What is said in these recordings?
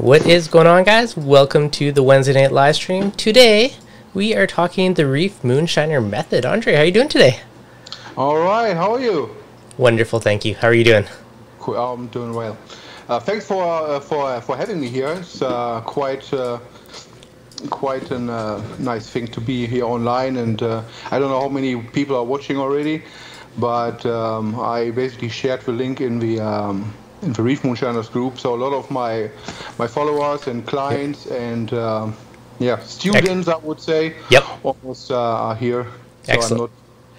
What is going on, guys? Welcome to the Wednesday night live stream. Today, we are talking the Reef Moonshiner method. Andre, how are you doing today? All right, how are you? Wonderful, thank you. How are you doing? Cool, I'm doing well. Uh, thanks for uh, for uh, for having me here. It's uh, quite uh, quite a uh, nice thing to be here online, and I don't know how many people are watching already, but um, I basically shared the link in the um, in the Reef Moonshiners group. So a lot of my my followers and clients yep. and um, yeah students, I would say, yep, almost uh, are here. So Excellent.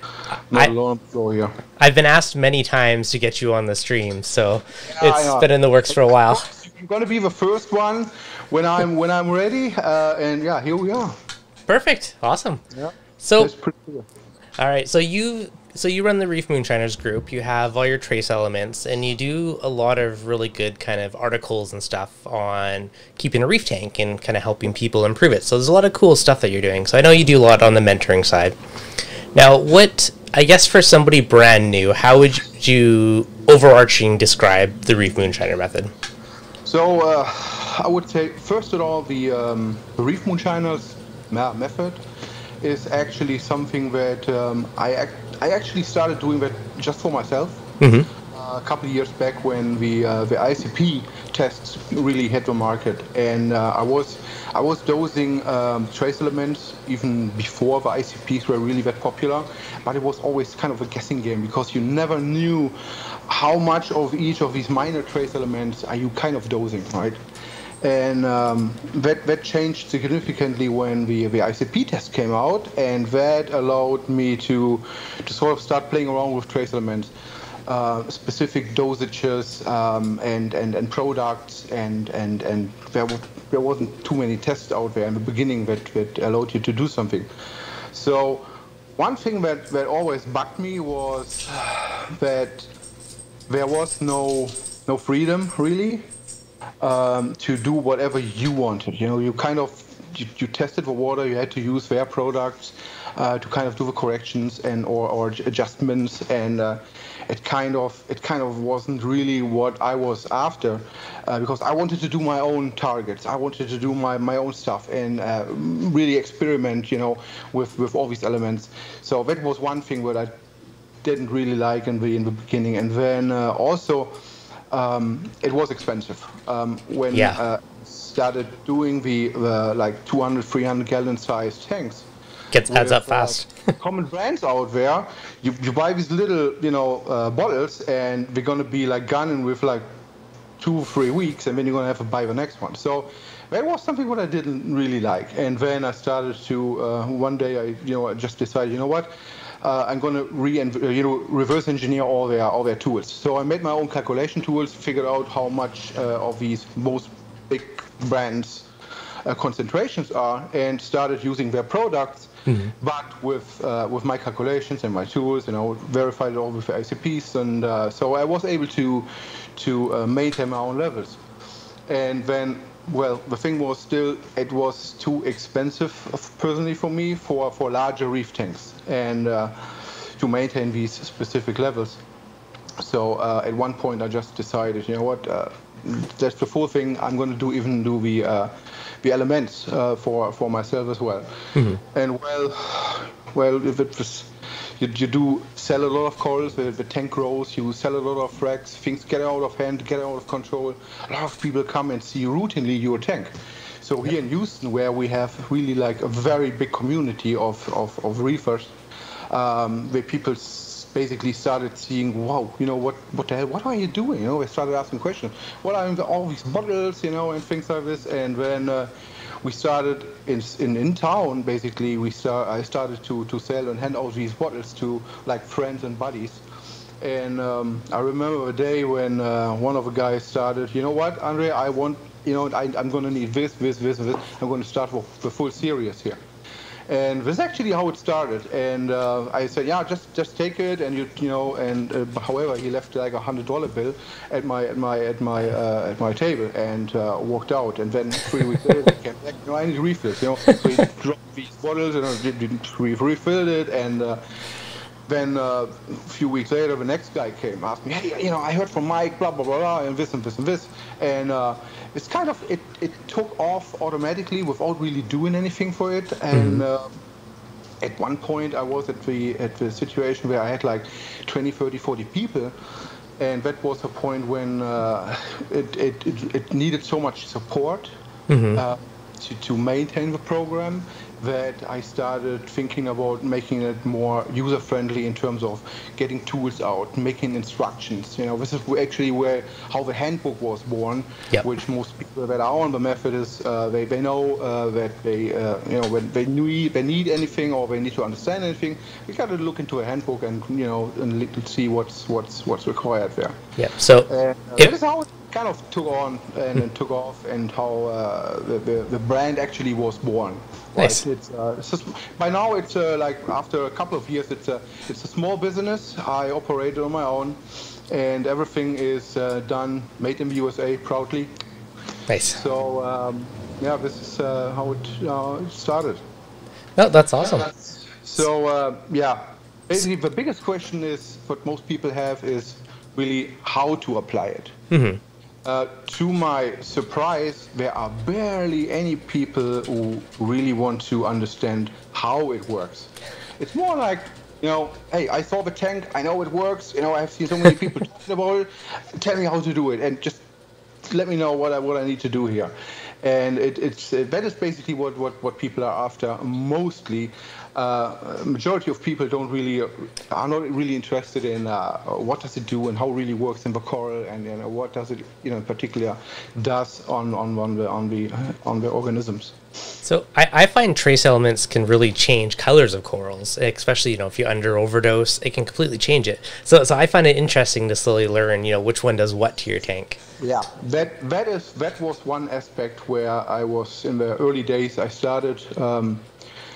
I'm not, not I, alone floor here. I've been asked many times to get you on the stream, so yeah, it's been in the works for a while. I'm gonna be the first one when I'm when I'm ready, uh, and yeah, here we are. Perfect. Awesome. Yeah. So. All right. So you so you run the Reef Moonshiners group, you have all your trace elements, and you do a lot of really good kind of articles and stuff on keeping a reef tank and kind of helping people improve it. So there's a lot of cool stuff that you're doing. So I know you do a lot on the mentoring side. Now, what I guess for somebody brand new, how would you overarching describe the Reef Moonshiner method? So uh, I would say first of all the, um, the Reef Moonshiners method is actually something that um, I act I actually started doing that just for myself. Mm-hmm. Uh, a couple of years back when the uh, the ICP tests really hit the market, and uh, I was I was dosing um, trace elements even before the ICPs were really that popular, but it was always kind of a guessing game because you never knew how much of each of these minor trace elements are you kind of dosing, right? And um, that that changed significantly when the the ICP test came out, and that allowed me to to sort of start playing around with trace elements, uh, specific dosages um, and and and products, and and and there there wasn't too many tests out there in the beginning that that allowed you to do something. So one thing that that always bugged me was that there was no no freedom really um, to do whatever you wanted. You know, you kind of you, you tested the water. You had to use their products uh, to kind of do the corrections and or, or adjustments, and uh, it kind of it kind of wasn't really what I was after uh, because I wanted to do my own targets. I wanted to do my, my own stuff and uh, really experiment, you know, with with all these elements. So that was one thing that I didn't really like in the in the beginning, and then uh, also um, it was expensive. Um, when yeah. uh, started doing the uh, like 200, 300 gallon size tanks, gets adds up fast. uh, common brands out there, you, you buy these little you know uh, bottles, and they're gonna be like gunning with like two, three weeks, and then you're gonna have to buy the next one. So that was something what I didn't really like. And then I started to uh, one day I you know I just decided you know what uh, I'm going to re uh, you know reverse engineer all their all their tools. So I made my own calculation tools, figured out how much uh, of these most big brands uh, concentrations are, and started using their products. Mm-hmm. But with uh, with my calculations and my tools, you know, verified it all with ICPs, and uh, so I was able to to maintain my own levels. And then well, the thing was still it was too expensive personally for me for, for larger reef tanks and uh, to maintain these specific levels. So uh, at one point I just decided, you know what, uh, that's the full thing. I'm going to do even do the uh, the elements uh, for for myself as well. Mm-hmm. And well, well, if it was you, you do sell a lot of corals, the, the tank grows, you sell a lot of frags, things get out of hand, get out of control. A lot of people come and see routinely your tank. So here in Houston, where we have really like a very big community of, of, of reefers, um, where people basically started seeing, wow, you know, what, what the hell, what are you doing? You know, they started asking questions. What are all these bottles, you know, and things like this. And then uh, we started in, in, in town basically we start I started to, to sell and hand out these bottles to like friends and buddies. And um, I remember a day when uh, one of the guys started you know what Andre I want you know I, am going to need this this this this. I'm going to start with the full series here and this is actually how it started. And uh, I said, yeah, just just take it, and you you know. And uh, however, he left like a hundred dollar bill at my at my at my uh, at my table and uh, walked out. And then three weeks later, he came back. Know, I need refills. You know, so he dropped these bottles and we refilled it and. Uh, then uh, a few weeks later, the next guy came, asked me, hey, you know, I heard from Mike, blah blah blah, blah and this and this and this, and uh, it's kind of it, it took off automatically without really doing anything for it, and. Mm-hmm. Uh, at one point, I was at the at the situation where I had like 20, 30, 40 people, and that was a point when uh, it, it, it, it, needed so much support mm-hmm. uh, to, to maintain the program that I started thinking about making it more user friendly in terms of getting tools out, making instructions. You know, this is actually where how the handbook was born, yep. which most people that are on the method is uh, they, they know uh, that they uh, you know when they need they need anything or they need to understand anything, we got to look into a handbook and you know and see what's what's what's required there. Yeah. So uh, that is how kind of took on and, and took off and how uh, the, the, the, brand actually was born. Nice. It's, uh, it's just, by now it's uh, like after a couple of years it's a it's a small business. I operate on my own, and everything is uh, done made in the USA proudly. Nice. So um, yeah, this is uh, how it uh, started. No, that's awesome. So yeah, basically the biggest question is what most people have is really how to apply it. Mm-hmm. Uh, to my surprise, there are barely any people who really want to understand how it works. It's more like, you know, hey, I saw the tank, I know it works, you know, I've seen so many people talking about it, tell me how to do it, and just let me know what I, what I need to do here. And it, it's uh, that is basically what, what, what people are after mostly uh, majority of people don't really are not really interested in uh, what does it do and how it really works in the coral and you know, what does it you know in particular does on on, on the on the on the organisms. So I, I find trace elements can really change colors of corals, especially you know if you under overdose, it can completely change it. So so I find it interesting to slowly learn you know which one does what to your tank. Yeah, that that is that was one aspect where I was in the early days. I started. Um,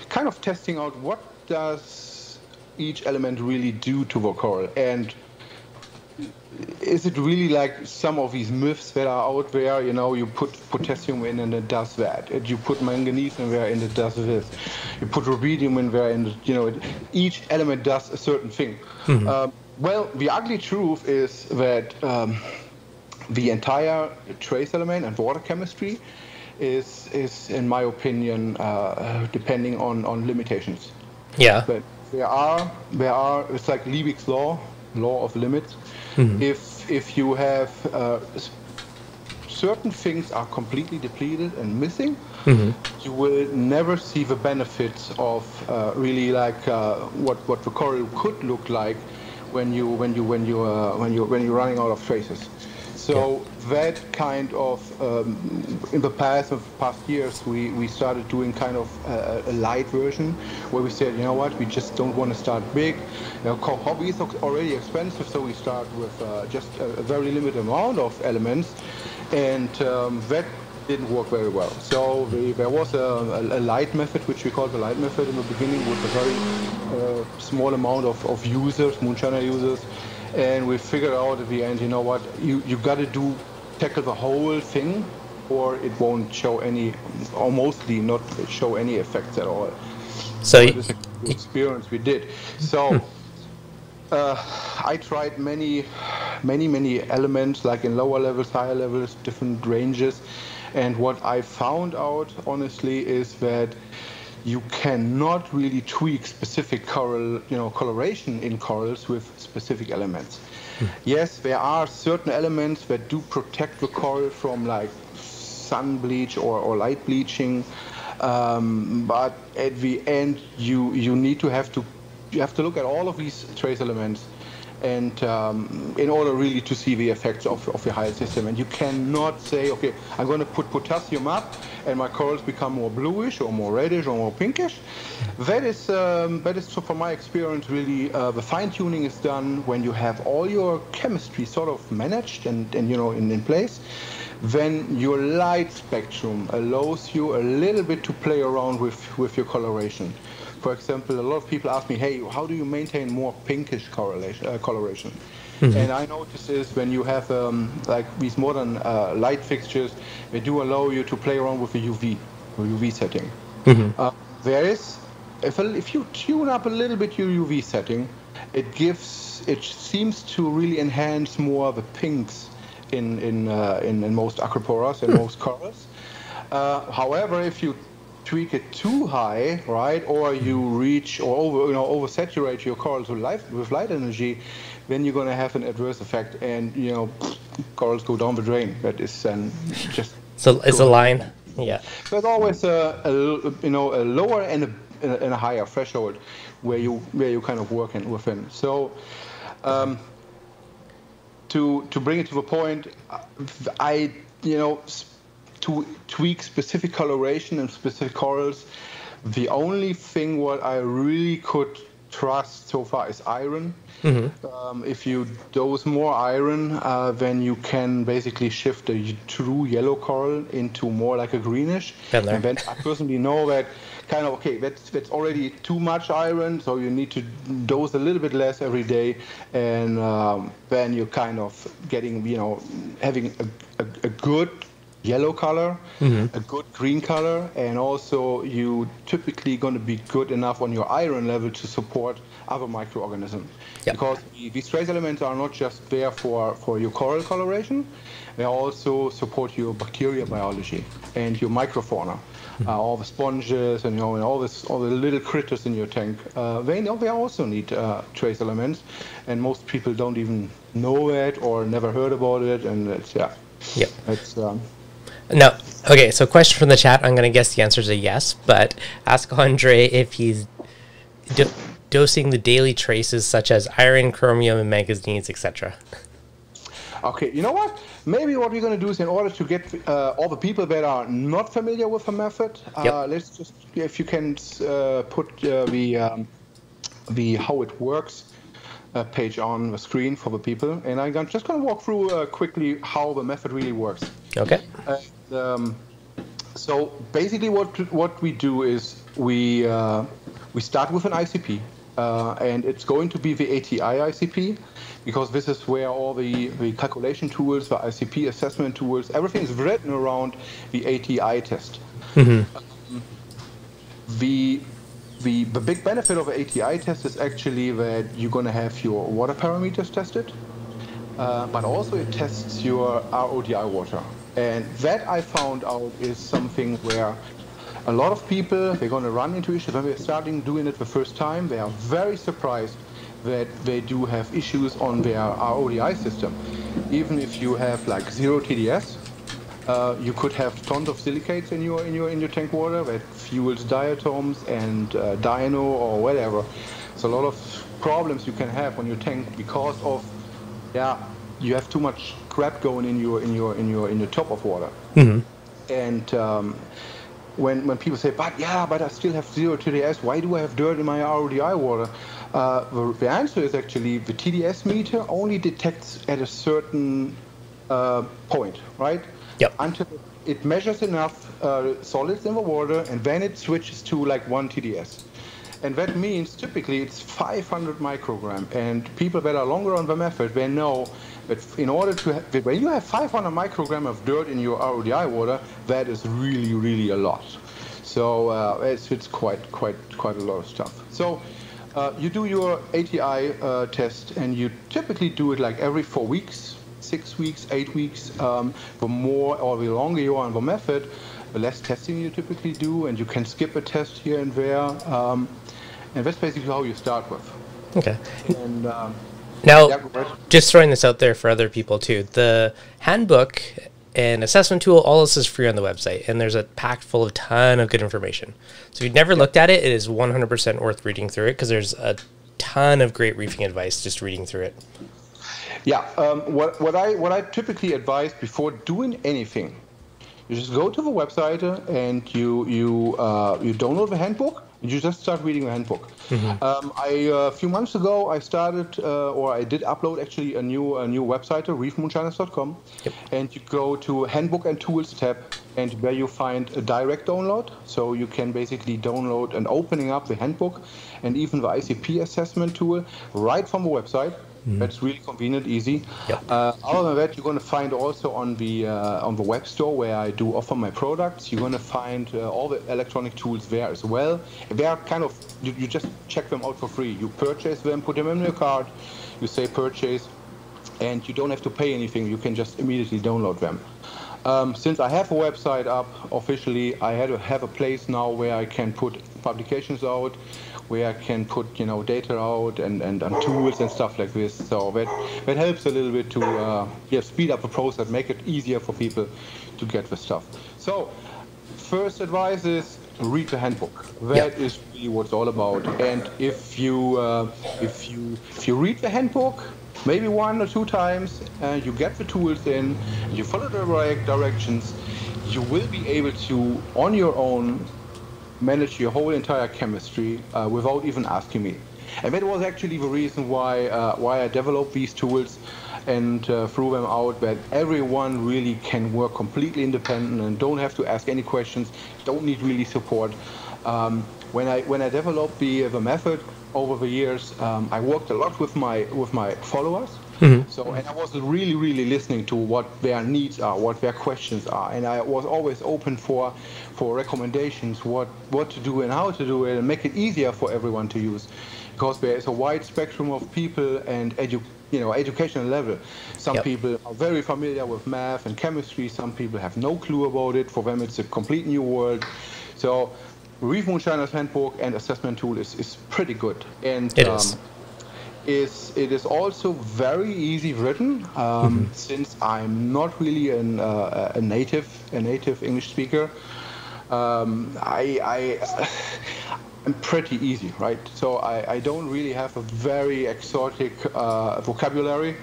kind of testing out what does each element really do to the coral and is it really like some of these myths that are out there? You know, you put potassium in and it does that. And you put manganese in there and it does this. You put rubidium in there and you know, it, each element does a certain thing. Mm-hmm. Um, well, the ugly truth is that um, the entire trace element and water chemistry is is in my opinion uh, depending on on limitations. Yeah. But there are there are it's like Liebig's law, law of limits. Mm-hmm. If if you have uh, certain things are completely depleted and missing, mm-hmm. you will never see the benefits of uh, really like uh, what what the coral could look like when you when you when you uh, when you when you're running out of traces. So yeah. That kind of, um, in the past of past years, we, we started doing kind of a, a, light version where we said, you know what, we just don't want to start big. You know, is already expensive, so we start with uh, just a, a, very limited amount of elements, and um, that didn't work very well. So we, there was a, a, light method, which we called the light method in the beginning, with a very uh, small amount of, of users, moonshiner users, and we figured out at the end, you know what, you you got to do tackle the whole thing, or it won't show any, or mostly not show any effects at all. So, so experience we did. So. Uh, I tried many, many, many elements, like in lower levels, higher levels, different ranges, and what I found out, honestly, is that you cannot really tweak specific coral, you know, coloration in corals with specific elements. Yes, there are certain elements that do protect the coral from like sun bleach or, or light bleaching, um, but at the end, you you need to have to you have to look at all of these trace elements and um, in order really to see the effects of, of the whole system. And you cannot say, okay, I'm going to put potassium up and my corals become more bluish or more reddish or more pinkish. That is, um, that is so from my experience, really uh, the fine tuning is done when you have all your chemistry sort of managed and, and you know in, in place. Then your light spectrum allows you a little bit to play around with, with your coloration. For example, a lot of people ask me, hey, how do you maintain more pinkish correlation, uh, coloration? Mm-hmm. And I notice is when you have um, like these modern uh, light fixtures, they do allow you to play around with the UV, or UV setting. Mm-hmm. Uh, there is, if, if you tune up a little bit your UV setting, it gives it seems to really enhance more the pinks in in uh, in, in, most acroporas and most corals. Uh, however, if you tweak it too high, right, or you reach or over you know oversaturate your corals with light with light energy, then you're going to have an adverse effect, and you know corals go down the drain. That is then just so it's a line. Yeah. There's always a, a, you know a lower and a, and a higher threshold where you where you kind of work in, within. So. Um, to to bring it to the point, I you know to tweak specific coloration and specific corals. The only thing what I really could trust so far is iron. Mm-hmm. Um, if you dose more iron, uh, then you can basically shift a true yellow coral into more like a greenish. And then I personally know that kind of okay, that's that's already too much iron, so you need to dose a little bit less every day, and um, then you're kind of getting you know having a, a, a good yellow color, mm-hmm. a good green color, and also you typically going to be good enough on your iron level to support other microorganisms. Yep. Because these trace elements are not just there for, for your coral coloration, they also support your bacteria biology and your microfauna. Mm-hmm. Uh, all the sponges and you know and all this all the little critters in your tank uh, they know they also need uh, trace elements and most people don't even know it or never heard about it and it's yeah yeah it's um, no. Okay, so question from the chat. I'm going to guess the answer is a yes, but ask Andre if he's do- dosing the daily traces such as iron, chromium, and manganese, etc. Okay, you know what? Maybe what we're going to do is in order to get uh, all the people that are not familiar with the method, uh, yep. let's just, if you can uh, put uh, the, um, the how it works uh, page on the screen for the people. And I'm just going to walk through uh, quickly how the method really works. Okay. Um, so basically, what what we do is we uh, we start with an ICP, uh, and it's going to be the ATI ICP because this is where all the, the calculation tools, the ICP assessment tools, everything is written around the ATI test. Mm-hmm. Um, the the, the big benefit of an ATI test is actually that you're going to have your water parameters tested, uh, but also it tests your RODI water. And that I found out is something where a lot of people, they're going to run into issues when they're starting doing it the first time. They are very surprised that they do have issues on their RODI system. Even if you have like zero TDS, uh, you could have tons of silicates in your in your in your tank water that fuels diatoms and uh, dino or whatever. So a lot of problems you can have on your tank because of yeah you have too much crap going in your in your in your in your top of water. Mm-hmm. And um, when when people say, but yeah, but I still have zero TDS. Why do I have dirt in my RODI water? Uh, the, the, answer is actually the TDS meter only detects at a certain uh, point, right? Yep. Until it measures enough uh, solids in the water, and then it switches to like one TDS. And that means typically it's 500 microgram. And people that are longer on the method, they know that in order to have, when you have 500 microgram of dirt in your RODI water, that is really, really a lot. So uh, it's, it's quite, quite, quite a lot of stuff. So uh, you do your ATI uh, test, and you typically do it like every four weeks six weeks, eight weeks. Um, the more or the longer you are on the method, the less testing you typically do, and you can skip a test here and there. Um, and that's basically how you start with. Okay. And um, now, yeah, just throwing this out there for other people too. The handbook and assessment tool, all this is free on the website, and there's a pack full of ton of good information. So if you've never yeah. looked at it, it is 100% worth reading through it because there's a ton of great reefing advice just reading through it. Yeah, um, what, what, I, what I typically advise before doing anything, you just go to the website and you, you, uh, you download the handbook and you just start reading the handbook. Mm-hmm. Um, I, uh, a few months ago, I started, uh, or I did upload actually a new, a new website, reefmoonshiners.com, yep. and you go to Handbook and Tools tab, and where you find a direct download. So you can basically download and opening up the handbook and even the ICP assessment tool right from the website Mm-hmm. That's really convenient, easy. Yep. Uh, other than that, you're going to find also on the uh, on the web store where I do offer my products. You're going to find uh, all the electronic tools there as well. They are kind of you, you, just check them out for free. You purchase them, put them in your cart. You say purchase, and you don't have to pay anything. You can just immediately download them. Um, since I have a website up officially, I had to have a place now where I can put publications out where I can put you know data out and, and, and tools and stuff like this. So that that helps a little bit to uh, yeah speed up the process, make it easier for people to get the stuff. So first advice is read the handbook. That yep. is really what it's all about. And if you uh, if you if you read the handbook, maybe one or two times, and you get the tools in, and you follow the right directions, you will be able to on your own manage your whole entire chemistry uh, without even asking me. And that was actually the reason why uh, why I developed these tools and uh, threw them out that everyone really can work completely independent and don't have to ask any questions, don't need really support. Um, when I when I developed the the method over the years, um, I worked a lot with my with my followers Mm-hmm. So, and I was really, really listening to what their needs are, what their questions are, and I was always open for, for recommendations, what what to do and how to do it, and make it easier for everyone to use, because there is a wide spectrum of people and edu- you know, educational level. Some yep. people are very familiar with math and chemistry. Some people have no clue about it. For them, it's a complete new world. So, Reef Moonshiner's Handbook and assessment tool is, is pretty good. And it um, is is it is also very easy written um, mm-hmm. since I'm not really an, uh, a native a native English speaker. Um, I, I am pretty easy, right? So I, I don't really have a very exotic uh, vocabulary,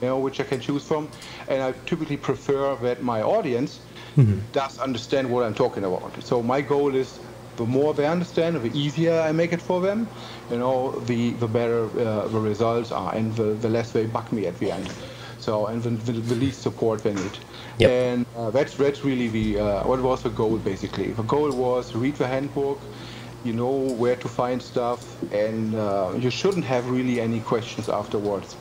you know, which I can choose from, and I typically prefer that my audience mm-hmm. does understand what I'm talking about. So my goal is the more they understand, the easier I make it for them, you know, the the better uh, the results are, and the, the less they bug me at the end. So and the, the, the least support they need. Yep. And uh, that's that's really the uh, what was the goal basically. The goal was read the handbook, you know where to find stuff, and uh, you shouldn't have really any questions afterwards.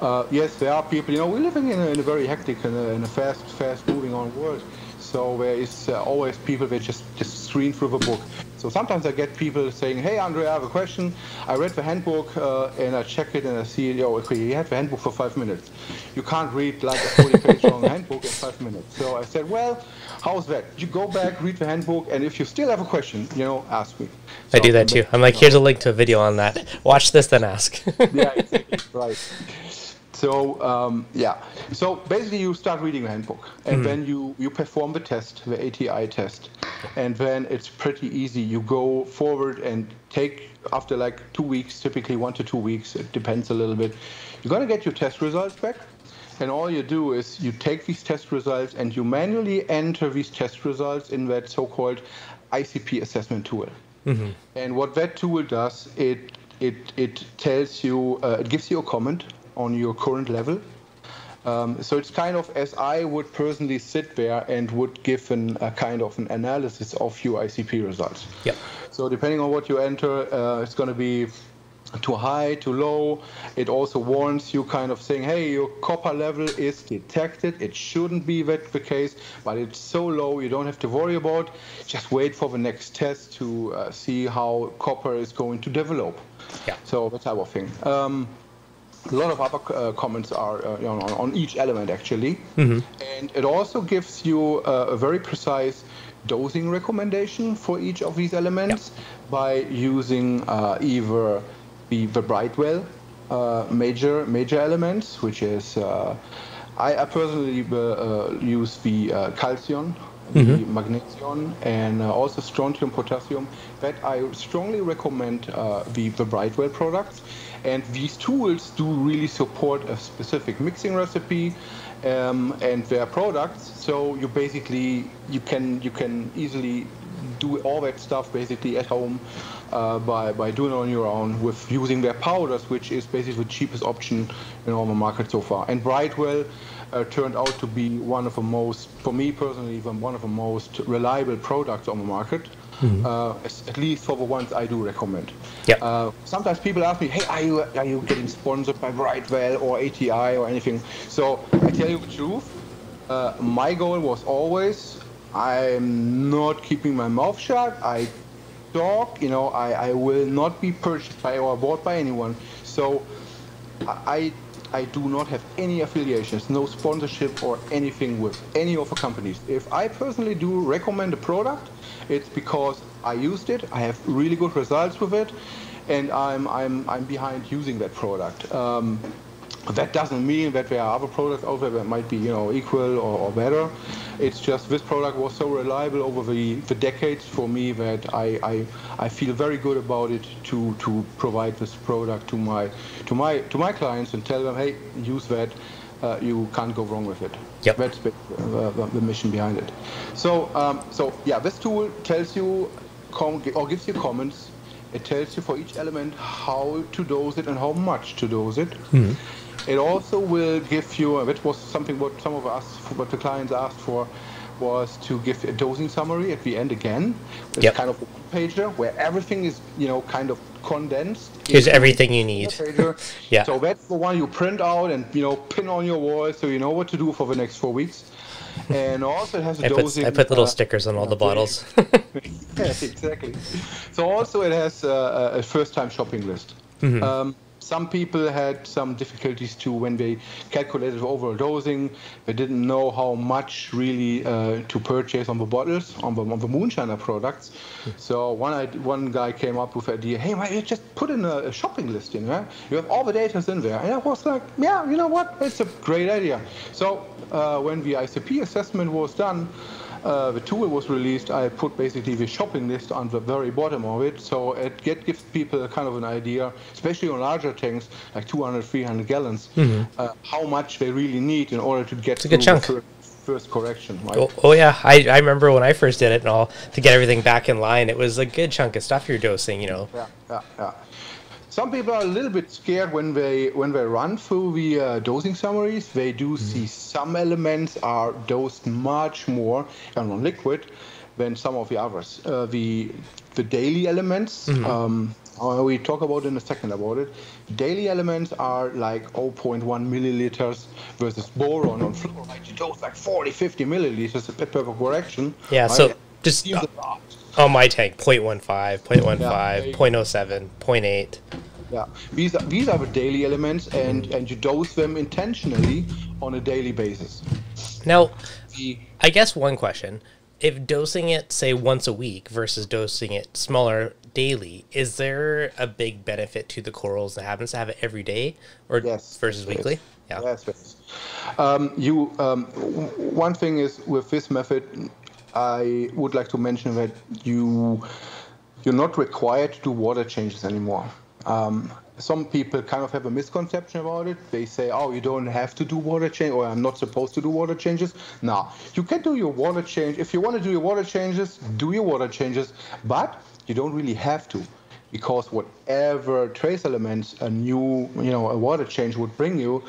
Uh, yes, there are people. You know, we're living in a, in a very hectic and in a fast, fast-moving on world. So there is uh, always people that just just screen through the book. So sometimes I get people saying, "Hey, Andre, I have a question. I read the handbook uh, and I check it and I see, oh, okay, you have the handbook for five minutes. You can't read like a 40-page long handbook in five minutes." So I said, "Well, how's that? You go back, read the handbook, and if you still have a question, you know, ask me." So, I do that too. I'm like, "Here's a link to a video on that. Watch this, then ask." yeah, exactly. right. So um, yeah, so basically you start reading the handbook, and mm-hmm. then you you perform the test, the ATI test, and then it's pretty easy. You go forward and take after like two weeks, typically one to two weeks. It depends a little bit. You're gonna get your test results back, and all you do is you take these test results and you manually enter these test results in that so-called ICP assessment tool. Mm-hmm. And what that tool does, it it it tells you, uh, it gives you a comment on your current level. Um, so it's kind of as I would personally sit there and would give an, a kind of an analysis of your ICP results. Yeah. So depending on what you enter, uh, it's going to be too high, too low. It also warns you, kind of saying, hey, your copper level is detected. It shouldn't be that the case, but it's so low you don't have to worry about. Just wait for the next test to uh, see how copper is going to develop. Yeah. So that type of thing. Um, a lot of other uh, comments are uh, you know, on, on, each element actually, mm-hmm. and it also gives you uh, a very precise dosing recommendation for each of these elements yep. by using uh, either the, the Brightwell uh, major major elements, which is uh, I, I, personally use the calcium the mm-hmm. magnesium and uh, also strontium potassium that I strongly recommend uh, the, the Brightwell products and these tools do really support a specific mixing recipe um, and their products. So you basically you can you can easily do all that stuff basically at home uh, by by doing it on your own with using their powders, which is basically the cheapest option in all the market so far. And Brightwell uh, turned out to be one of the most, for me personally, even one of the most reliable products on the market. Mm-hmm. uh, at least for the ones I do recommend. Yep. Uh, sometimes people ask me, hey, are you, are you getting sponsored by Brightwell or ATI or anything? So I tell you the truth, uh, my goal was always, I'm not keeping my mouth shut. I talk, you know, I, I will not be purchased by or bought by anyone. So I I do not have any affiliations, no sponsorship or anything with any of the companies. If I personally do recommend a product, it's because I used it, I have really good results with it, and I'm I'm I'm behind using that product. Um, that doesn't mean that there are other products out there that might be you know equal or, or better. It's just this product was so reliable over the, the decades for me that I, I I feel very good about it to to provide this product to my to my to my clients and tell them hey use that. Uh, you can't go wrong with it. Yep. That's the, uh, the mission behind it. So, um, so yeah, this tool tells you com- or gives you comments. It tells you for each element how to dose it and how much to dose it. Mm-hmm. It also will give you, that was something what some of us, what the clients asked for, was to give a dosing summary at the end again. It's yep. kind of a pager where everything is, you know, kind of condensed. Here's everything you need. yeah. So that's the one you print out and, you know, pin on your wall so you know what to do for the next four weeks. And also it has a I dosing. Put, I put little uh, stickers on all the bottles. yes, exactly. So also it has uh, a first-time shopping list. Mm-hmm. Um, some people had some difficulties too when they calculated overall dosing. They didn't know how much really uh, to purchase on the bottles, on the, on the Moonshiner products. So one one guy came up with the idea, hey, why you just put in a, shopping list in there? You have all the data in there. And I was like, yeah, you know what? It's a great idea. So uh, when the ICP assessment was done, uh, the tool was released, I put basically the shopping list on the very bottom of it. So it get, gives people kind of an idea, especially on larger tanks, like 200, 300 gallons, mm-hmm. uh, how much they really need in order to get it's a good chunk. First, first correction. Right? Oh, oh, yeah, I, I remember when I first did it and all to get everything back in line. It was a good chunk of stuff you're dosing, you know. Yeah, yeah, yeah some people are a little bit scared when they when they run through the uh, dosing summaries. They do mm-hmm. see some elements are dosed much more on liquid than some of the others. Uh, the the daily elements. Mm-hmm. Um, uh, we talk about in a second about it. Daily elements are like 0.1 milliliters versus boron on fluoride. You dose like 40, 50 milliliters per correction. Yeah, right? so just uh, on my tank 0.15, 0.15, yeah, 0.07, 0.8. Yeah, these are, these are the daily elements, and and you dose them intentionally on a daily basis. Now, the, I guess one question: if dosing it say once a week versus dosing it smaller daily, is there a big benefit to the corals that happens to have it every day, or yes, versus yes. weekly? Yeah. Yes, yes. Um, you um, one thing is with this method, I would like to mention that you you're not required to do water changes anymore. Um, some people kind of have a misconception about it. They say, oh, you don't have to do water change, or I'm not supposed to do water changes. No, you can do your water change. If you want to do your water changes, do your water changes, but you don't really have to because whatever trace elements a new, you know, a water change would bring you,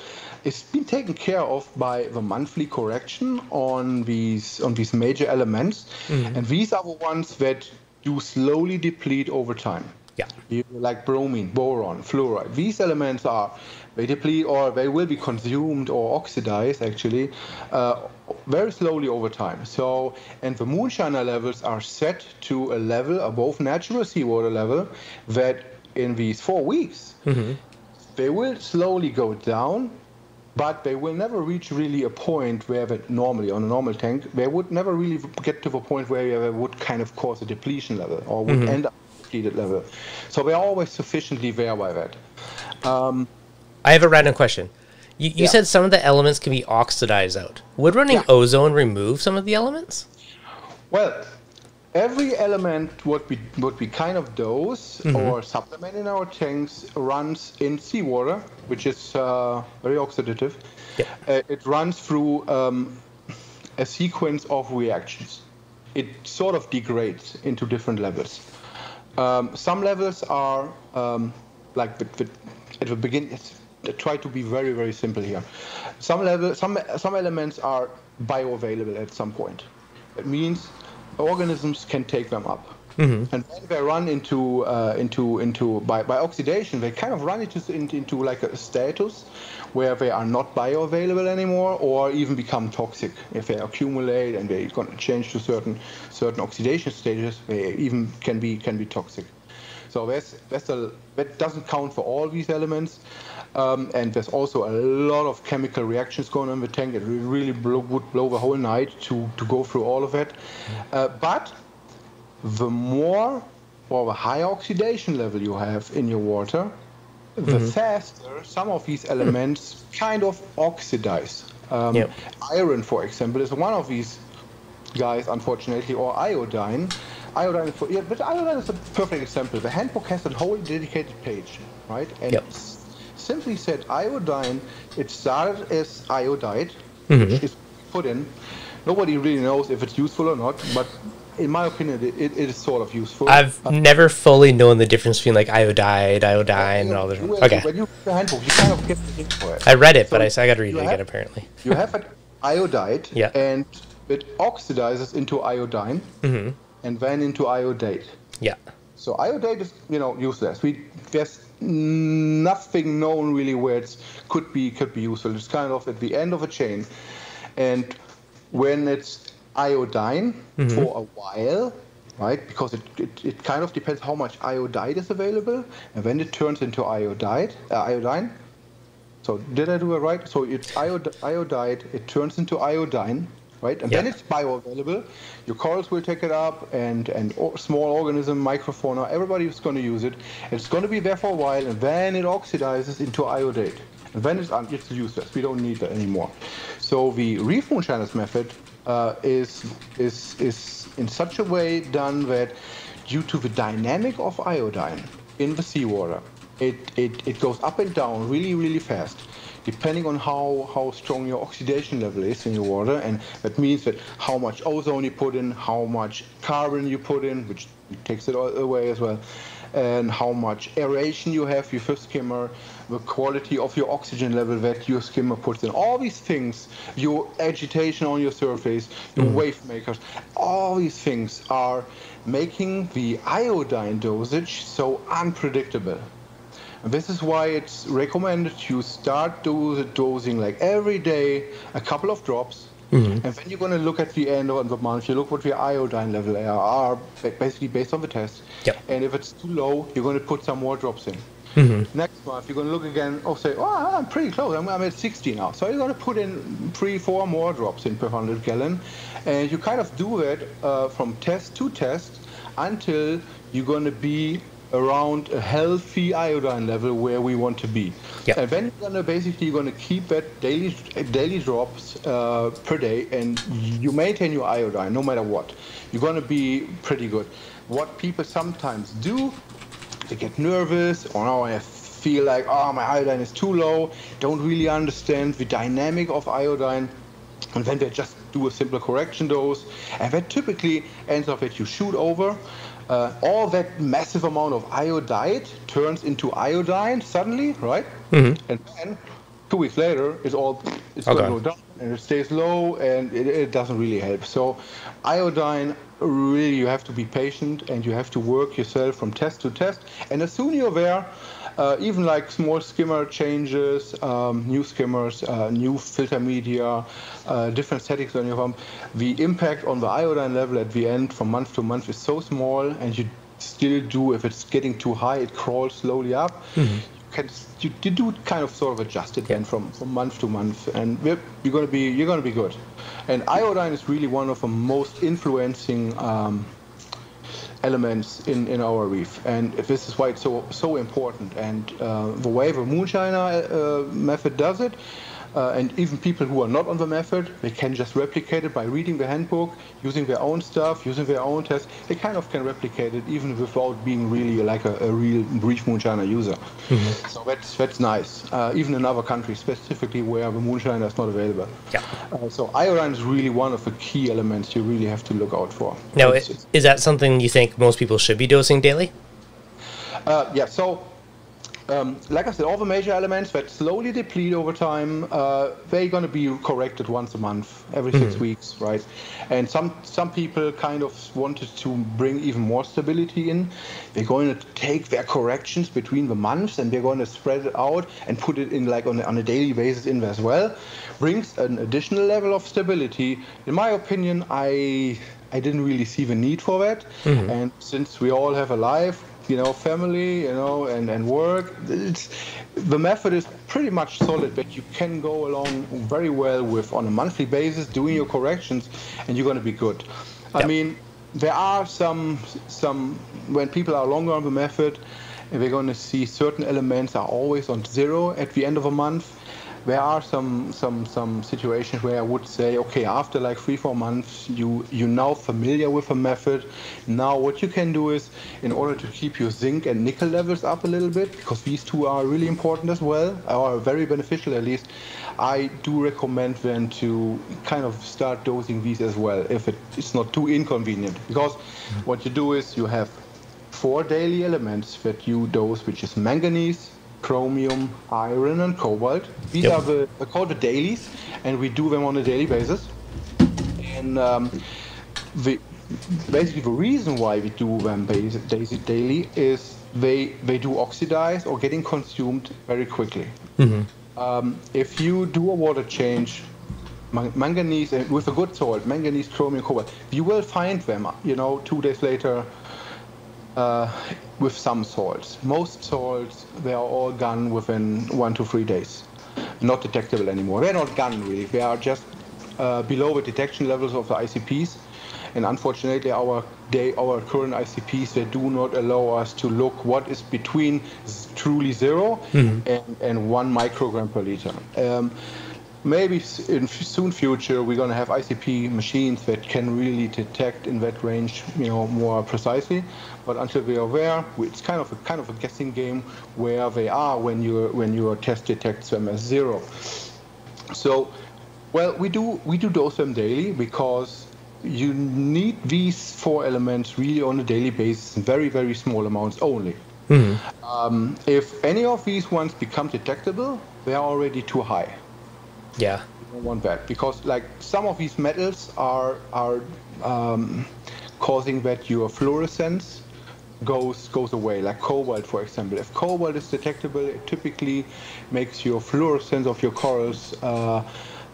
is been taken care of by the monthly correction on these on these major elements, mm-hmm. and these are the ones that do slowly deplete over time. Yeah. Like bromine, boron, fluoride. These elements are they deplete or they will be consumed or oxidized actually uh, very slowly over time. So, and the moonshiner levels are set to a level above natural seawater level that in these four weeks mm-hmm. they will slowly go down but they will never reach really a point where they, normally on a normal tank they would never really get to the point where they would kind of cause a depletion level or would mm-hmm. end up depleted level. So we're always sufficiently there by that. Um, I have a random question. You, you yeah. said some of the elements can be oxidized out. Would running yeah. ozone remove some of the elements? Well, every element what we what we kind of dose mm-hmm. or supplement in our tanks runs in seawater, which is uh, very oxidative. Yeah. Uh, it runs through um, a sequence of reactions. It sort of degrades into different levels. Um, some levels are um, like the, the, at the beginning. Try to be very very simple here. Some level, some some elements are bioavailable at some point. That means organisms can take them up. Mm-hmm. And when they run into uh, into into by, by oxidation, they kind of run into, into like a status where they are not bioavailable anymore, or even become toxic if they accumulate and to change to certain certain oxidation stages. They even can be can be toxic. So that's that's a that doesn't count for all these elements. Um, and there's also a lot of chemical reactions going on in the tank. It really blow, would blow the whole night to, to go through all of it. Uh, but the more or the higher oxidation level you have in your water, the mm-hmm. faster some of these elements kind of oxidize. Um, yep. Iron, for example, is one of these guys, unfortunately, or iodine. Iodine, for, yeah, but iodine is a perfect example. The handbook has a whole dedicated page, right? And yep simply said iodine, it started as iodide, mm-hmm. which is put in. Nobody really knows if it's useful or not, but in my opinion, it, it is sort of useful. I've uh, never fully known the difference between like iodide, iodine, and all the. Okay. When you read the handbook, you kind of get the hint for it. I read it, so but I, I got to read it have, again. Apparently. you have an iodide, yeah. and it oxidizes into iodine, mm-hmm. and then into iodate. Yeah. So iodate is, you know, useless. We there's nothing known really where it could be could be useful. It's kind of at the end of a chain, and when it's iodine mm-hmm. for a while, right? Because it, it, it, kind of depends how much iodide is available, and when it turns into iodide, uh, iodine. So did I do it right? So it's iod- iodide. It turns into iodine right? And yeah. then it's bioavailable. Your corals will take it up, and and small organism, microfauna, everybody is going to use it. It's going to be there for a while, and then it oxidizes into iodate. And then it's, it's useless. We don't need that anymore. So the reef moonshiners method uh, is is is in such a way done that due to the dynamic of iodine in the seawater, it, it, it goes up and down really, really fast depending on how, how strong your oxidation level is in your water. And that means that how much ozone you put in, how much carbon you put in, which takes it away as well, and how much aeration you have with your skimmer, the quality of your oxygen level that your skimmer puts in. All these things, your agitation on your surface, your mm. wave makers, all these things are making the iodine dosage so unpredictable. And this is why it's recommended you start do the dosing like every day, a couple of drops, Mm-hmm. And then you're going to look at the end of the month, you look what the iodine level are, basically based on the test. Yep. And if it's too low, you're going to put some more drops in. Mm-hmm. Next month, you're going to look again, or say, oh, I'm pretty close, I'm, I'm at 60 now. So you're going to put in three, four more drops in per 100 gallon. And you kind of do it uh, from test to test until you're going to be around a healthy iodine level where we want to be. Yep. And then you're gonna basically you're gonna keep that daily daily drops uh, per day, and you maintain your iodine no matter what. You're gonna be pretty good. What people sometimes do, they get nervous, or now I feel like oh my iodine is too low. Don't really understand the dynamic of iodine. And then they just do a simple correction dose, and that typically ends up that you shoot over uh, all that massive amount of iodide turns into iodine suddenly, right? Mm-hmm. And then two weeks later, it's all it's okay. going to go down and it stays low, and it, it doesn't really help. So, iodine really you have to be patient and you have to work yourself from test to test. And as soon as you're there, uh, even like small skimmer changes, um, new skimmers, uh, new filter media, uh, different settings on your pump, the impact on the iodine level at the end from month to month is so small, and you still do if it's getting too high, it crawls slowly up. Mm-hmm. You can you, you, do kind of sort of adjust it yeah. then from, from month to month, and you're going to be you're going to be good. And iodine is really one of the most influencing. Um, elements in, in our reef. And this is why it's so so important. And uh, the way the moonshiner uh, method does it uh, and even people who are not on the method, they can just replicate it by reading the handbook, using their own stuff, using their own tests. They kind of can replicate it even without being really like a, a real reef moonshiner user. Mm-hmm. So that's that's nice. Uh, even in other countries, specifically where the moonshiner is not available. Yeah. Uh, so iodine is really one of the key elements you really have to look out for. Now, it's, is that something you think most people should be dosing daily? Uh, yeah. So um, like I said, all the major elements that slowly deplete over time, uh, they're going to be corrected once a month, every six Mm-hmm. weeks, right? And some some people kind of wanted to bring even more stability in. They're going to take their corrections between the months and they're going to spread it out and put it in like on a, on a daily basis in there as well. Brings an additional level of stability. In my opinion, I I didn't really see the need for that. And since we all have a life, you know, family, you know, and, and work. It's, the method is pretty much solid, but you can go along very well with on a monthly basis doing your corrections, and you're going to be good. I Yep. mean, there are some some when people are longer on the method, and we're going to see certain elements are always on zero at the end of a month. There are some some some situations where I would say, okay, after like three four months, you you now familiar with a method. Now what you can do is, in order to keep your zinc and nickel levels up a little bit, because these two are really important as well, or very beneficial at least. I do recommend then to kind of start dosing these as well, if it, it's not too inconvenient. Because what you do is you have four daily elements that you dose, which is manganese, chromium, iron, and cobalt. These Yep. are the they're called the dailies, and we do them on a daily basis. And um, the basically the reason why we do them daily is they they do oxidize or getting consumed very quickly. Um, if you do a water change, manganese with a good salt, manganese, chromium, cobalt, you will find them. You know, two days later uh, with some salts. Most salts, they are all gone within one to three days. Not detectable anymore. They're not gone really. They are just uh, below the detection levels of the ICPs. And unfortunately, our day, our current ICPs, they do not allow us to look what is between truly 0 and, and one microgram per liter. Um, maybe in f- soon future we're going to have ICP machines that can really detect in that range, you know, more precisely. But until we are there, it's kind of a kind of a guessing game where they are when your when your test detects them as zero. So, well, we do we do dose them daily because you need these four elements really on a daily basis in very very small amounts only. Um, if any of these ones become detectable, they are already too high Yeah. don't want that because like some of these metals are are um, causing that your fluorescence goes goes away like cobalt for example. If cobalt is detectable it typically makes your fluorescence of your corals uh,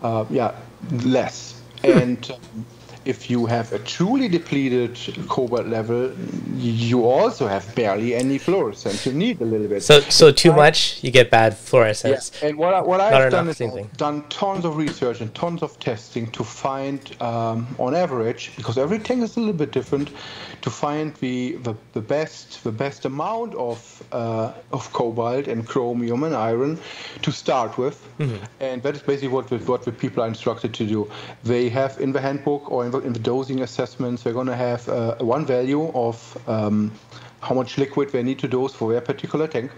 uh, yeah less. And um, if you have a truly depleted cobalt level you also have barely any fluorescence you need a little bit So so too much, you get bad fluorescence. and what, I, what Not I've done is done tons of research and tons of testing to find, um, on average, because every tank is a little bit different, to find the the, the best the best amount of uh, of cobalt and chromium and iron to start with, Mm-hmm. and that is basically what what the people are instructed to do. They have in the handbook or in the, in the dosing assessments, they're going to have uh, one value of um, how much liquid they need to dose for their particular tank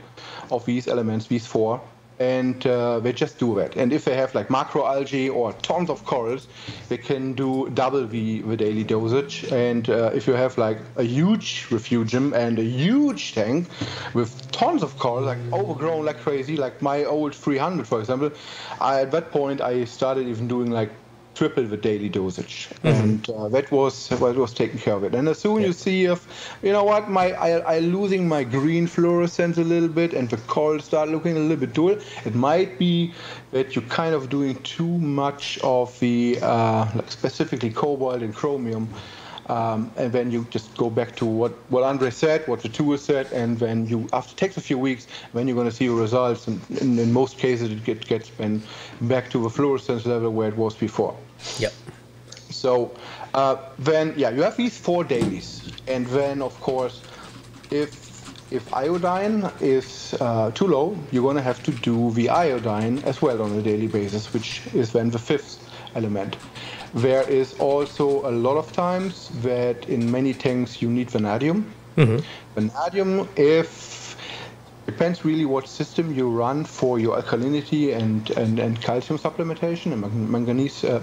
of these elements, these four, and uh, they just do that. And if they have like macroalgae or tons of corals, they can do double the, the daily dosage. And uh, if you have like a huge refugium and a huge tank with tons of coral, like overgrown like crazy, like my old 300, for example, I, at that point I started even doing like triple the daily dosage, and uh, that was what was taking care of it. And as soon you see if you know what my I, I losing my green fluorescence a little bit, and the coral start looking a little bit dull, it might be that you're kind of doing too much of the uh, like specifically cobalt and chromium. Um, and then you just go back to what, what Andre said, what the tool said, and then you, after it takes a few weeks, then you're going to see your results. And in, in most cases, it get, gets back to the fluorescence level where it was before. Yep. So uh, then, yeah, you have these four dailies, and then of course, if if iodine is uh, too low, you're going to have to do the iodine as well on a daily basis, which is then the fifth element. There is also a lot of times that in many tanks you need vanadium. Vanadium, if depends really what system you run for your alkalinity and, and, and calcium supplementation and manganese, uh,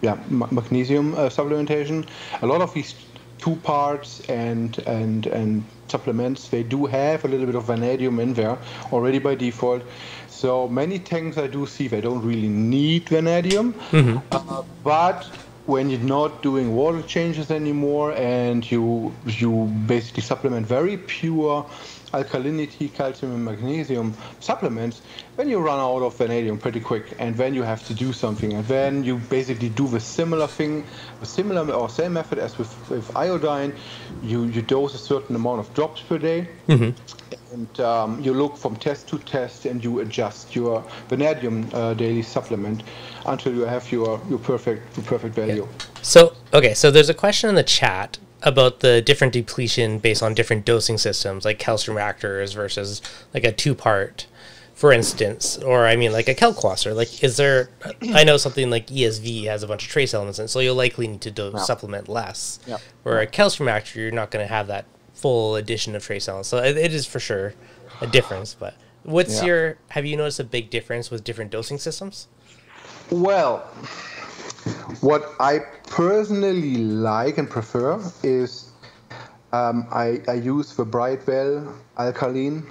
yeah, magnesium uh, supplementation. A lot of these two parts and and and supplements, they do have a little bit of vanadium in there already by default. So many tanks I do see they don't really need vanadium, mm-hmm. uh, but when you're not doing water changes anymore and you you basically supplement very pure alkalinity, calcium, and magnesium supplements, then you run out of vanadium pretty quick, and then you have to do something. And then you basically do the similar thing, similar or same method as with, with iodine. You you dose a certain amount of drops per day. Mm-hmm. And um, you look from test to test, and you adjust your vanadium uh, daily supplement until you have your, your perfect your perfect value. Yeah. So okay, so there's a question in the chat about the different depletion based on different dosing systems, like calcium reactors versus like a two part, for instance, or I mean like a Kalkwasser. Like, is there? I know something like ESV has a bunch of trace elements, and so you'll likely need to do- yeah. supplement less. Yeah. Where a calcium reactor, you're not going to have that full addition of trace elements. So it, it is for sure a difference. But what's yeah. your? Have you noticed a big difference with different dosing systems? Well, what I personally like and prefer is um, I, I, use the Brightwell alkaline,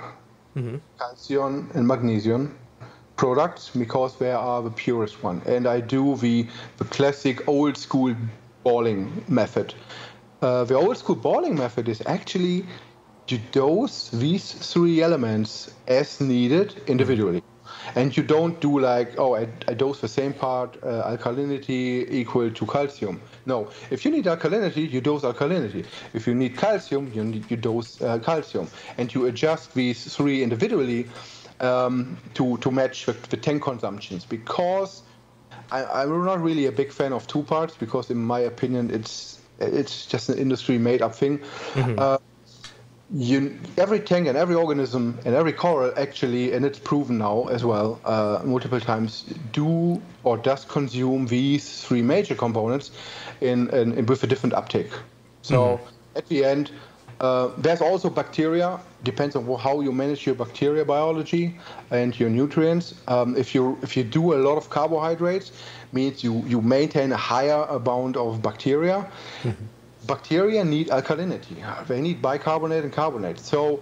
mm-hmm. calcium, and magnesium products because they are the purest one. And I do the, the classic old school balling method. Uh, the old school balling method is actually to dose these three elements as needed individually and you don't do like oh I, I dose the same part uh, alkalinity equal to calcium. No. If you need alkalinity you dose alkalinity. If you need calcium you need you dose uh, calcium. And you adjust these three individually um, to to match the, the tank consumptions. Because I, am not really a big fan of two parts because in my opinion it's it's just an industry made up thing. Mm-hmm. uh, you, every tank and every organism and every coral actually, and it's proven now as well uh, multiple times, do or does consume these three major components in, in, in with a different uptake. So mm-hmm. at the end, uh, there's also bacteria. Depends on how you manage your bacteria biology and your nutrients. Um, if you if you do a lot of carbohydrates, means you you maintain a higher amount of bacteria. Mm-hmm bacteria need alkalinity. They need bicarbonate and carbonate. So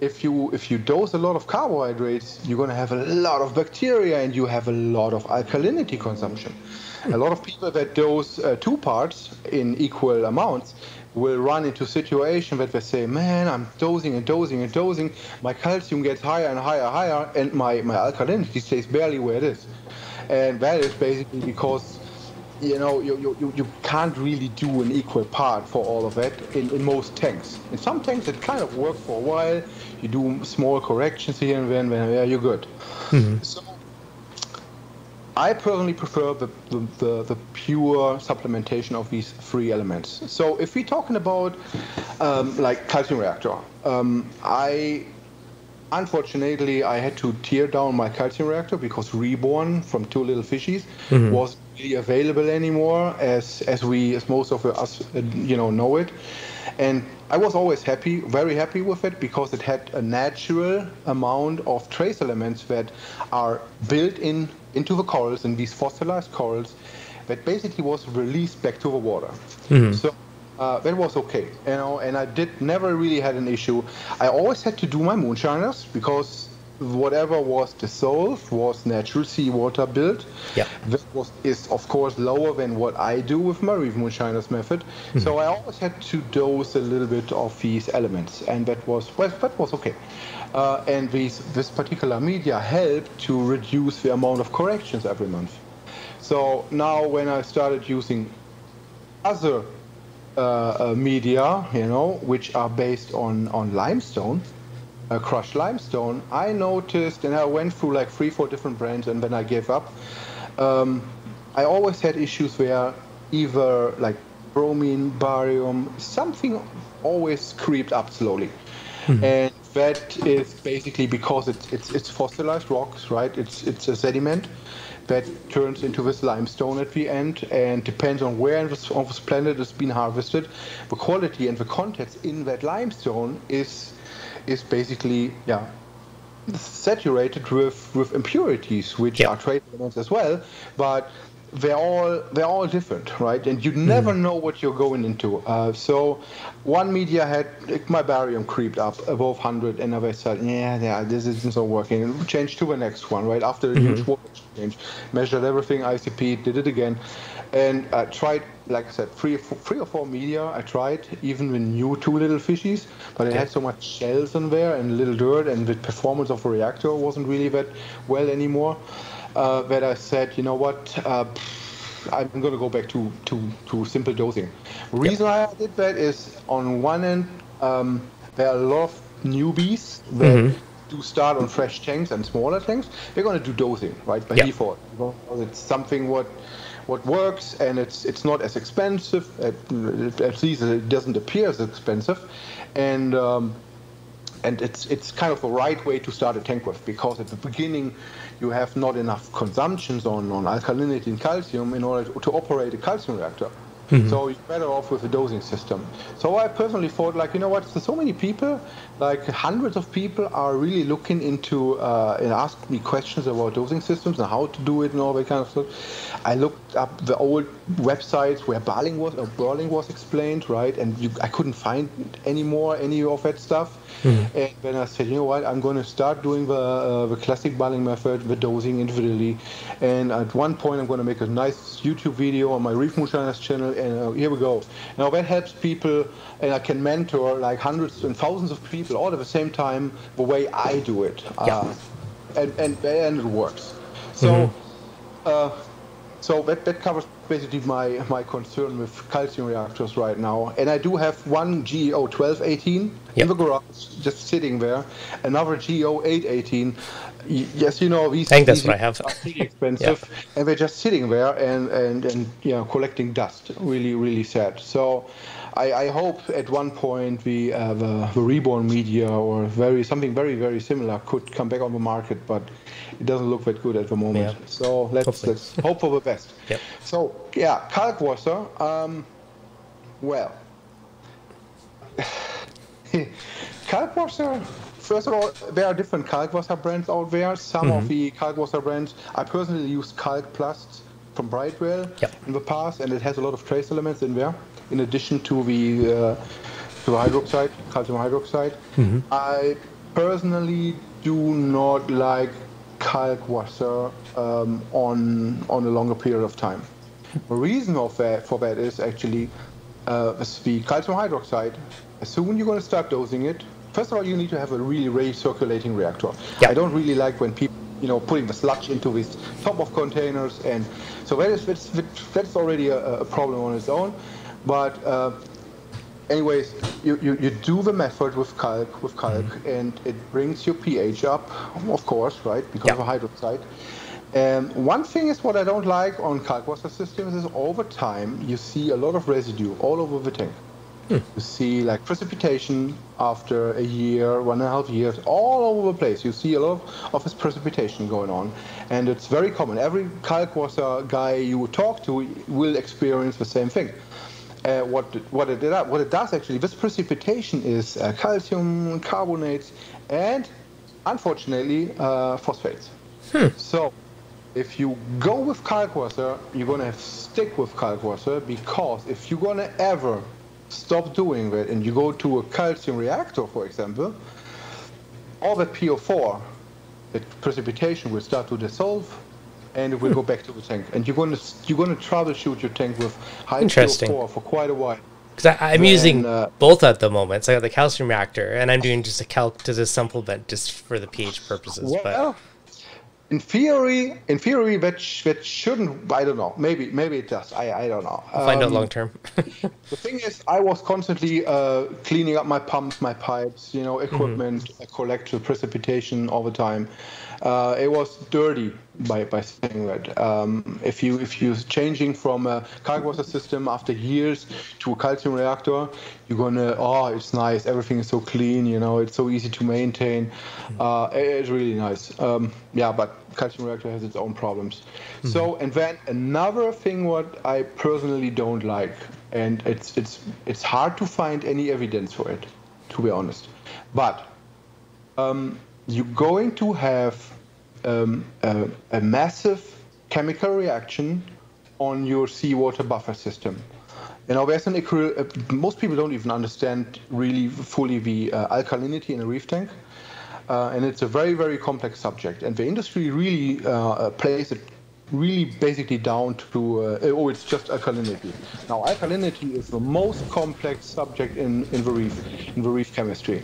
if you if you dose a lot of carbohydrates, you're going to have a lot of bacteria and you have a lot of alkalinity consumption. A lot of people that dose uh, two parts in equal amounts will run into situation that they say, man, I'm dosing and dosing and dosing. My calcium gets higher and higher, higher, and my, my alkalinity stays barely where it is. And that is basically because you know, you, you, you can't really do an equal part for all of it in, in most tanks. In some tanks, it kind of works for a while. You do small corrections here and then, then yeah, you're good. Mm-hmm. So, I personally prefer the, the, the, the, pure supplementation of these three elements. So if we're talking about um, like calcium reactor, um, I unfortunately I had to tear down my calcium reactor because Reborn from Two Little Fishies mm-hmm. was really available anymore as as we as most of us uh, you know know it and I was always happy very happy with it because it had a natural amount of trace elements that are built in into the corals in these fossilized corals that basically was released back to the water mm-hmm. so uh, that was okay, you know, and I did never really had an issue. I always had to do my moonshiners because whatever was dissolved was natural seawater built. Yeah. That was is of course lower than what I do with my Reef Moonshiners method. Mm-hmm. So I always had to dose a little bit of these elements, and that was well, that was okay. Uh, and these, this particular media helped to reduce the amount of corrections every month. So now when I started using other uh, uh, media, you know, which are based on, on limestone, uh, crushed limestone, I noticed, and I went through like three, four different brands, and then I gave up. Um, I always had issues where either like bromine, barium, something always creeped up slowly, mm-hmm. and that is basically because it's it's, it's fossilized rocks, right? It's it's a sediment that turns into this limestone at the end, and depends on where on this, on this planet it's been harvested, the quality and the contents in that limestone is is basically yeah saturated with with impurities, which yep. are trace elements as well, but they're all they're all different, right? And you never mm. know what you're going into. Uh, so one media had my barium creeped up above 100, and I said, yeah, yeah, this isn't so working. Change to the next one, right? After mm-hmm. huge change, measured everything, ICP, did it again, and I tried, like I said, three, three or four media. I tried even with new two little fishies, but it had so much shells in there and little dirt, and the performance of the reactor wasn't really that well anymore uh, that I said, you know what, uh, I'm going to go back to, to, to simple dosing. Reason yep. I did that is on one end, um, there are a lot of newbies that mm-hmm. do start on fresh tanks and smaller tanks. They're going to do dosing, right, by yep. default. Because it's something what what works and it's it's not as expensive at, at least it doesn't appear as expensive and um, and it's it's kind of the right way to start a tank with because at the beginning you have not enough consumptions on, on alkalinity and calcium in order to operate a calcium reactor. Mm-hmm. So you're better off with a dosing system. So I personally thought, like, you know what? So many people, like hundreds of people, are really looking into uh, and ask me questions about dosing systems and how to do it and all that kind of stuff. I looked up the old websites where Balling was or Balling was explained, right? And you, I couldn't find any more any of that stuff. Mm-hmm. And then I said, you know what, I'm going to start doing the, uh, the classic Balling method, the dosing individually. And at one point, I'm going to make a nice YouTube video on my Reef Moonshiners channel. And uh, here we go. Now that helps people, and I can mentor like hundreds and thousands of people all at the same time the way I do it. Yeah. Uh, and, and, and it works. So, mm-hmm. uh, so that, that covers basically my, my concern with calcium reactors right now. And I do have one GEO 1218 yep. in the garage, just sitting there. Another GEO 818. Yes, you know these. I think that's what I have. Are pretty expensive, yeah. and they're just sitting there and and and you know collecting dust. Really, really sad. So. I, I hope at one point we uh, have a, the reborn media or very something very very similar could come back on the market, but it doesn't look that good at the moment. Yeah. So let's, let's hope for the best. Yep. So yeah, Kalkwasser. Um, well, Kalkwasser. First of all, there are different Kalkwasser brands out there. Some mm-hmm. of the Kalkwasser brands, I personally use Kalk Plus from Brightwell yep. in the past, and it has a lot of trace elements in there. In addition to the uh, to the hydroxide, calcium hydroxide, mm-hmm. I personally do not like Kalkwasser um, on on a longer period of time. The reason of that, for that is actually uh, the calcium hydroxide. As soon you're going to start dosing it, first of all, you need to have a really recirculating reactor. I don't really like when people, you know, putting the sludge into this top of containers, and so that is that's, that's already a, a problem on its own. But uh, anyways, you, you, you, do the method with calc, with calc, mm-hmm. and it brings your pH up, of course, right, because yep. of hydroxide. And one thing is what I don't like on Kalkwasser systems is over time you see a lot of residue all over the tank. Hmm. You see like precipitation after a year, one and a half years, all over the place. You see a lot of, of this precipitation going on, and it's very common. Every Kalkwasser guy you talk to will experience the same thing. Uh, what what it what it does actually, this precipitation is uh, calcium carbonates and unfortunately uh, phosphates. Hmm. So if you go with Kalkwasser, you're going to have to stick with Kalkwasser because if you're going to ever stop doing that and you go to a calcium reactor, for example, all that PO4, that precipitation will start to dissolve and it will hmm. go back to the tank. And you're going to you're going to troubleshoot your tank with high PO4 for quite a while. Because I'm using uh, both at the moment. So I got the calcium reactor, and I'm doing just a calc to the supplement just for the pH purposes. Well, but in theory, in theory, that sh- that shouldn't. I don't know. Maybe maybe it does. I I don't know. I'll find um, out long term. the thing is, I was constantly uh, cleaning up my pumps, my pipes, you know, equipment, mm-hmm. collect the precipitation all the time. Uh, it was dirty by, by saying that. Um, if you if you're changing from a Kalkwasser system after years to a calcium reactor, you're gonna oh it's nice, everything is so clean, you know, it's so easy to maintain. Uh, it's really nice. Um, yeah, but calcium reactor has its own problems. Mm-hmm. So and then another thing what I personally don't like, and it's it's it's hard to find any evidence for it, to be honest. But um, you're going to have um, a, a, massive chemical reaction on your seawater buffer system. You know, there's an uh, most people don't even understand really fully the uh, alkalinity in a reef tank. Uh, and it's a very, very complex subject. And the industry really uh, plays it really basically down to, uh, oh, it's just alkalinity. Now, alkalinity is the most complex subject in, in the reef, in the reef chemistry.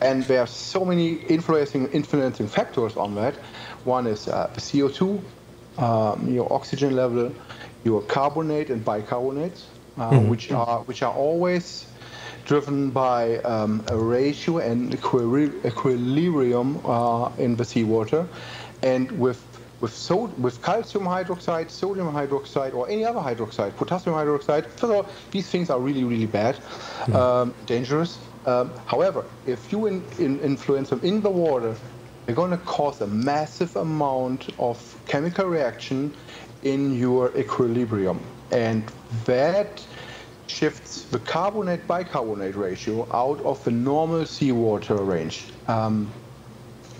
And there are so many influencing, influencing factors on that. One is uh, CO2, um, your oxygen level, your carbonate and bicarbonate, uh, mm-hmm. which are which are always driven by um, a ratio and equilibrium uh, in the seawater, and with with, so, with calcium hydroxide, sodium hydroxide, or any other hydroxide, potassium hydroxide. All, these things are really, really bad, mm. um, dangerous. Um, however, if you in, in influence them in the water, they're going to cause a massive amount of chemical reaction in your equilibrium. And that shifts the carbonate bicarbonate ratio out of the normal seawater range. Um,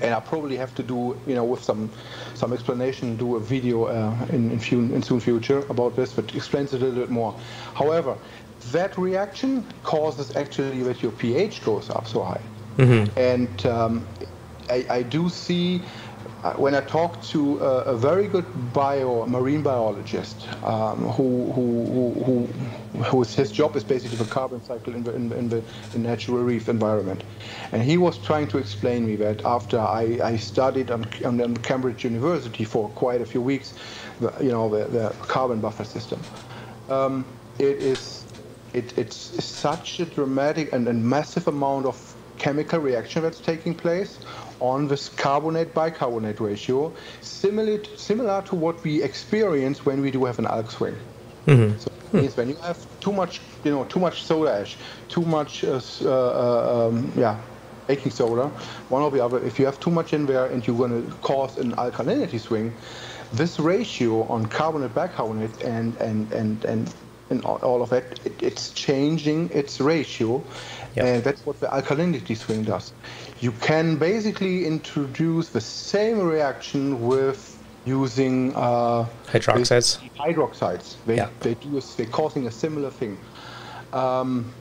and I probably have to do, you know, with some some explanation, do a video uh, in in, few, in soon future about this, but explains it a little bit more. However, that reaction causes actually that your pH goes up so high, mm-hmm. and um, I, I do see uh, when I talk to a, a, very good bio marine biologist um, who, who, who, who his job is basically the carbon cycle in the, in, in the in natural reef environment, and he was trying to explain me that after I, I studied on, on Cambridge University for quite a few weeks, the, you know the, the carbon buffer system, um, it is it, it's such a dramatic and, and massive amount of chemical reaction that's taking place on this carbonate bicarbonate ratio, similar to, similar to what we experience when we do have an alk swing. Mm-hmm. So means when you have too much, you know, too much soda ash, too much, uh, uh, uh, um, yeah, baking soda, one or the other. If you have too much in there and you're going to cause an alkalinity swing, this ratio on carbonate bicarbonate and and and and and all of that, it, it's changing its ratio, yep. and that's what the alkalinity swing does you can basically introduce the same reaction with using uh, hydroxides. Hydroxides. They, yeah. they do they're causing a similar thing. Um,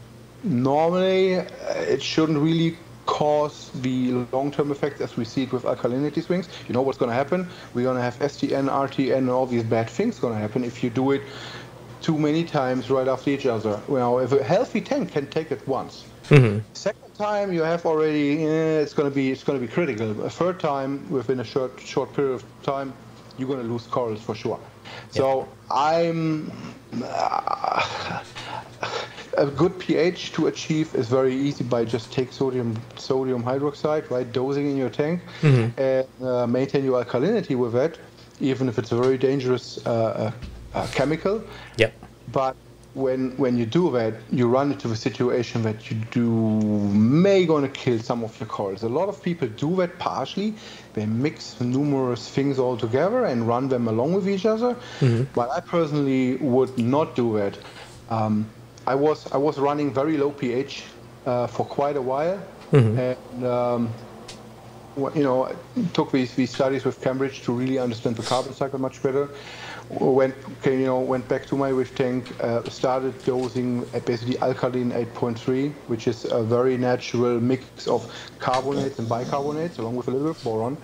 normally, uh, it shouldn't really cause the long-term effects as we see it with alkalinity swings. You know what's going to happen? We're going to have STN, RTN, and all these bad things going to happen if you do it too many times right after each other. Well, if a healthy tank can take it once. Mm-hmm. Second time you have already eh, it's going to be it's going to be critical. A third time within a short short period of time, you're going to lose corals for sure. So I'm uh, a good pH to achieve is very easy by just take sodium sodium hydroxide, right, dosing in your tank, mm-hmm. and uh, maintain your alkalinity with it, even if it's a very dangerous uh, uh, chemical. Yep. But when when you do that, you run into the situation that you do may going to kill some of your corals. A lot of people do that partially. They mix numerous things all together and run them along with each other. Mm-hmm. But I personally would not do that. Um, I was I was running very low pH uh, for quite a while, mm-hmm. and um, you know took these, these studies with Cambridge to really understand the carbon cycle much better went you know went back to my reef tank, uh, started dosing basically alkaline 8.3, which is a very natural mix of carbonates and bicarbonates along with a little bit of boron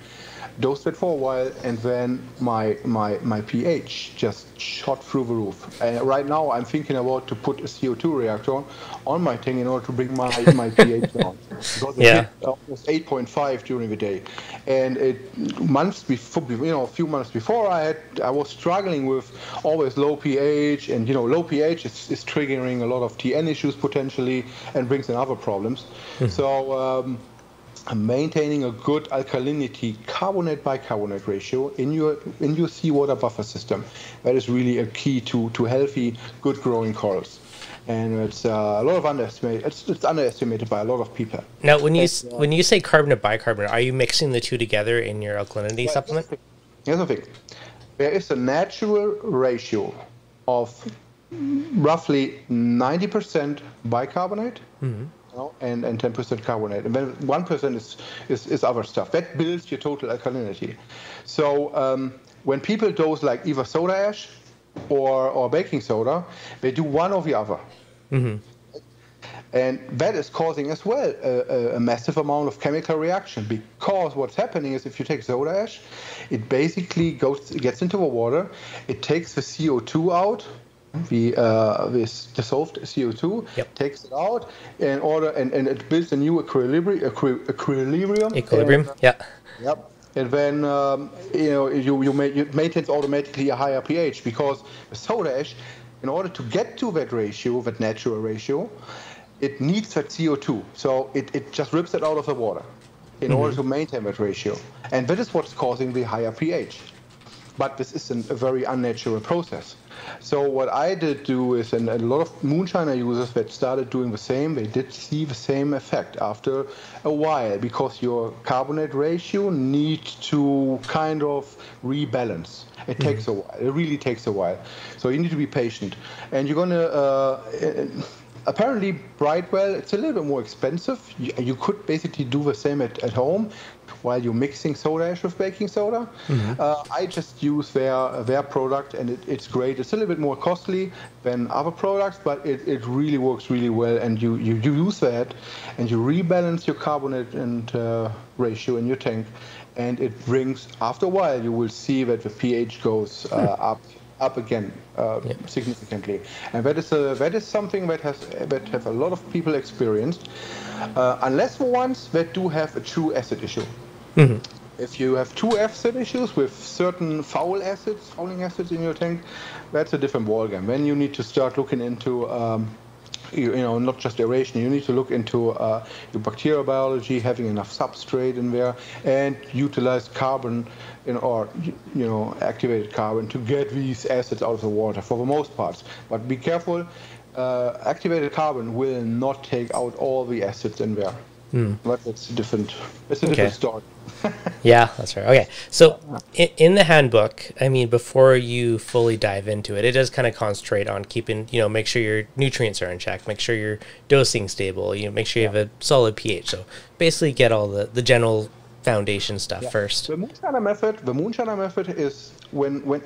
dosed it for a while, and then my my my pH just shot through the roof. And right now, I'm thinking about to put a CO2 reactor on my tank in order to bring my my pH down because yeah. it almost 8.5 during the day, and it months before, you know, a few months before, I had I was struggling with always low pH, and you know, low pH is, is triggering a lot of TN issues potentially, and brings in other problems. Mm. So. Um, maintaining a good alkalinity carbonate bicarbonate ratio in your in your seawater buffer system. That is really a key to to healthy, good growing corals. And it's uh, a lot of underestimated. It's, it's, underestimated by a lot of people. Now, when you uh, when you say carbonate bicarbonate, are you mixing the two together in your alkalinity supplement? Here's the thing. There is a natural ratio of roughly 90% bicarbonate mm-hmm know, and, and 10% carbonate. And then 1% is, is, is other stuff. That builds your total alkalinity. So um, when people dose like either soda ash or, or baking soda, they do one or the other. Mm-hmm. And that is causing as well a, a, massive amount of chemical reaction because what's happening is if you take soda ash, it basically goes gets into the water, it takes the CO2 out, the uh, this dissolved CO2 yep. takes it out in order and, and it builds a new equilibrium equilibrium equilibrium and, yeah yep and then um, you know you you, may, you maintains automatically a higher pH because the soda ash in order to get to that ratio that natural ratio it needs that CO2. So it, it just rips it out of the water in mm-hmm. order to maintain that ratio. And that is what's causing the higher pH. But this is an, a very unnatural process. So what I did do is, and a lot of moonshiner users that started doing the same, they did see the same effect after a while because your carbonate ratio needs to kind of rebalance. It mm-hmm. takes a while. It really takes a while. So you need to be patient. And you're gonna. Uh, apparently Brightwell, it's a little bit more expensive. You, you, could basically do the same at, at home while you're mixing soda ash with baking soda. Mm-hmm. Uh, I just use their their product and it, it's great. It's a little bit more costly than other products, but it, it really works really well. And you, you, you use that and you rebalance your carbonate and uh, ratio in your tank. And it brings, after a while, you will see that the pH goes uh, hmm. up up again uh, yeah. significantly, and that is a, that is something that has that have a lot of people experienced, uh, unless the ones that do have a true acid issue. Mm-hmm. If you have two acid issues with certain foul acids, fouling acids in your tank, that's a different ballgame. Then you need to start looking into um, you, you, know, not just aeration. You need to look into uh, your bacterial biology, having enough substrate in there, and utilize carbon in, or you know, activated carbon to get these acids out of the water for the most part. But be careful. Uh, activated carbon will not take out all the acids in there. Mm. But it's different. It's a okay. different story. yeah, that's right. Okay, so in, in, the handbook, I mean, before you fully dive into it, it does kind of concentrate on keeping, you know, make sure your nutrients are in check, make sure your dosing stable, you know, make sure you yeah. have a solid pH. So basically, get all the the general foundation stuff yeah. first. The moonshiner method, the moonshiner method is when when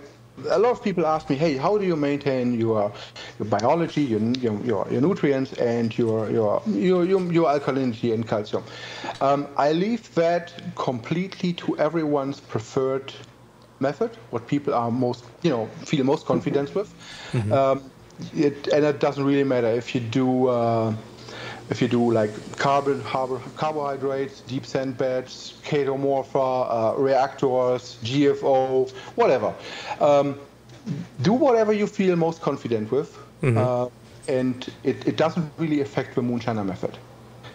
a lot of people ask me, hey, how do you maintain your your biology, your your, your nutrients, and your your your your, your alkalinity and calcium? Um, I leave that completely to everyone's preferred method, what people are most you know feel most confident with. Mm-hmm. Um, it, and it doesn't really matter if you do. Uh, if you do like carbon, carbohydrates, deep sand beds, chaetomorpha, uh, reactors, GFO, whatever. Um, do whatever you feel most confident with, mm-hmm. uh, and it, it doesn't really affect the moonshiner method.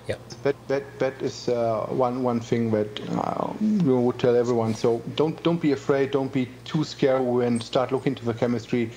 Yeah. That that that is uh, one one thing that uh, we would tell everyone. So don't don't be afraid. Don't be too scared when start looking into the chemistry.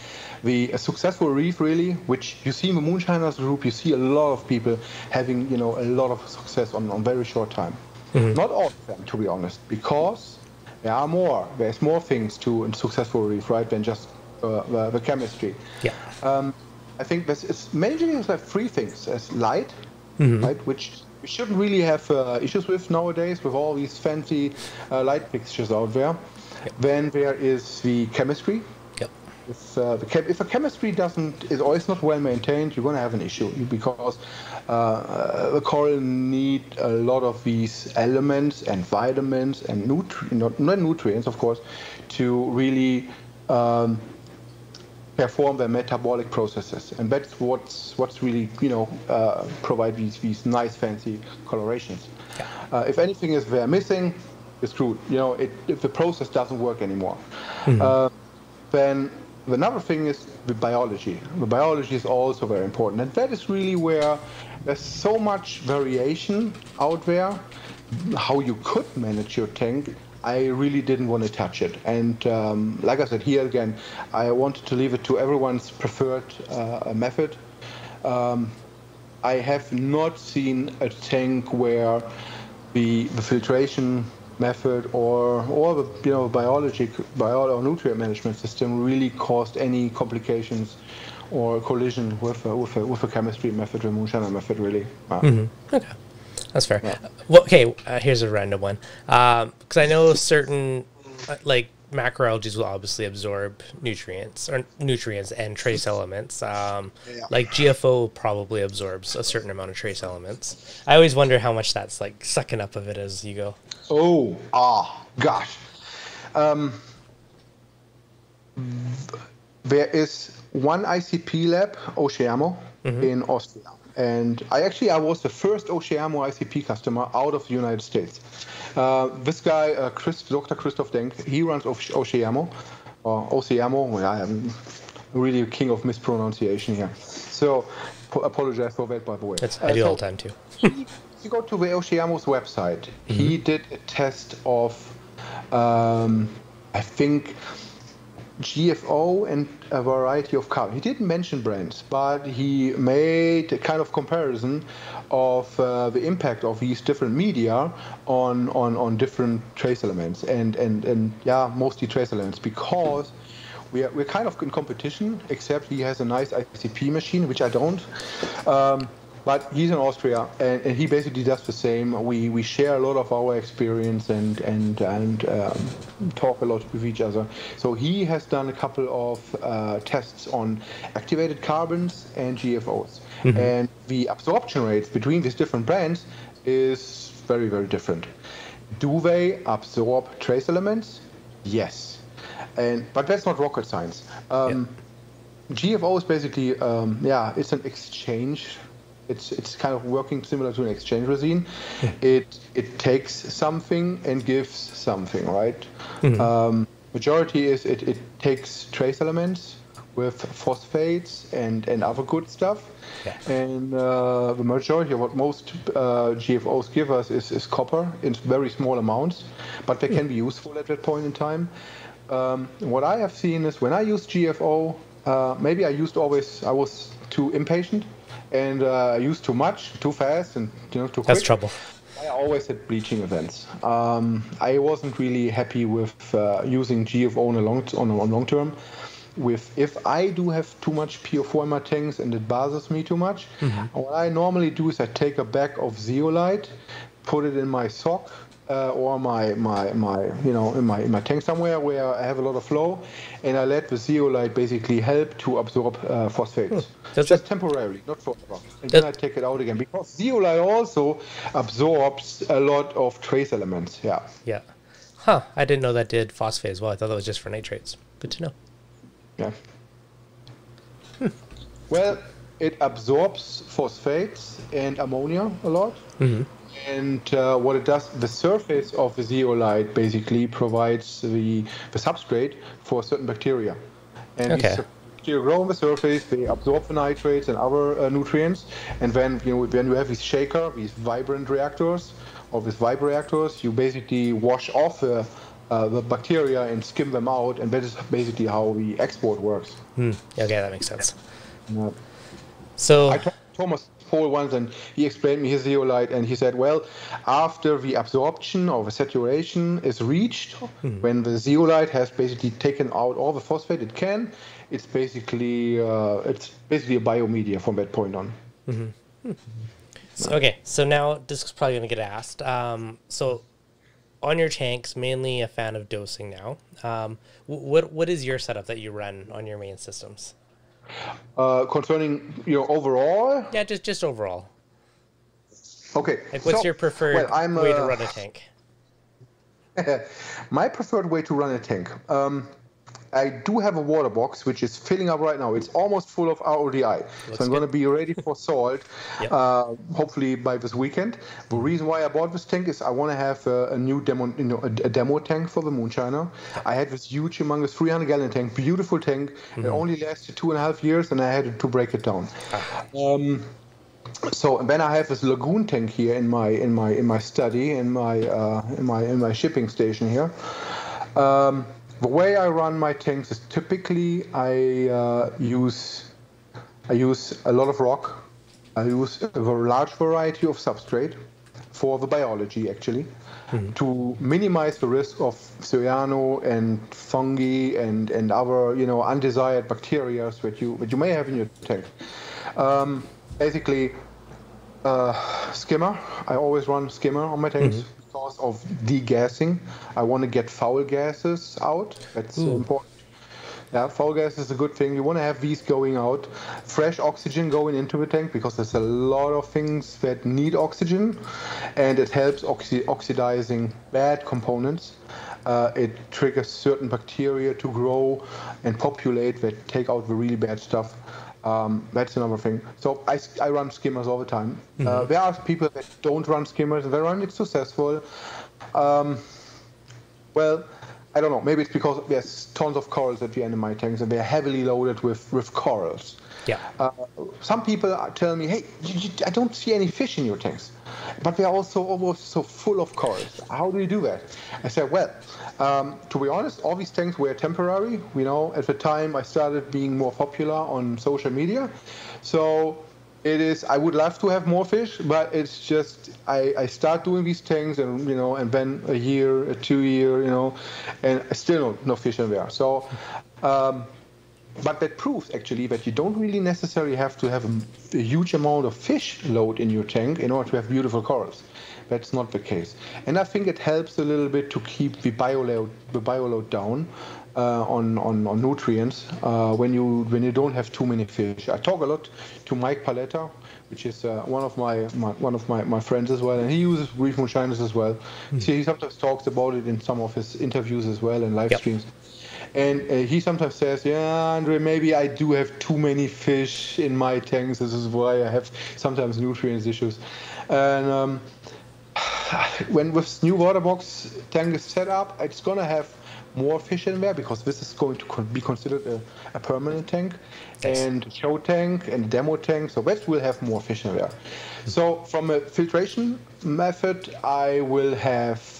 The successful reef really, which you see in the moonshiners group, you see a lot of people having you know a lot of success on on very short time. Mm-hmm. Not all of them, to be honest, because there are more. There's more things to a successful reef, right, than just uh, the, the, chemistry. Yeah. Um, I think this is mainly like three things: as light, mm-hmm. right? Which we shouldn't really have uh, issues with nowadays with all these fancy uh, light fixtures out there. Then there is the chemistry. If, uh, the chem- if a chemistry doesn't is always not well maintained, you're going to have an issue because uh, the coral need a lot of these elements and vitamins and nutri- not, not nutrients, of course, to really um, perform their metabolic processes, and that's what's what's really you know uh, provide these these nice fancy colorations. Uh, if anything is there missing, it's screwed. You know, it, if the process doesn't work anymore, mm-hmm. uh, then another thing is the biology. The biology is also very important, and that is really where there's so much variation out there. How you could manage your tank I really didn't want to touch it. And um, like I said, here again, I wanted to leave it to everyone's preferred uh, method. Um, I have not seen a tank where the, the filtration method or or the you know biology bio or nutrient management system really caused any complications or collision with a, with a, with a chemistry method or moonshiner method really. Uh, mm-hmm. Okay. That's fair. Yeah. Well, okay, uh, here's a random one. Because um, I know certain, uh, like macroalgae will obviously absorb nutrients or nutrients and trace elements. Um, yeah. Like GFO probably absorbs a certain amount of trace elements. I always wonder how much that's like sucking up of it as you go. Oh, ah, gosh. Um, there is one ICP lab, Oceamo, mm-hmm. in Austria. And I actually I was the first Oceamo ICP customer out of the United States. Uh, this guy, uh, Chris, Dr. Christoph Denk, he runs Oceamo, or Oceamo. I am really a king of mispronunciation here. So apologize for that, by the way. That's I do uh, so all the time too. you go to the Oceamo's website, mm-hmm. he did a test of, um, I think, GFO and a variety of cars. He didn't mention brands, but he made a kind of comparison of uh, the impact of these different media on, on, on different trace elements and, and, and yeah, mostly trace elements because we are, we're kind of in competition, except he has a nice ICP machine, which I don't. Um, but he's in Austria, and, and, he basically does the same. We we share a lot of our experience and and and um, talk a lot with each other. So he has done a couple of uh, tests on activated carbons and GFOs, mm-hmm. and the absorption rates between these different brands is very very different. Do they absorb trace elements? Yes, and but that's not rocket science. Um, GFO is basically, um, yeah, it's an exchange it's it's kind of working similar to an exchange resin. it it takes something and gives something, right? Mm-hmm. Um, majority is it, it takes trace elements with phosphates and, and other good stuff. And uh, the majority of what most uh, GFOs give us is, is copper in very small amounts, but they mm. can be useful at that point in time. Um, what I have seen is when I use GFO, uh, maybe I used always, I was too impatient and uh, I used too much, too fast, and you know too quick. That's trouble. I always had bleaching events. Um, I wasn't really happy with uh, using GFO on a long on long term. With if I do have too much PO4 in my tanks and it bothers me too much, mm-hmm. what I normally do is I take a bag of zeolite, put it in my sock, uh, or my, my, my, you know, in my, in my tank somewhere where I have a lot of flow, and I let the zeolite basically help to absorb uh, phosphates. Hmm. Just that, temporarily, not forever. And then I take it out again because zeolite also absorbs a lot of trace elements. Yeah. Yeah. Huh. I didn't know that did phosphate as well. I thought that was just for nitrates. Good to know. Yeah. Hmm. Well, it absorbs phosphates and ammonia a lot. Mm-hmm. And uh, what it does, the surface of the zeolite basically provides the, the substrate for certain bacteria. And okay. these bacteria grow on the surface, they absorb the nitrates and other uh, nutrients, and then you know when you have these shaker, these vibrant reactors, or these vibreactors, you basically wash off the uh, the bacteria and skim them out, and that is basically how the export works. Hmm. Okay, that makes sense. Yeah. So I Thomas Pohl once, and he explained me his zeolite, and he said, well, after the absorption or the saturation is reached, mm-hmm. when the zeolite has basically taken out all the phosphate it can, it's basically uh, it's basically a biomedia from that point on. Mm-hmm. So, okay, so now this is probably going to get asked. Um, so on your tanks, mainly a fan of dosing now. Um, what what is your setup that you run on your main systems? Uh, concerning your overall. Yeah, just just overall. Okay. Like, what's so, your preferred well, way uh, to run a tank? my preferred way to run a tank. Um, I do have a water box which is filling up right now. It's almost full of RODI. Looks so I'm going to be ready for salt, yep. uh, hopefully by this weekend. The reason why I bought this tank is I want to have a, a new demo, you know, a, a, demo tank for the Moonshiner. I had this huge, humongous 300 gallon tank, beautiful tank. Mm-hmm. It only lasted two and a half years, and I had to break it down. Ah. Um, so and then I have this lagoon tank here in my in my in my study in my uh, in my in my shipping station here. Um, the way I run my tanks is typically I uh, use I use a lot of rock. I use a large variety of substrate for the biology actually mm-hmm. to minimize the risk of cyano and fungi and, and other you know undesired bacteria that you that you may have in your tank. Um, basically, uh, skimmer. I always run skimmer on my tanks. Mm-hmm of degassing. I want to get foul gases out. That's Ooh. important. Yeah, foul gas is a good thing. You want to have these going out, fresh oxygen going into the tank because there's a lot of things that need oxygen, and it helps oxi- oxidizing bad components. Uh, it triggers certain bacteria to grow and populate that take out the really bad stuff. Um, that's another thing. So I, I run skimmers all the time. Uh, there are people that don't run skimmers and they run it successful. Um, well, I don't know. Maybe it's because there's tons of corals at the end of my tanks and they're heavily loaded with, with corals. Yeah. Uh, some people tell me, hey, you, you, I don't see any fish in your tanks. But they're also almost so full of corals. How do you do that? I said, well, um, to be honest, all these tanks were temporary. You know, at the time I started being more popular on social media. So it is, I would love to have more fish, but it's just, I, I start doing these tanks and, you know, and then a year, a two year, you know, and still no, no fish in there. So, um, but that proves actually that you don't really necessarily have to have a, a, huge amount of fish load in your tank in order to have beautiful corals. That's not the case, and I think it helps a little bit to keep the bioload the bioload down uh, on, on on nutrients uh, when you when you don't have too many fish. I talk a lot to Mike Paletta, which is uh, one of my, my, one of my, my friends as well, and he uses reef moonshiners as well. Mm. So he sometimes talks about it in some of his interviews as well and live yep. streams. And uh, he sometimes says, "Yeah, Andre, maybe I do have too many fish in my tanks. This is why I have sometimes nutrients issues." And um, when this new water box tank is set up, it's gonna have more fish in there because this is going to be considered a, a permanent tank yes. and show tank and demo tank. So that will have more fish in there. So from a filtration method, I will have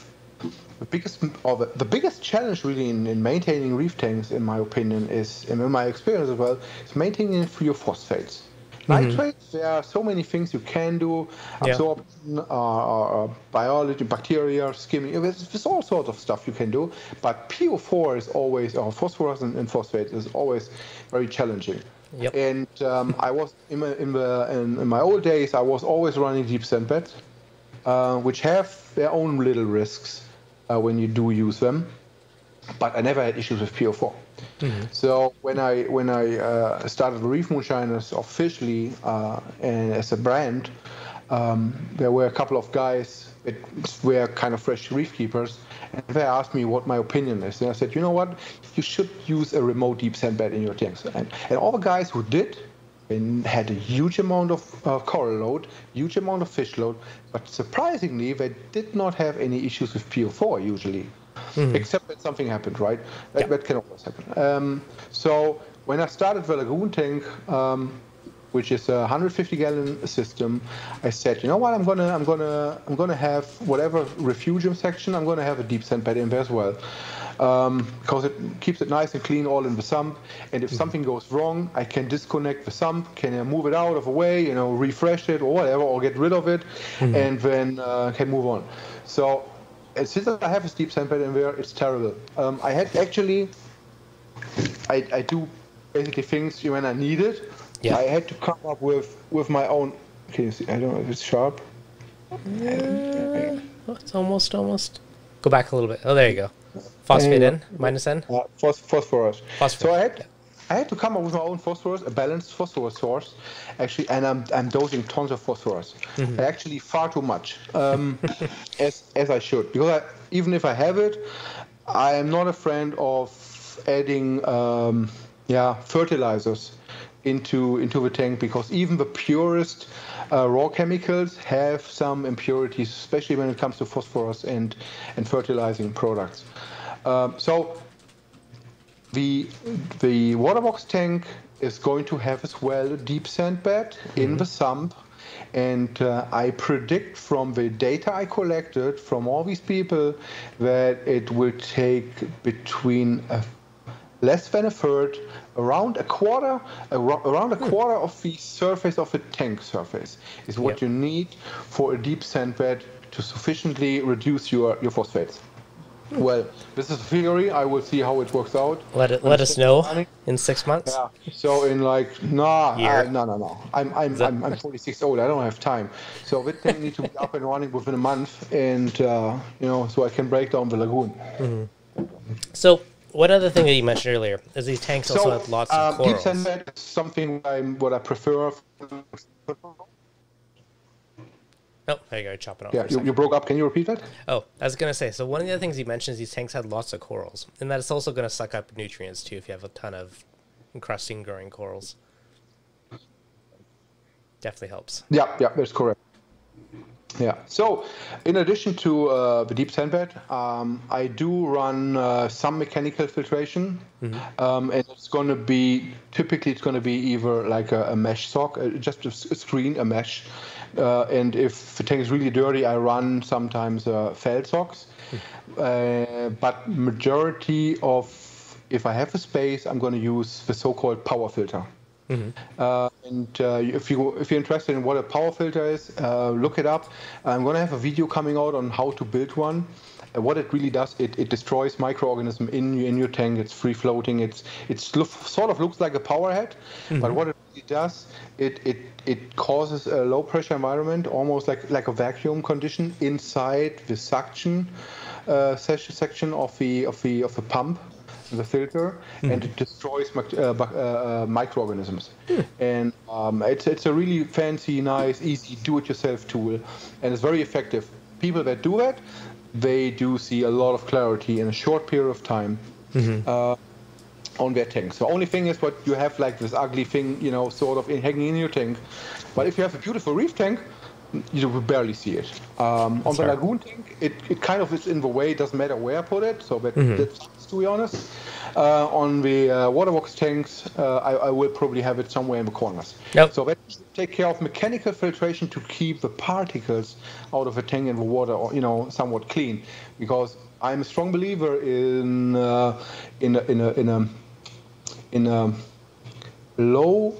the biggest or the, the biggest challenge really in, in, maintaining reef tanks in my opinion is in my experience as well is maintaining free of phosphates mm-hmm. nitrates there are so many things you can do absorption yeah. uh, uh, biology bacteria skimming there's, there's, all sorts of stuff you can do but po4 is always or phosphorus and, and phosphate is always very challenging Yep. And um, I was in, my, in, the, in, in, my old days, I was always running deep sand beds, uh, which have their own little risks uh, when you do use them. But I never had issues with PO4. Mm-hmm. So when I when I uh, started Reef Moonshiners officially uh, and as a brand, um, there were a couple of guys that were kind of fresh reef keepers, and they asked me what my opinion is. And I said, you know what, you should use a remote deep sand bed in your tanks. And, and all the guys who did and had a huge amount of uh, coral load, huge amount of fish load, but surprisingly, they did not have any issues with PO4 usually, mm-hmm. except that something happened, right? That, yeah. that can always happen. Um, so when I started the lagoon tank, um, which is a 150 gallon system, I said, you know what, I'm gonna, I'm gonna, I'm gonna have whatever refugium section, I'm gonna have a deep sand bed in there as well um, because it keeps it nice and clean all in the sump. And if mm-hmm. something goes wrong, I can disconnect the sump, can I move it out of the way, you know, refresh it or whatever, or get rid of it, mm-hmm. and then uh, can move on. So since I have a steep sand bed in there, it's terrible. Um, I had actually, I, I do basically things when I need it. Yeah. I had to come up with with my own. Can you see? I don't know if it's sharp. Uh, it's almost almost. Go back a little bit. Oh, there you go. Phosphate in, minus N? Uh, phosphorus. phosphorus. So I had, I had to come up with my own phosphorus, a balanced phosphorus source, actually, and I'm, I'm dosing tons of phosphorus. Mm-hmm. Actually, far too much, um, as, as I should. Because I, even if I have it, I am not a friend of adding um, yeah, fertilizers into, into the tank because even the purest uh, raw chemicals have some impurities, especially when it comes to phosphorus and, and fertilizing products. Um, so the the water box tank is going to have as well a deep sand bed mm-hmm. in the sump. And uh, I predict from the data I collected from all these people that it will take between a, less than a third, around a quarter, around a hmm. quarter of the surface of the tank surface is what yep. you need for a deep sand bed to sufficiently reduce your, your phosphates. Well, this is a theory. I will see how it works out. Let it let us know in six months. Yeah. So in like nah, no, no, no. I'm I'm, that- I'm I'm 46 old. I don't have time. So that thing need to be up and running within a month, and uh, you know, so I can break down the lagoon. So one other thing that you mentioned earlier is these tanks also So have lots of um, deep corals. bed is something I'm what I prefer. Oh, there you go, chopping off. Yeah, you, you broke up. Can you repeat that? Oh, I was gonna say. So one of the other things you mentioned is these tanks had lots of corals, and that it's also gonna suck up nutrients too if you have a ton of encrusting growing corals. Definitely helps. Yeah, yeah, that's correct. Yeah. So, in addition to uh, the deep sand bed, um, I do run uh, some mechanical filtration, um, and it's going to be typically it's going to be either like a, a mesh sock, uh, just a, screen, a mesh, uh, and if the tank is really dirty, I run sometimes uh, felt socks. Uh, but majority of if I have a space, I'm going to use the so-called power filter. Uh, and uh, if you if you're interested in what a power filter is, uh, look it up. I'm gonna have a video coming out on how to build one. Uh, what it really does, it, it destroys microorganism in in your tank. It's free floating. It's it's lo- sort of looks like a power head, but what it really does, it it it causes a low pressure environment, almost like like a vacuum condition inside the suction uh, section of the of the of the pump the filter and it destroys uh, uh, uh, microorganisms. And um, it's, it's a really fancy, nice, easy do-it-yourself tool, and it's very effective. People that do that, they do see a lot of clarity in a short period of time. Uh, on their tank. So only thing is what you have like this ugly thing, you know, sort of in, hanging in your tank. But if you have a beautiful reef tank, you will barely see it. Um, on the lagoon tank, it, it kind of is in the way. It doesn't matter where I put it. So that, that's to be honest. Uh, on the uh, waterbox tanks, uh, I, I will probably have it somewhere in the corners. Yep. So that take care of mechanical filtration to keep the particles out of the tank and the water, or, you know, somewhat clean. Because I'm a strong believer in uh, in a, in a, in a in a low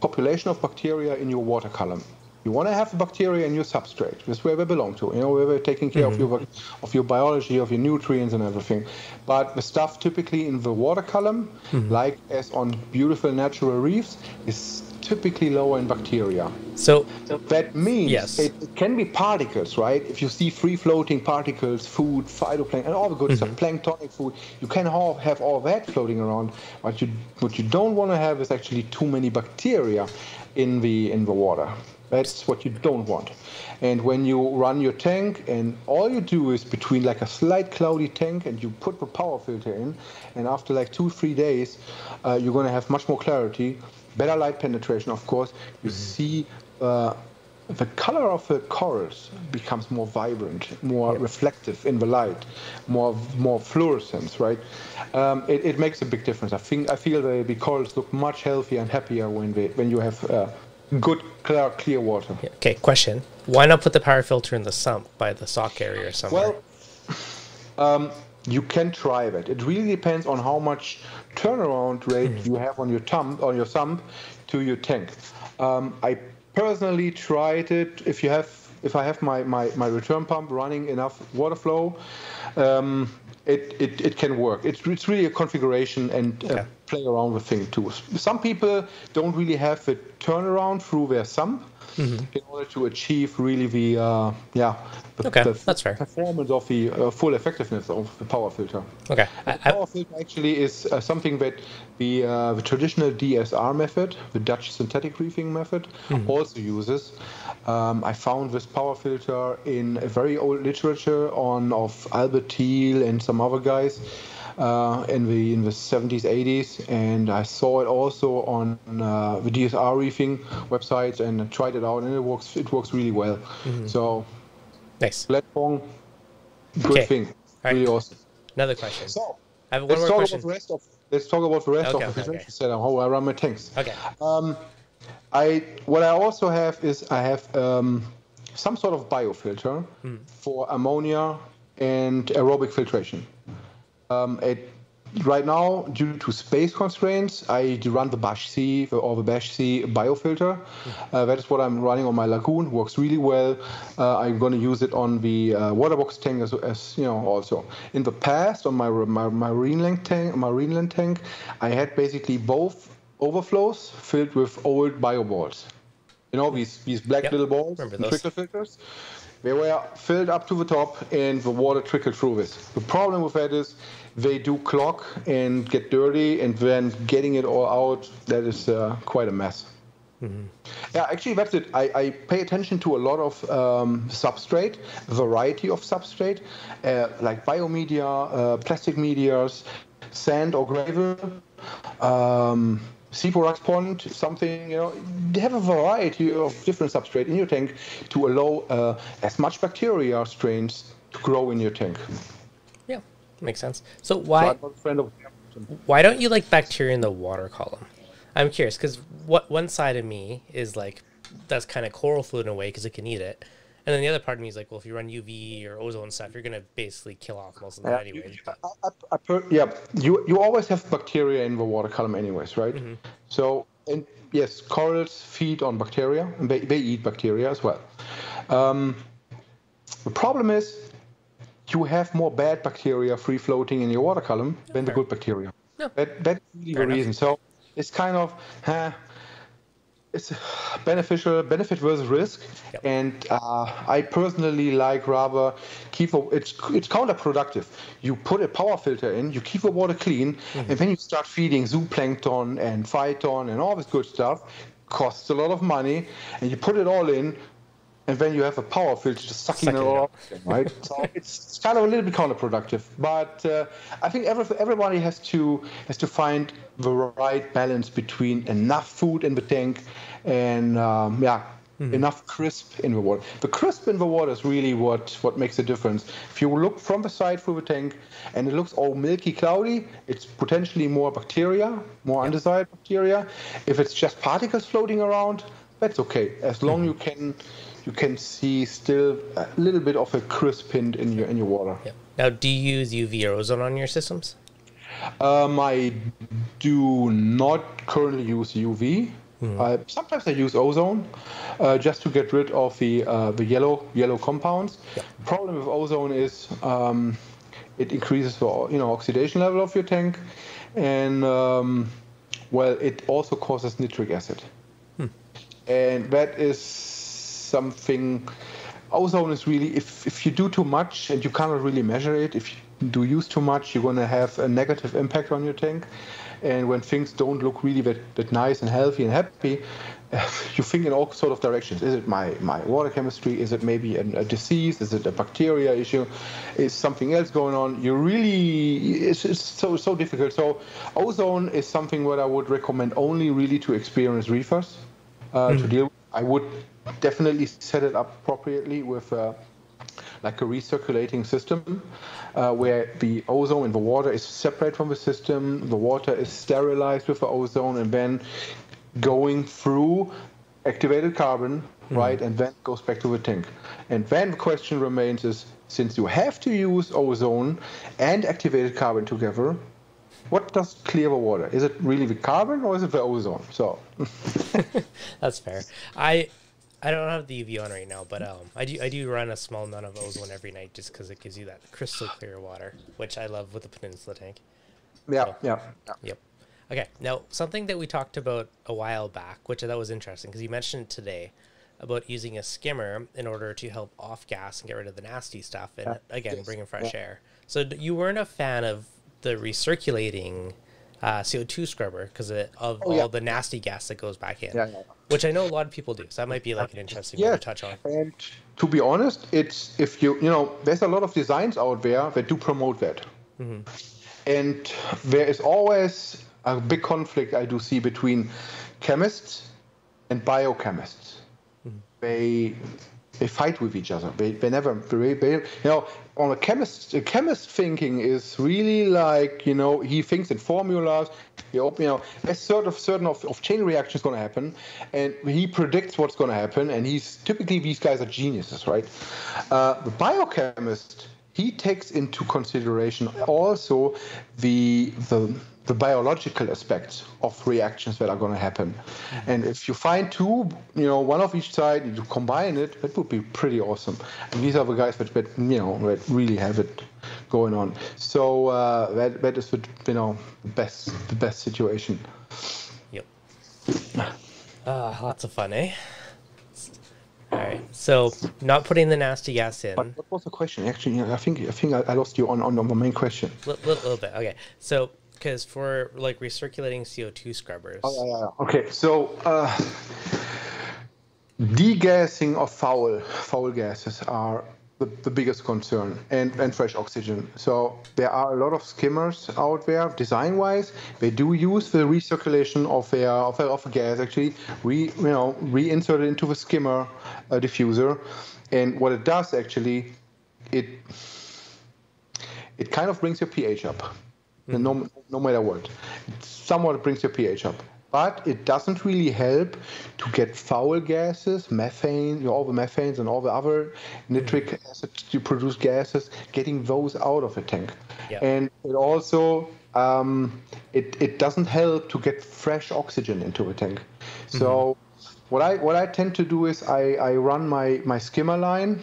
population of bacteria in your water column. You want to have bacteria in your substrate. That's where they belong to. You know, where they're taking care of your mm-hmm. of your biology, of your nutrients and everything. But the stuff typically in the water column, mm-hmm. like as on beautiful natural reefs, is typically lower in bacteria. So That means Yes. it, it can be particles, right? If you see free floating particles, food, phytoplankton, and all the good stuff, mm-hmm. planktonic food, you can all have all that floating around. What you what you don't want to have is actually too many bacteria in the in the water. That's what you don't want. And when you run your tank, and all you do is between like a slight cloudy tank, and you put the power filter in, and after like two three days, uh, you're going to have much more clarity, better light penetration, of course. You see. Uh, the color of the corals becomes more vibrant, more reflective in the light, more more fluorescence, right? Um, it, it makes a big difference. I think I feel the, the corals look much healthier and happier when they when you have uh, good clear clear water. okay, question: Why not put the power filter in the sump by the sock area or somewhere? Well, um, you can try that. It really depends on how much turnaround rate you have on your tum on your sump to your tank. Um, I personally tried it. If you have, if I have my, my, my return pump running enough water flow, um, it, it, it can work. It's, it's really a configuration and uh, play around with thing too. Some people don't really have a turnaround through their sump in order to achieve really the uh, yeah the, Okay, the that's fair. performance of the uh, full effectiveness of the power filter. okay, I, power filter actually is uh, something that the uh, the traditional DSR method, the Dutch synthetic reefing method, Mm-hmm. also uses. Um, I found this power filter in a very old literature on of Albert Thiel and some other guys uh, in the in the 70s, 80s, and I saw it also on uh, the DSR reefing websites and tried it out, and it works it works really well. Mm-hmm. So nice. platform, good Okay. thing, right. really awesome. Another question. So I have one let's more talk question. about the rest of let's talk about the rest Okay, of the okay, setup. How I run my tanks. Okay. Um, I what I also have is I have um, some sort of biofilter Hmm. for ammonia and aerobic filtration. Um, it right now, due to space constraints, I run the Bashsea or the Bashsea biofilter. Uh, that is what I'm running on my Lagoon. Works really well. Uh, I'm going to use it on the uh, Waterbox tank as, as, you know. Also, in the past, on my my Marineland tank, Marineland tank, I had basically both overflows filled with old bio balls. You know these these black yep. little balls, trickle filters. They were filled up to the top, and the water trickled through this. The problem with that is they do clog and get dirty, and then getting it all out, that is uh, quite a mess. Mm-hmm. Yeah, actually, that's it. I, I, pay attention to a lot of um, substrate, variety of substrate, uh, like biomedia, uh, plastic medias, sand or gravel. Um, Siporax pond, something, you know, they have a variety of different substrate in your tank to allow uh, as much bacteria strains to grow in your tank. Makes sense. So why why don't you like bacteria in the water column? I'm curious because what one side of me is like that's kind of coral fluid in a way because it can eat it, and then the other part of me is like, well, if you run UV or ozone stuff, you're gonna basically kill off most of that. I, I, yeah, you you always have bacteria in the water column anyways, right? Mm-hmm. So and yes, corals feed on bacteria and they, they eat bacteria as well. Um, the problem is you have more bad bacteria free floating in your water column than the good bacteria. No. That, that's really Fair the enough. reason. So it's kind of, huh, it's beneficial benefit versus risk yep. and uh, i personally like rather keep a, it's it's counterproductive you put a power filter in you keep the water clean mm-hmm. and then you start feeding zooplankton and phyton and all this good stuff costs a lot of money and you put it all in and then you have a power filter just sucking Suck it all up, right? so it's, it's, kind of a little bit counterproductive. But uh, I think every, everybody has to has to find the right balance between enough food in the tank and um, yeah. Mm-hmm. Enough crisp in the water. The crisp in the water is really what, what makes the difference. If you look from the side through the tank and it looks all milky, cloudy, it's potentially more bacteria, more undesired bacteria. If it's just particles floating around, that's okay. As long mm-hmm. you can you can see still a little bit of a crisp hint in your in your water. Yep. Now, do you use UV or ozone on your systems? Um, I do not currently use UV. Uh, sometimes I use ozone uh, just to get rid of the uh, the yellow yellow compounds. Yep. Problem with ozone is um, it increases the you know oxidation level of your tank, and um, well, it also causes nitric acid, hmm. and that is something. Ozone is really if if you do too much and you cannot really measure it. If you do use too much, you're going to have a negative impact on your tank. And when things don't look really that, that nice and healthy and happy, you think in all sort of directions. Is it my, my water chemistry? Is it maybe a, a disease? Is it a bacteria issue? Is something else going on? You really, it's, it's so so difficult. So ozone is something what I would recommend only really to experienced reefers uh, mm-hmm. to deal with. I would definitely set it up appropriately with uh, like a recirculating system uh, where the ozone in the water is separate from the system, the water is sterilized with the ozone, and then going through activated carbon, mm-hmm. right, and then goes back to the tank. And then the question remains is since you have to use ozone and activated carbon together, what does clear the water? Is it really the carbon or is it the ozone? So that's fair. I I don't have the UV on right now, but um, I do I do run a small amount of ozone every night just because it gives you that crystal clear water, which I love with the Peninsula tank. Yeah, so, yeah, yeah. Yep. Okay. Now something that we talked about a while back, which I thought was interesting because you mentioned today about using a skimmer in order to help off gas and get rid of the nasty stuff, and yeah. again yes. bring in fresh yeah. air. So you weren't a fan of the recirculating uh, CO2 scrubber because of oh, all yeah. the nasty gas that goes back in. Yeah, yeah, Which I know a lot of people do. So that might be like an interesting yeah. to touch on. And to be honest, it's if you you know there's a lot of designs out there that do promote that. Mm-hmm. And there is always a big conflict I do see between chemists and biochemists. Mm-hmm. They they fight with each other. They, they never, they, they, you know, on a chemist, a chemist thinking is really like, you know, he thinks in formulas. You know, a sort of certain of, of chain reactions going to happen, and he predicts what's going to happen. And he's typically these guys are geniuses, right? Uh, the biochemist he takes into consideration also the the the biological aspects of reactions that are going to happen. And if you find two, you know, one of each side, you combine it, that would be pretty awesome. And these are the guys that, that you know, that really have it going on. So uh, that that is the you know the best the best situation. Yep. Ah, lots of fun, eh? All right. So not putting the nasty gas in. But what was the question? Actually, I think I think I, I lost you on on the main question. A little, little bit. Okay. So because for like recirculating CO2 scrubbers. Oh, yeah, yeah. Okay, so uh, degassing of foul foul gases are the, the biggest concern, and and fresh oxygen. So there are a lot of skimmers out there, design-wise. They do use the recirculation of their of, their, of gas actually, re you know reinsert it into the skimmer uh, diffuser, and what it does actually, it it kind of brings your pH up. Mm-hmm. No, no matter what, it somewhat brings your pH up but it doesn't really help to get foul gases, methane, you know, all the methanes and all the other nitric acid to produce gases, getting those out of the tank. Yeah. And it also um, it, it doesn't help to get fresh oxygen into the tank. So mm-hmm. what I what I tend to do is I, I run my, my skimmer line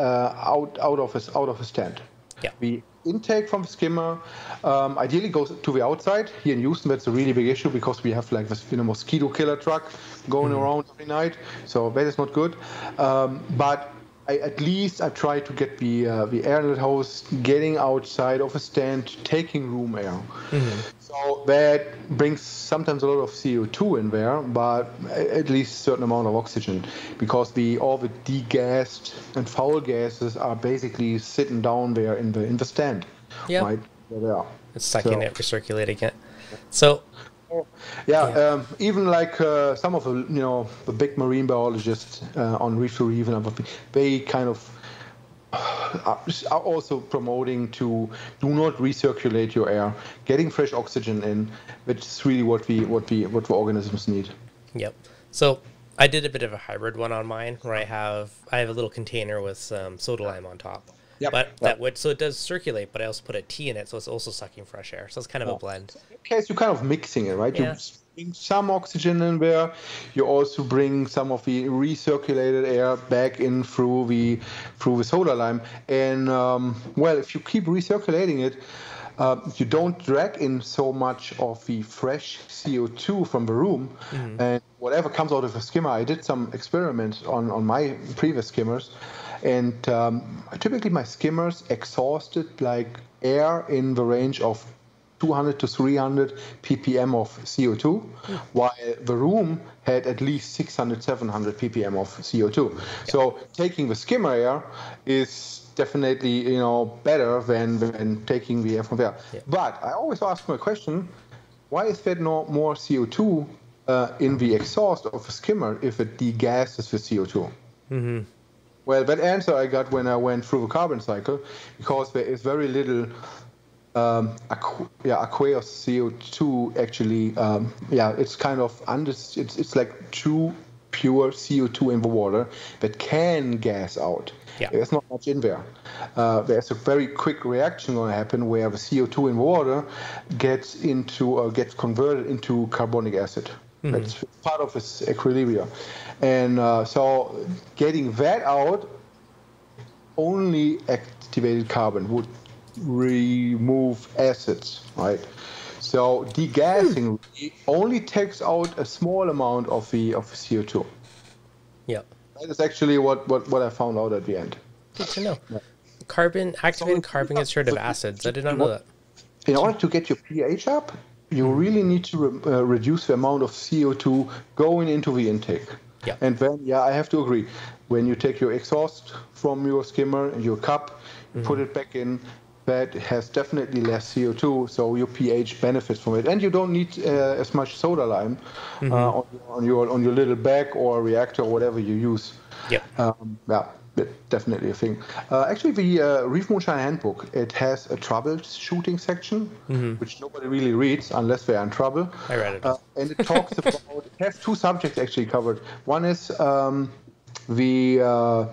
uh, out out of a, out of a stand. Yeah. We intake from the skimmer um, ideally goes to the outside. Here in Houston, that's a really big issue because we have like this you know, mosquito killer truck going mm. around every night. So that is not good. Um, but I, at least I try to get the uh, the airlet hose getting outside of a stand, taking room air. Mm-hmm. So that brings sometimes a lot of CO2 in there, but at least a certain amount of oxygen, because the all the degassed and foul gases are basically sitting down there in the in the stand. Yeah. Right. There they are. It's sucking so, it, recirculating it. So yeah, yeah. Um, even like uh, some of the you know the big marine biologists uh, on Reef2Reef and other they kind of are also promoting to do not recirculate your air, getting fresh oxygen in, which is really what we what we what the organisms need. Yep. So I did a bit of a hybrid one on mine where I have I have a little container with some soda lime on top. Yep. But yep. that would so it does circulate, but I also put a tea in it, so it's also sucking fresh air. So it's kind of a blend. Okay, so you're kind of mixing it, right? Yeah. You bring some oxygen in there. You also bring some of the recirculated air back in through the through the soda lime. And um, well, if you keep recirculating it, uh, you don't drag in so much of the fresh CO2 from the room, mm-hmm. and whatever comes out of the skimmer. I did some experiments on on my previous skimmers and um, typically my skimmers exhausted like air in the range of 200 to 300 ppm of CO2, yeah. while the room had at least 600, 700 ppm of CO2. Yeah. So taking the skimmer air is definitely you know better than, than taking the air from there. Yeah. But I always ask my question: Why is there no more CO2 uh, in the exhaust of a skimmer if it degasses the CO2? Mm-hmm. Well, that answer I got when I went through the carbon cycle, because there is very little um, aqu- yeah, aqueous CO2 actually. Um, yeah, it's kind of under. It's it's like true pure CO2 in the water that can gas out. Yeah. There's not much in there. Uh, there's a very quick reaction going to happen where the CO2 in water gets into uh, gets converted into carbonic acid. Mm-hmm. That's part of its equilibrium. And uh, so getting that out, only activated carbon would remove acids, right? So degassing hmm. only takes out a small amount of the of CO2. Yeah. That is actually what, what, what I found out at the end. Good to know. Yeah. Carbon activated so carbon gets rid of acids. I did not know that. In order to get your pH up, you really need to re- uh, reduce the amount of CO2 going into the intake. Yeah. And then, yeah, I have to agree. When you take your exhaust from your skimmer and your cup, mm-hmm. put it back in, that has definitely less CO2, so your pH benefits from it, and you don't need uh, as much soda lime mm-hmm. uh, on, on, your on your little bag or reactor or whatever you use. Yeah. Um, yeah definitely a thing. Uh, actually, the uh, Reef Moonshine Handbook it has a troubleshooting section, mm-hmm. which nobody really reads unless they're in trouble. I read it, uh, and it talks about it has two subjects actually covered. One is um, the uh,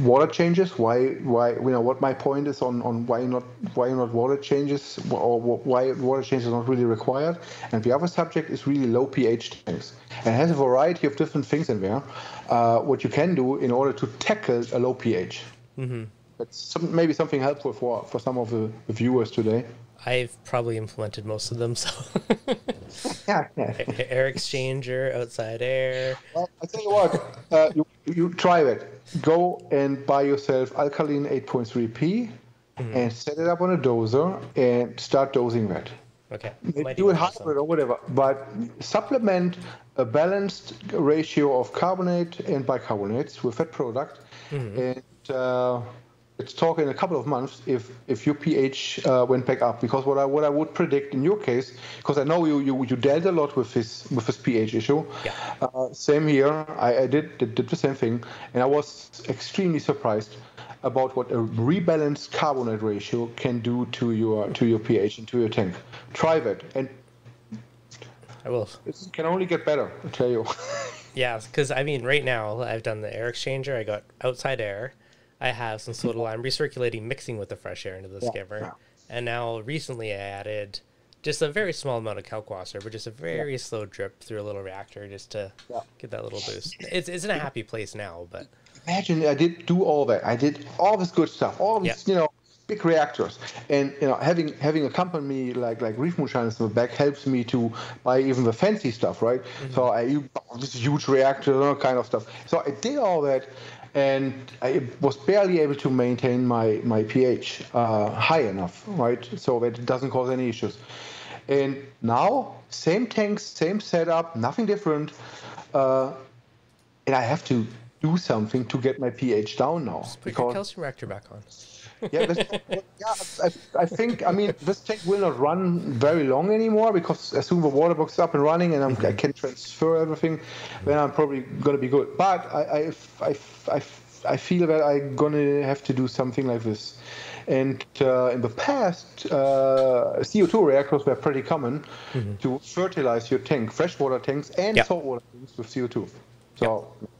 water changes. Why why you know what my point is on, on why not why not water changes or why water changes are not really required. And the other subject is really low pH tanks. And it has a variety of different things in there. Uh, what you can do in order to tackle a low pH. Mm-hmm. That's some, maybe something helpful for, for some of the viewers today. I've probably implemented most of them. So, yeah, yeah. air exchanger, outside air. Well, I tell you what, uh, you, you try it. Go and buy yourself alkaline 8.3p mm-hmm. and set it up on a doser and start dosing that. Okay. Maybe do it hybrid or whatever, but supplement a balanced ratio of carbonate and bicarbonates with that product, mm-hmm. and uh, let's talk in a couple of months if if your pH uh, went back up. Because what I what I would predict in your case, because I know you you, you dealt a lot with this with this pH issue. Yeah. Uh, same here. I, I did, did did the same thing, and I was extremely surprised about what a rebalanced carbonate ratio can do to your to your pH and to your tank. Try that, and I will. It can only get better. I tell you. yeah, because I mean, right now I've done the air exchanger. I got outside air I have some soda lime recirculating mixing with the fresh air into the yeah, skimmer. Yeah. And now recently I added just a very small amount of kalkwasser, but just a very yeah. slow drip through a little reactor just to get that little boost. It's, it's in a happy place now, but imagine I did do all that. I did all this good stuff, all these, you know, big reactors and you know having having a company like like reef moonshiners in the back helps me to buy even the fancy stuff right mm-hmm. so i this huge reactor all kind of stuff so i did all that and I was barely able to maintain my my pH uh, high enough, right, so that it doesn't cause any issues. And now, same tanks, same setup, nothing different, uh, and I have to do something to get my pH down now. Just put because, your calcium reactor back on. Yeah, this, yeah I, I, think, I mean, this tank will not run very long anymore because as soon as the water box is up and running and mm-hmm. i can transfer everything, then I'm probably going to be good. But I, I, I, I, I feel that I'm going to have to do something like this. And uh, in the past, uh, CO2 reactors were pretty common mm-hmm. to fertilize your tank, freshwater tanks and yep. saltwater tanks with CO2. So. Yep.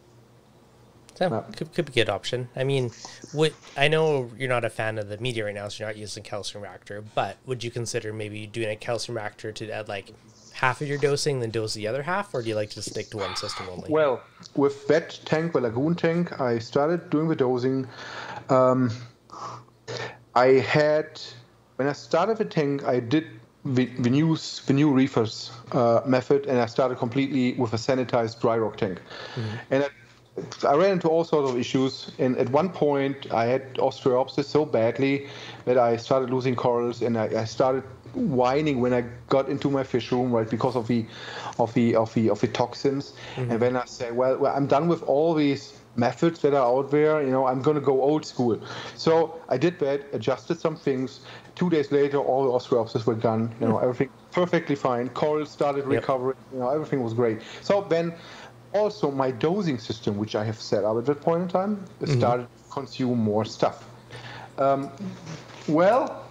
That no. could, could be a good option. I mean, would I know you're not a fan of the media right now, so you're not using calcium reactor. But would you consider maybe doing a calcium reactor to add like half of your dosing, then dose the other half, or do you like to stick to one system only? Well, with that tank, the Lagoon tank, I started doing the dosing. Um, I had when I started the tank, I did the, the new the new reefers uh, method, and I started completely with a sanitized dry rock tank, mm-hmm. and. I, I ran into all sorts of issues, and at one point I had ostreopsis so badly that I started losing corals, and I, I started whining when I got into my fish room, right, because of the, of the, of the, of the toxins. Mm-hmm. And then I said, well, well, I'm done with all these methods that are out there. You know, I'm going to go old school. So I did that, adjusted some things. Two days later, all the ostreopsis were gone. You know, mm-hmm. everything perfectly fine. Corals started recovering. Yep. You know, everything was great. So then also my dosing system, which I have set up at that point in time, mm-hmm. started to consume more stuff. Um, well,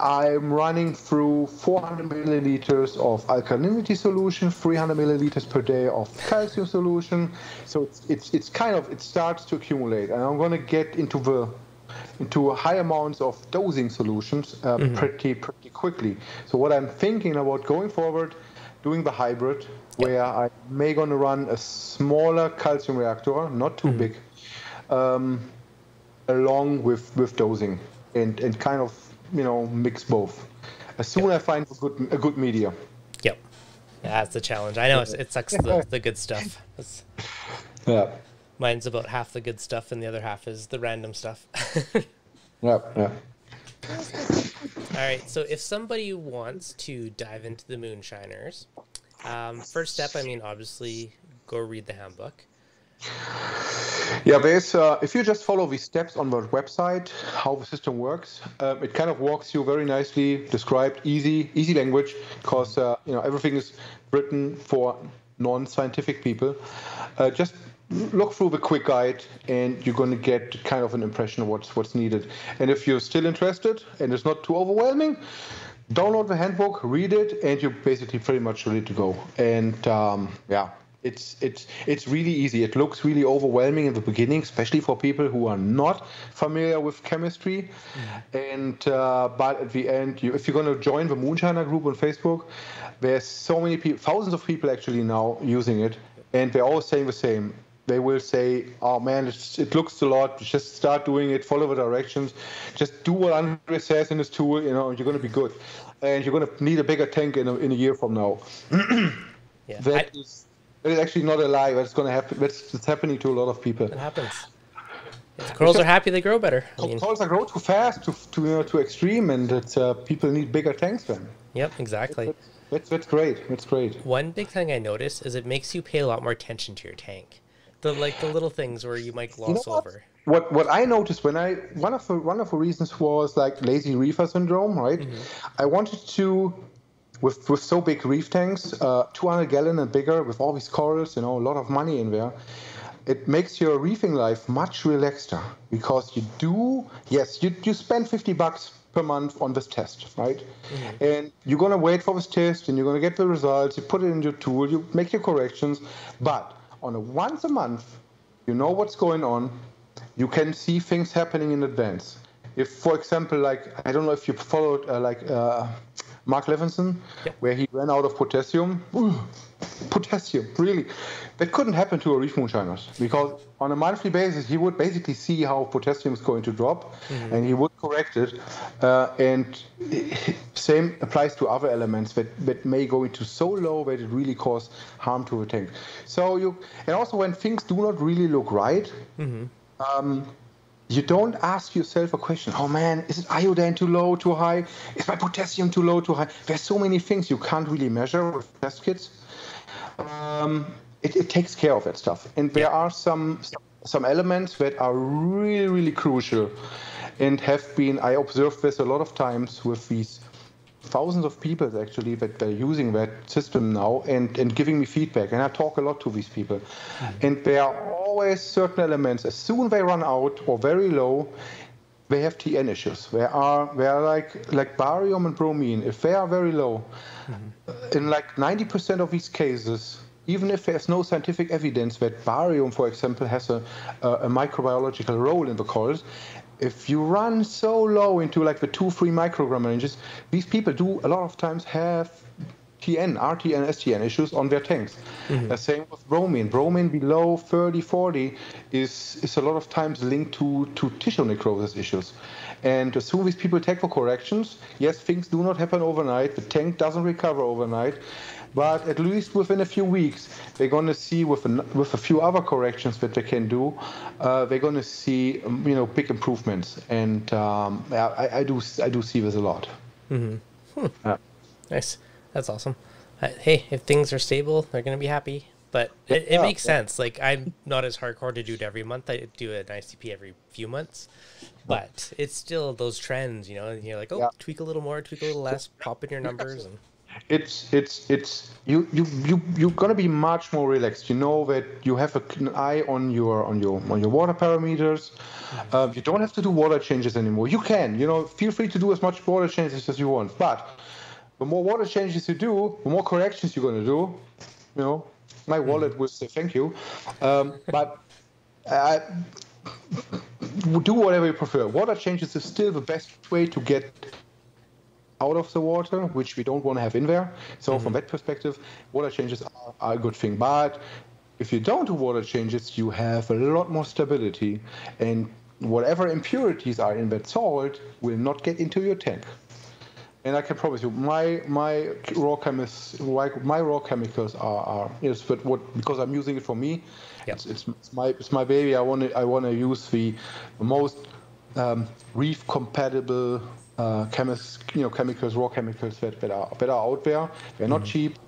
I'm running through 400 milliliters of alkalinity solution, 300 milliliters per day of calcium solution. So it's, it's, it's kind of, it starts to accumulate. And I'm going to get into the into high amounts of dosing solutions uh, mm-hmm. pretty pretty quickly. So what I'm thinking about going forward, doing the hybrid, where I may going to run a smaller calcium reactor, not too mm-hmm. big, um, along with with dosing, and and kind of you know mix both. As soon as I find a good a good media. Yep, that's the challenge. I know it sucks the, the good stuff. It's, yeah. Mine's about half the good stuff, and the other half is the random stuff. yeah, yeah. All right. So if somebody wants to dive into the Moonshiners, um, first step, I mean, obviously, go read the handbook. Yeah, there's uh, if you just follow the steps on the website, how the system works, uh, it kind of walks you very nicely, described, easy, easy language, because uh, you know everything is written for non-scientific people. Uh, just look through the quick guide, and you're going to get kind of an impression of what's what's needed. And if you're still interested and it's not too overwhelming, download the handbook, read it, and you're basically pretty much ready to go. And um, yeah, it's it's it's really easy. It looks really overwhelming in the beginning, especially for people who are not familiar with chemistry. Mm. And uh, but at the end, you, if you're going to join the Moonshiner group on Facebook, there's so many people, thousands of people actually now using it, and they're all saying the same. They will say, "Oh man, it looks a lot. Just start doing it. Follow the directions. Just do what Andre says in his tool. You know, you're going to be good, and you're going to need a bigger tank in a, in a year from now." yeah, that I- is it's actually not a lie. It's going to happen. It's, it's happening to a lot of people. It happens. If corals are happy, they grow better. I mean, corals are grow too fast, to to you know, too extreme, and it's, uh, people need bigger tanks then. Yep, exactly. That's, that's, that's great. That's great. One big thing I noticed is it makes you pay a lot more attention to your tank. The like the little things where you might gloss you know over. What what I noticed when I one of the one of the reasons was like lazy reefer syndrome, right? Mm-hmm. I wanted to with with so big reef tanks, uh, 200 gallon and bigger, with all these corals, you know, a lot of money in there. It makes your reefing life much relaxter because you do, yes, you, you spend 50 bucks per month on this test, right? Mm-hmm. And you're gonna wait for this test, and you're gonna get the results. You put it in your tool, you make your corrections, but on a once a month, you know what's going on. You can see things happening in advance. If, for example, like I don't know if you followed uh, like uh, Marc Levenson, yep. where he ran out of potassium. Ooh, potassium, really. That couldn't happen to a reef moonshiners because on a monthly basis he would basically see how potassium is going to drop mm-hmm. and he would correct it. Uh, and same applies to other elements that, that may go into so low that it really cause harm to the tank. So you, and also when things do not really look right, mm-hmm. um, you don't ask yourself a question oh man is it iodine too low too high? Is my potassium too low too high? There's so many things you can't really measure with test kits. Um, it, it, takes care of that stuff. And there are some some elements that are really really crucial and have been i observed this a lot of times with these thousands of people actually that are using that system now and, and giving me feedback. And I talk a lot to these people. Mm-hmm. And there are always certain elements, as soon they run out or very low, they have TN issues. They are they are like like barium and bromine. If they are very low, mm-hmm. in like 90% of these cases, even if there's no scientific evidence that barium, for example, has a, a, a microbiological role in the corals, if you run so low into like the two, three microgram ranges, these people do a lot of times have TN, RTN, STN issues on their tanks. Mm-hmm. Uh, same with bromine. Bromine below 30, 40 is, is a lot of times linked to, to tissue necrosis issues. And as soon as people take the corrections, yes, things do not happen overnight. The tank doesn't recover overnight. But at least within a few weeks, they're going to see with a, with a few other corrections that they can do, uh, they're going to see um, you know big improvements. And um, I, I, do I do see this a lot. Mm-hmm. Hmm. Yeah. Nice, that's awesome. Uh, hey, if things are stable, they're going to be happy. But it, it yeah, makes yeah. sense. Like I'm not as hardcore to do it every month. I do an ICP every few months, but it's still those trends. You know, and you're like, oh, tweak a little more, tweak a little less, pop in your numbers, and it's it's it's you you you you're gonna be much more relaxed. You know that you have an eye on your on your on your water parameters. Uh, you don't have to do water changes anymore. You can, you know, feel free to do as much water changes as you want. But the more water changes you do, the more corrections you're gonna do. You know, my hmm. wallet will say thank you. Um, but uh, do whatever you prefer. Water changes is still the best way to get out of the water, which we don't want to have in there. So mm-hmm. from that perspective, water changes are, are, a good thing. But if you don't do water changes, you have a lot more stability, and whatever impurities are in that salt will not get into your tank. And I can promise you, my my raw chemists, my raw chemicals are, are yes, but what because I'm using it for me, yep. it's, it's, it's, my it's my baby. I want to I want to use the most um, reef compatible uh, you know, chemicals, raw chemicals that, that are that are out there. They're not mm-hmm. cheap,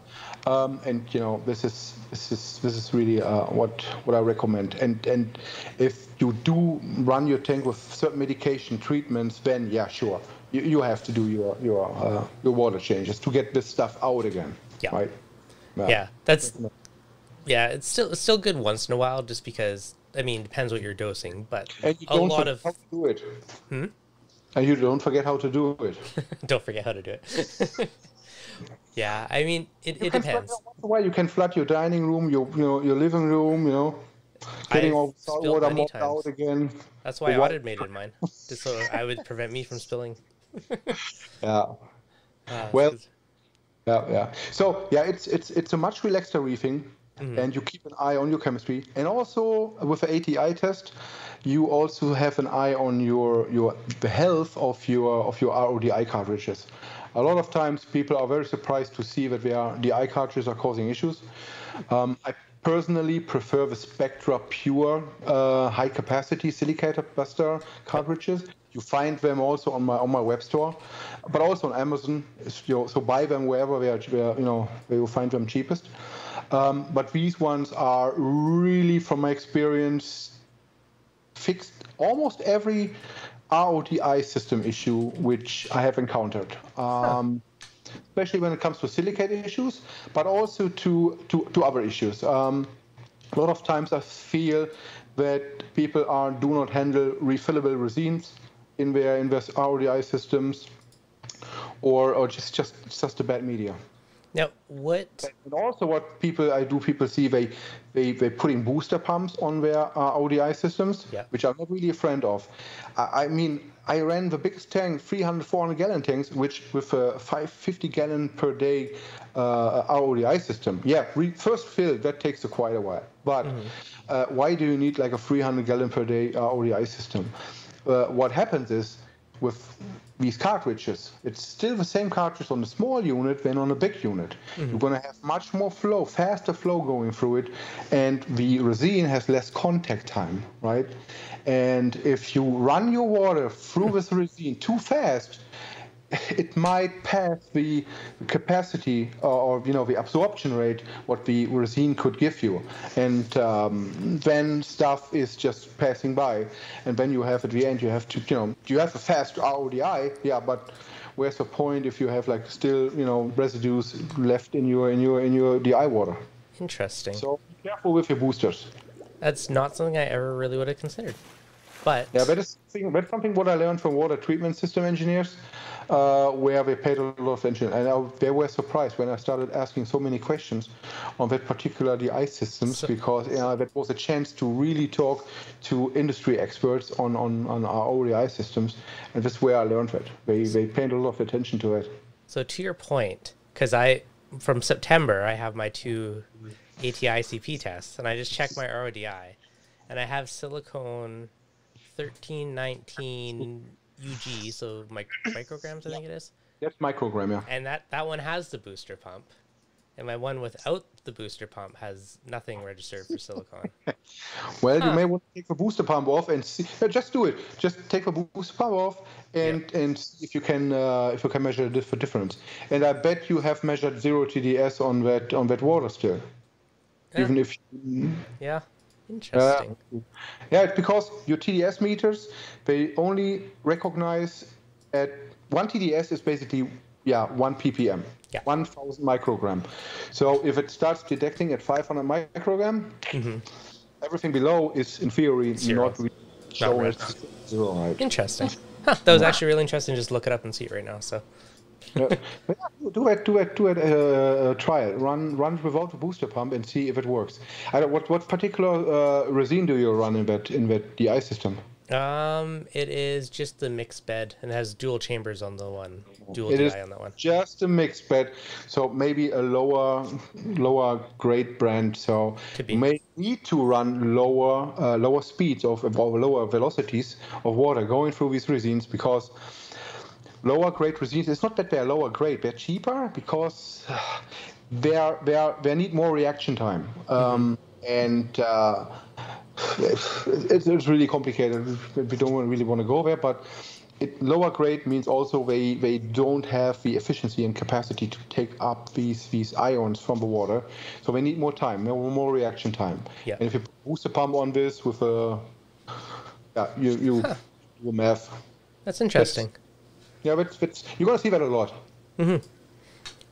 um, and you know, this is this is this is really uh, what what I recommend. And and if you do run your tank with certain medication treatments, then yeah, sure, you, you have to do your your uh, your water changes to get this stuff out again. Yeah. Right. Yeah. yeah, that's yeah. It's still it's still good once in a while, just because I mean, depends what you're dosing, but a lot of do it. Hmm? And you don't forget how to do it. don't forget how to do it. Yeah, I mean, it, it depends. Flood, once in a while you can flood your dining room, your you know, your living room, you know, getting I've all salt water mopped out again. That's why I automated mine, just so I would prevent me from spilling. Yeah. Uh, Well- Yeah, yeah. So yeah, it's it's it's a much relaxed reefing, Mm-hmm. and you keep an eye on your chemistry. And also with the ATI test, you also have an eye on your your the health of your of your RODI cartridges. A lot of times, people are very surprised to see that their DI cartridges are causing issues. Um, I personally prefer the SpectraPure uh, high capacity silicate buster cartridges. You find them also on my on my web store, but also on Amazon. So so buy them wherever they are, you know where you find them cheapest. Um, but these ones are really, from my experience, fixed almost every RODI system issue which I have encountered. Um, Especially when it comes to silicate issues, but also to, to, to other issues. Um, a lot of times I feel that people are do not handle refillable resins in their in their RODI systems, or, or just just just a bad media. Now, what? And also, what people I do, people see they they they putting booster pumps on their uh, ODI systems, Yeah. which I'm not really a friend of. I, I mean, I ran the biggest tank, 300, 400 gallon tanks, which with a 550 gallon per day uh, RODI system. Yeah, re- first fill that takes a quite a while. But uh, why do you need like a 300 gallon per day uh, RODI system? Uh, what happens is with these cartridges, it's still the same cartridge on a small unit than on a big unit. Mm-hmm. You're going to have much more flow, faster flow going through it, and the resin has less contact time, right? And if you run your water through this resin too fast, it might pass the capacity or, or, you know the absorption rate what the resin could give you and um, then stuff is just passing by and then you have at the end you have to you know you have a fast RODI yeah but where's the point if you have like still you know residues left in your in your in your DI water Interesting. so be careful with your boosters That's not something I ever really would have considered. But Yeah, that is something, that's something what I learned from water treatment system engineers, uh, where they paid a lot of attention. And I, they were surprised when I started asking so many questions on that particular DI systems So- because you know, that was a chance to really talk to industry experts on, on, on our ODI systems. And that's where I learned that. They, they paid a lot of attention to it. So to your point, because I from September I have my two ATI ICP tests, and I just checked my RODI, and I have silicone thirteen nineteen UG, so mic- micrograms I think it is, That's microgram, yeah. and that that one has the booster pump, and my one without the booster pump has nothing registered for silicone. Well, Huh. you may want to take the booster pump off and see. just do it. Just take the booster pump off and and see if you can uh, if you can measure the difference. And I bet you have measured zero TDS on that on that water still, Yeah. even if. yeah, Uh, interesting. yeah, it's because your TDS meters they only recognize at one TDS is basically yeah one ppm, Yeah. 1000 microgram. So if it starts detecting at 500 microgram, everything below is in theory Mm-hmm. Zero. not really showing red. as zero, right? Interesting. Huh, that was actually really interesting. Just look it up and see it right now. So Yeah. Do it, do it, do it. Uh, try it. Run, run without the booster pump and see if it works. I don't, what, what particular uh, resin do you run in that in that DI system? Um, it is just the mixed bed and has dual chambers on the one, dual It DI on that one. just a mixed bed, so maybe a lower, lower grade brand. So you may need to run lower, uh, lower speeds of or lower velocities of water going through these resins because lower grade resins. It's not that they're lower grade; they're cheaper because they're they're they need more reaction time. Um, and uh, it's, it's really complicated. We don't really want to go there, but it, lower grade means also they, they don't have the efficiency and capacity to take up these these ions from the water, so they need more time, more, reaction time. Yeah. And if you boost a pump on this with a, yeah, you you do math. That's interesting. Yeah, but it's, you're gonna see that a lot.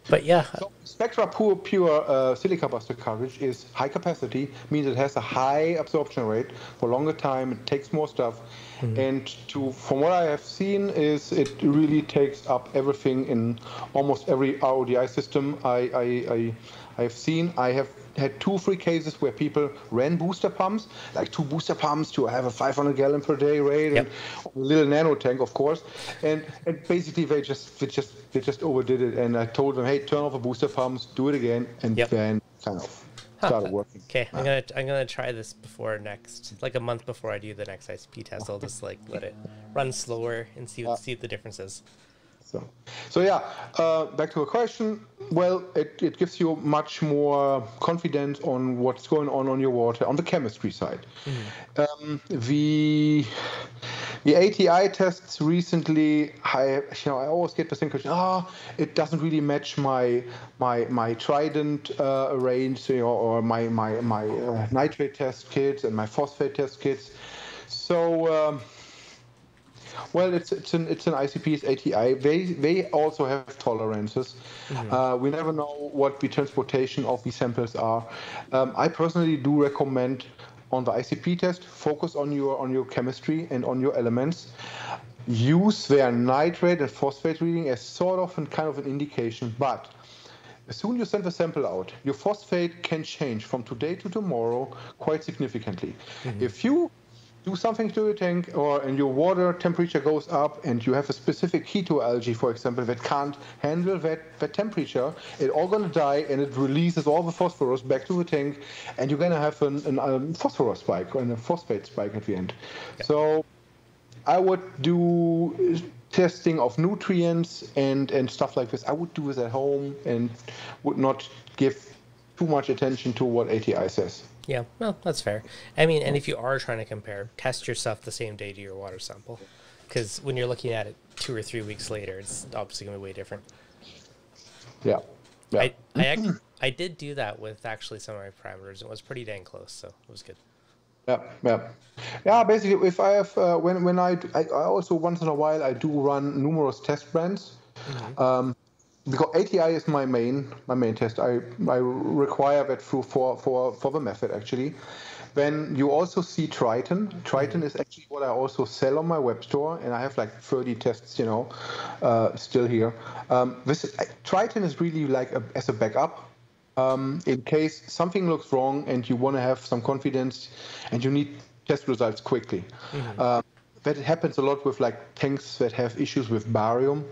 But yeah, So SpectraPure Pure uh, Silica Buster cartridge is high capacity, means it has a high absorption rate for longer time. It takes more stuff, Mm-hmm. And to from what I have seen is it really takes up everything in almost every RODI system I I, I, I have seen. I have had two free cases where people ran booster pumps, like two booster pumps to have a 500 gallon per day rate yep. and a little nano tank, of course. And and basically they just they just they just overdid it. And I told them, hey, turn off the booster pumps, do it again, and yep. then kind of started working. Okay, I'm gonna I'm gonna try this before next, like a month before I do the next ICP test. I'll just like let it run slower and see what, see the difference is. So, so yeah, uh, back to a question. Well, it, it gives you much more confidence on what's going on on your water on the chemistry side. Mm-hmm. Um, the the ATI tests recently, I you know I always get the same question. Ah, oh, it doesn't really match my my my Trident uh, range, you know, or my my my uh, nitrate test kits and my phosphate test kits. So. Um, well, it's it's an it's an ICP's ATI. They they also have tolerances. Mm-hmm. Uh, we never know what the transportation of these samples are. Um, I personally do recommend on the ICP test focus on your on your chemistry and on your elements. Use their nitrate and phosphate reading as sort of and kind of an indication, but as soon as you send the sample out, your phosphate can change from today to tomorrow quite significantly. Mm-hmm. If you do something to your tank or and your water temperature goes up and you have a specific chaeto algae, for example, that can't handle that, that temperature, it's all going to die and it releases all the phosphorus back to the tank and you're going to have an, an, a um, phosphorus spike and a phosphate spike at the end. Yeah. So I would do testing of nutrients and, and stuff like this. I would do this at home and would not give too much attention to what ATI says. Yeah, well, that's fair. I mean, and if you are trying to compare, test your stuff the same day to your water sample, because when you're looking at it two or three weeks later, it's obviously going to be way different. Yeah. yeah. I I, I did do that with actually some of my parameters. It was pretty dang close, so it was good. Yeah, yeah, yeah. Basically, if I have uh, when when I, I also once in a while I do run numerous test brands. Mm-hmm. Um, because ATI is my main my main test. I I require that through for for for the method actually. Then you also see Triton. Triton is actually what I also sell on my web store, and I have like 30 tests, you know, uh, still here. Um, this Triton is really like a, as a backup. Um, in case something looks wrong and you want to have some confidence and you need test results quickly. Mm-hmm. Um, that happens a lot with like tanks that have issues with barium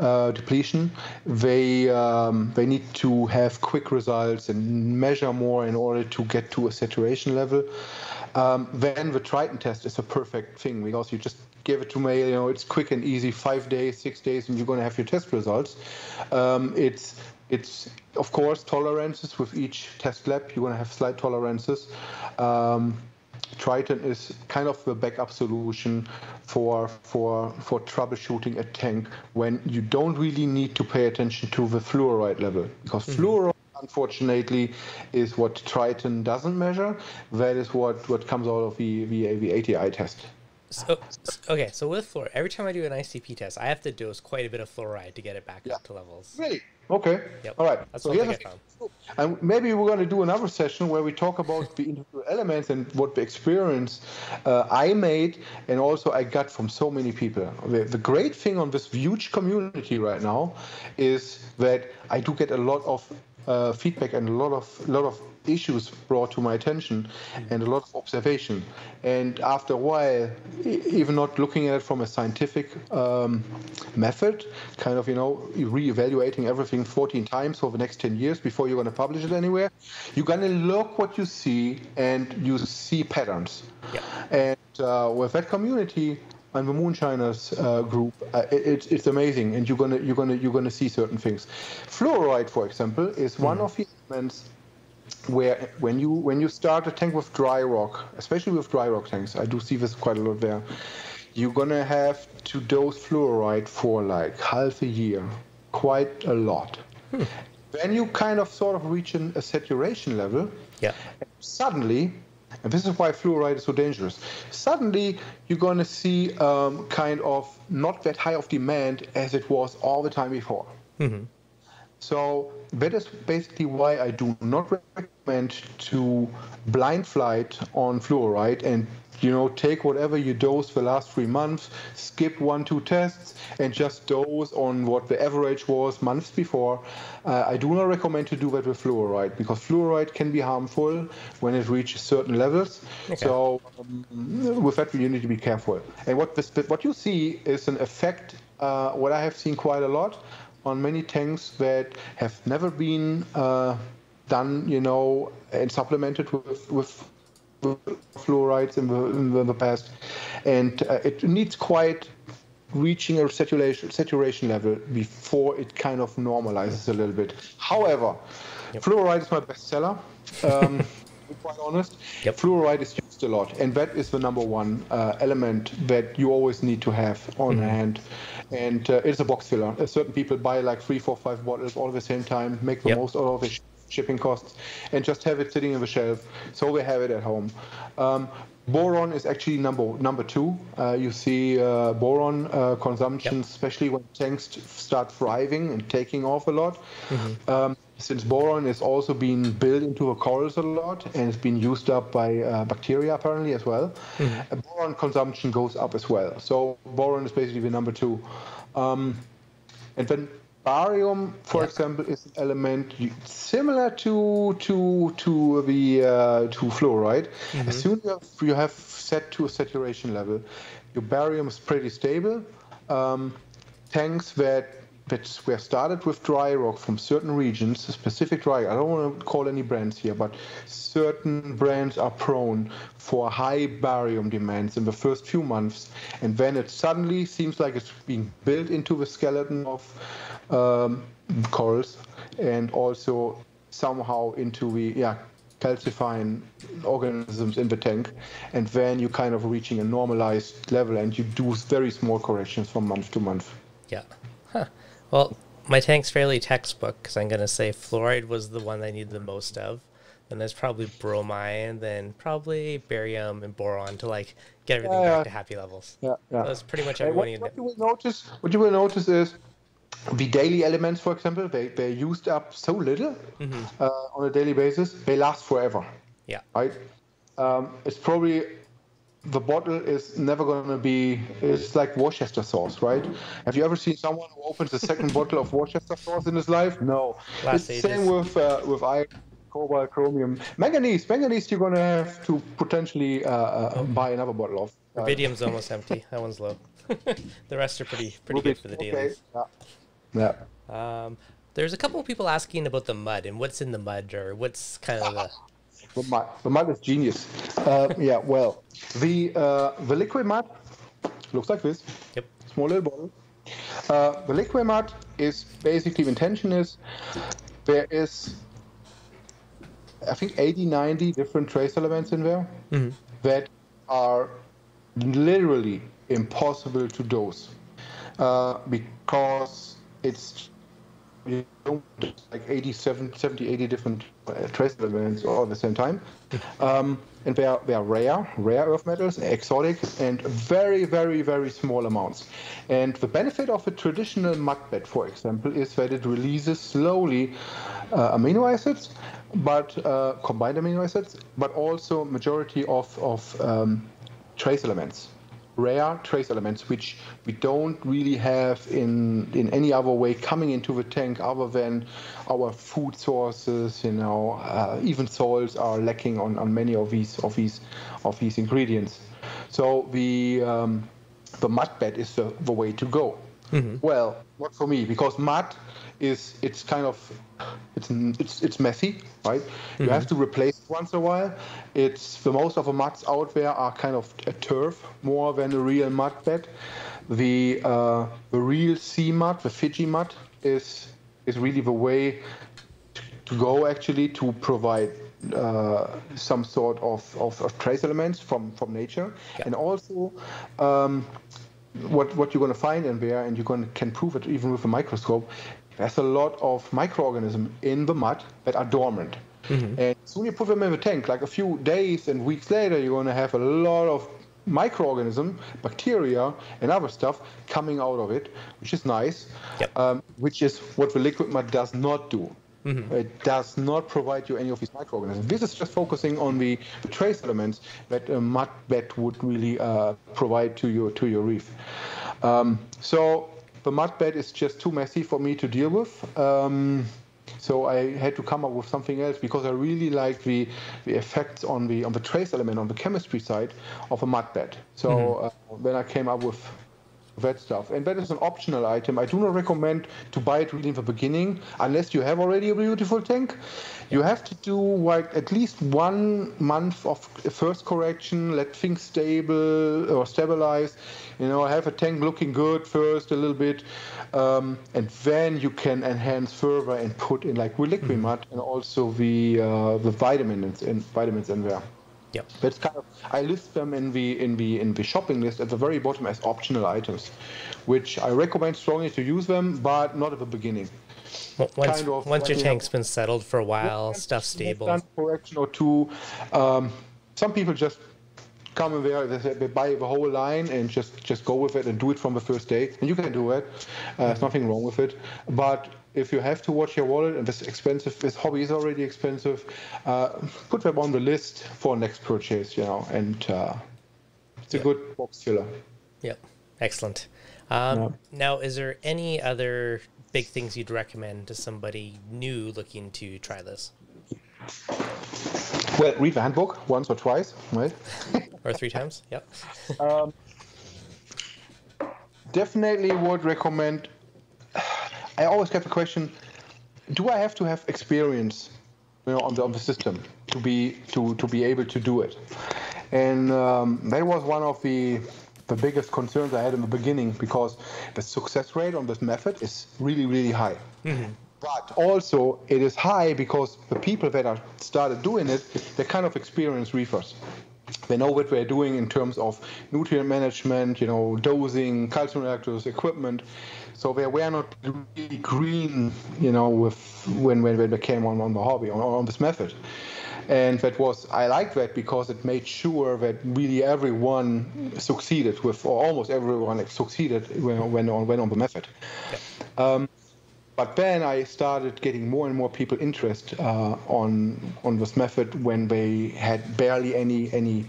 uh, depletion. They um, they need to have quick results and measure more in order to get to a saturation level. Um, then the Triton test is a perfect thing because you just give it to me. You know, it's quick and easy. Five days, six days, and you're going to have your test results. Um, it's it's of course tolerances with each test lab. You're going to have slight tolerances. Um, Triton is kind of the backup solution for for for troubleshooting a tank when you don't really need to pay attention to the fluoride level because mm-hmm. fluoride unfortunately is what Triton doesn't measure. That is what what comes out of the the, the ATI test. So, okay, so with fluoride, every time I do an ICP test, I have to dose quite a bit of fluoride to get it back yeah. up to levels. Really? Okay. Yep. All right. That's so here's found. And maybe we're going to do another session where we talk about the individual elements and what the experience uh, I made and also I got from so many people. The, the great thing on this huge community right now is that I do get a lot of uh, feedback and a lot of lot of issues brought to my attention and a lot of observation. And after a while, even not looking at it from a scientific um, method, kind of, you know, re-evaluating everything 14 times for the next 10 years before you're going to publish it anywhere, you're going to look what you see and you see patterns. Yeah. And uh, with that community, and the moonshiners uh, group uh, it, it's amazing and you're gonna you're gonna you're gonna see certain things fluoride for example is one mm. of the elements where when you when you start a tank with dry rock, especially with dry rock tanks, I do see this quite a lot there. You're gonna have to dose fluoride for like half a year, quite a lot. Hmm. Then you kind of sort of reach an, a saturation level. Yeah. suddenly, and this is why fluoride is so dangerous. Suddenly, you're going to see um, kind of not that high of demand as it was all the time before. Mm-hmm. So that is basically why I do not recommend to blind flight on fluoride and you know take whatever you dose the last three months, skip one two tests, and just dose on what the average was months before. Uh, I do not recommend to do that with fluoride because fluoride can be harmful when it reaches certain levels. Okay. So um, with that you need to be careful. And what this what you see is an effect. Uh, what I have seen quite a lot on many tanks that have never been uh, done, you know, and supplemented with, with, with fluorides in the, in the, past, and uh, it needs quite reaching a saturation saturation level before it kind of normalizes a little bit. However, yep. fluoride is my best seller. Um, to be quite honest, yep. fluoride is used a lot, and that is the number one uh, element that you always need to have on mm-hmm. hand and uh, it's a box filler. Uh, certain people buy like three, four, five bottles all at the same time, make the yep. most out of it shipping costs and just have it sitting on the shelf so we have it at home um, boron is actually number number two uh, you see uh, boron uh, consumption yep. especially when tanks start thriving and taking off a lot mm-hmm. um, since boron is also being built into the corals a lot and it's been used up by uh, bacteria apparently as well, mm-hmm. Uh, boron consumption goes up as well. So boron is basically the number two. Um, and then barium, for yeah. example, is an element similar to to to the uh, to fluoride. Mm-hmm. As soon as you have set to a saturation level, your barium is pretty stable. Um, tanks that that were started with dry rock from certain regions, specific dry. I don't want to call any brands here, but certain brands are prone for high barium demands in the first few months, and then it suddenly seems like it's being built into the skeleton of um, corals, and also somehow into the yeah calcifying organisms in the tank, and then you're kind of reaching a normalized level, and you do very small corrections from month to month. Yeah. Huh. Well, my tank's fairly textbook because I'm going to say fluoride was the one I need the most of. Then there's probably bromine, then probably barium and boron to like get everything yeah, back to happy levels. Yeah, yeah. So that's pretty much everyone. What, what you will notice, what you will notice is the daily elements, for example, they they're used up so little mm-hmm. uh, on a daily basis, they last forever. Yeah. Right. Um, it's probably the bottle is never going to be it's like worcester sauce right have you ever seen someone who opens a second bottle of worcester sauce in his life no Last it's same with uh, with iron cobalt chromium manganese manganese you're going to have to potentially uh, uh, buy another bottle of uh, rubidium's almost empty that one's low the rest are pretty pretty good for the dailies okay. yeah, yeah. Um, there's a couple of people asking about the mud and what's in the mud or what's kind of the the mud, the mud is genius. Uh, yeah, well, the uh, the liquid mud looks like this. Yep. Small little bottle. Uh, the liquid mud is basically the intention is there is I think 80, 90 different trace elements in there mm-hmm. that are literally impossible to dose uh, because it's like 80, 70, 80 different uh, trace elements all at the same time. Um, and they are, they are rare, rare earth metals, exotic, and very, very, very small amounts. And the benefit of a traditional mud bed, for example, is that it releases slowly uh, amino acids, but uh, combined amino acids, but also majority of, of um, trace elements rare trace elements which we don't really have in in any other way coming into the tank other than our food sources you know uh, even soils are lacking on, on many of these of these of these ingredients so the um, the mud bed is the, the way to go mm-hmm. well not for me because mud is it's kind of it's it's it's messy, right? Mm-hmm. You have to replace once in a while. It's the most of the muds out there are kind of a turf more than a real mud bed. The uh, the real sea mud, the Fiji mud, is is really the way to go actually to provide uh, some sort of, of, of, trace elements from, from nature yeah. and also um, what what you're going to find in there and going to can prove it even with a microscope there's a lot of microorganisms in the mud that are dormant. Mm-hmm. And soon you put them in the tank, like a few days and weeks later, you're going to have a lot of microorganism, bacteria, and other stuff coming out of it, which is nice. Yep. Um, which is what the liquid mud does not do. It does not provide you any of these microorganisms. This is just focusing on the, the trace elements that a mud bed would really uh, provide to your to your reef. Um, so the mud bed is just too messy for me to deal with. Um, so I had to come up with something else because I really liked the the effects on the on the trace element on the chemistry side of a mud bed. So uh, then I came up with that stuff, and that is an optional item. I do not recommend to buy it really in the beginning unless you have already a beautiful tank. You have to do like at least one month of first correction, let things stable or stabilize. You know, have a tank looking good first a little bit, um, and then you can enhance further and put in like liquid mud and also the uh, the vitamins in vitamins in there. Yep. That's kind of I list them in the in the in the shopping list at the very bottom as optional items, which I recommend strongly to use them, but not at the beginning. Once, kind of once your you tank's been settled for a while, Once stuff's stable. Done correction or two. Um, some people just come in there, they, say they buy the whole line and just just go with it and do it from the first day, and you can do it. Uh, there's nothing wrong with it, but if you have to watch your wallet and this expensive, this hobby is already expensive, uh, put them on the list for next purchase, you know, and uh, it's a good box filler. Yep. Excellent. Um. Now, is there any other big things you'd recommend to somebody new looking to try this? Well, read the handbook once or twice, right? Or three times? Yep. definitely would recommend. I always have the question: Do I have to have experience, you know, on the on the system to be to to be able to do it? And um, that was one of the the biggest concerns I had in the beginning because the success rate on this method is really really high. But also it is high because the people that are started doing it, they're kind of experienced reefers they know what we're doing in terms of nutrient management, you know, dosing, calcium reactors, equipment. So they were not really green, you know, with when when, when they came on, on the hobby on, on this method. And that was I like that because it made sure that really everyone succeeded with, or almost everyone succeeded when when on when on the method. Um, but then I started getting more and more people interest uh, on on this method when they had barely any any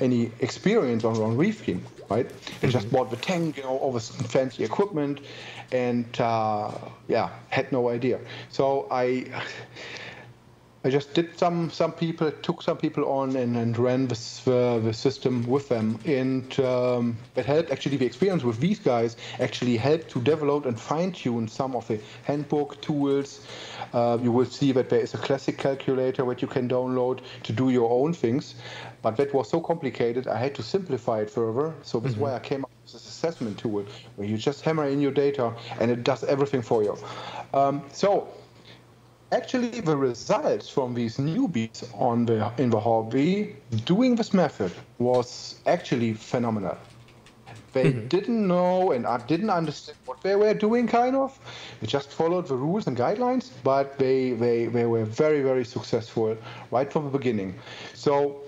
any experience on, on reefing, right? They just bought the tank, you know, all this fancy equipment, and uh, yeah, had no idea. So I I just did some some people took some people on and, and ran this uh, the system with them, and um, that helped actually the experience with these guys actually helped to develop and fine tune some of the handbook tools. Uh, you will see that there is a classic calculator that you can download to do your own things, but that was so complicated I had to simplify it further. So this is why I came up with this assessment tool where you just hammer in your data and it does everything for you. Um, so actually the results from these newbies on the in the hobby doing this method was actually phenomenal. They mm-hmm. didn't know and I didn't understand what they were doing kind of. They just followed the rules and guidelines but they they, they were very very successful right from the beginning. So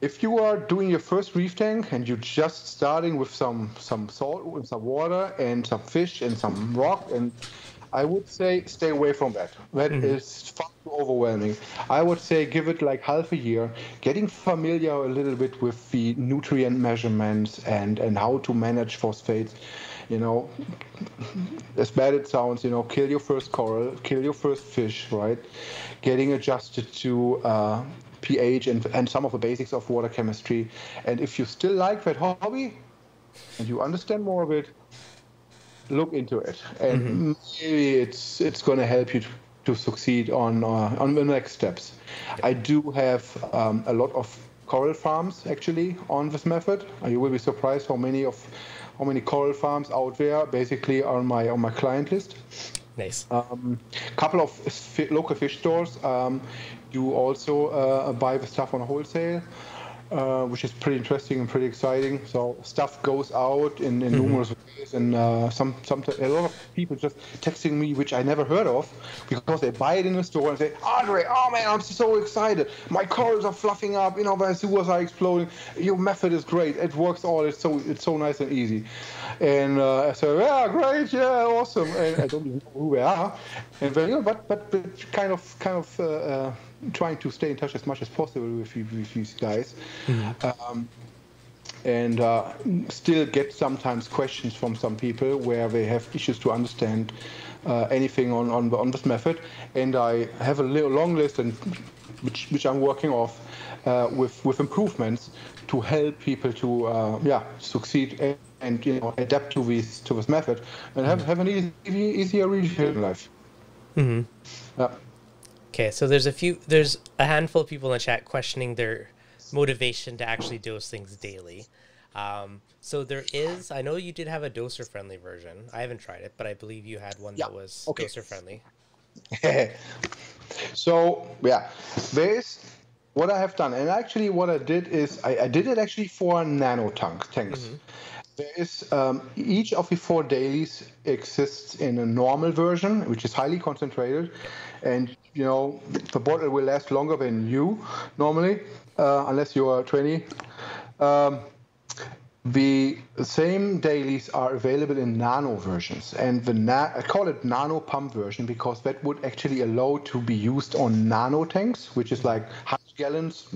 if you are doing your first reef tank and you're just starting with some some salt with some water and some fish and some rock and I would say stay away from that. That is far too overwhelming. I would say give it like half a year, getting familiar a little bit with the nutrient measurements and and how to manage phosphates. You know, as bad it sounds, you know, kill your first coral, kill your first fish, right? Getting adjusted to uh, pH and, and some of the basics of water chemistry. And if you still like that hobby and you understand more of it, look into it. And maybe it's it's going to help you to, to succeed on uh, on the next steps. I do have um, a lot of coral farms actually on this method. Uh, You will be surprised how many of how many coral farms out there basically are on my on my client list Nice. um, couple of fi- local fish stores um, do also uh, buy the stuff on wholesale uh, which is pretty interesting and pretty exciting. So stuff goes out in, in mm-hmm. numerous ways, and uh, some some a lot of people just texting me, which I never heard of, because they buy it in the store and say, Andre, oh man, I'm so excited. My corals are fluffing up, you know, my sewers are exploding. Your method is great. It works all. It's so it's so nice and easy. And uh, I said, yeah, great, yeah, awesome. And I don't even know who they are. And then, you know, but but, but kind of kind of. Trying to stay in touch as much as possible with, with these guys. Mm-hmm. Um, and uh, still get sometimes questions from some people where they have issues to understand uh, anything on, on, on this method. And I have a little long list, and which, which I'm working off uh, with, with improvements to help people to uh, yeah succeed and, and, you know adapt to this to this method and have, have an easy, easier life. Mm-hmm. Okay, so there's a few, there's a handful of people in the chat questioning their motivation to actually dose things daily. Um, so there is, I know you did have a doser friendly version. I haven't tried it, but I believe you had one yeah. that was okay. doser friendly. so yeah, there's what I have done, and actually what I did is I, I did it actually for nano tank tanks. Mm-hmm. There is um, each of the four dailies exists in a normal version, which is highly concentrated, and you know the bottle will last longer than you normally, uh, unless you are 20. Um, the same dailies are available in nano versions, and the na- I call it nano pump version because that would actually allow to be used on nano tanks, which is like 100 gallons,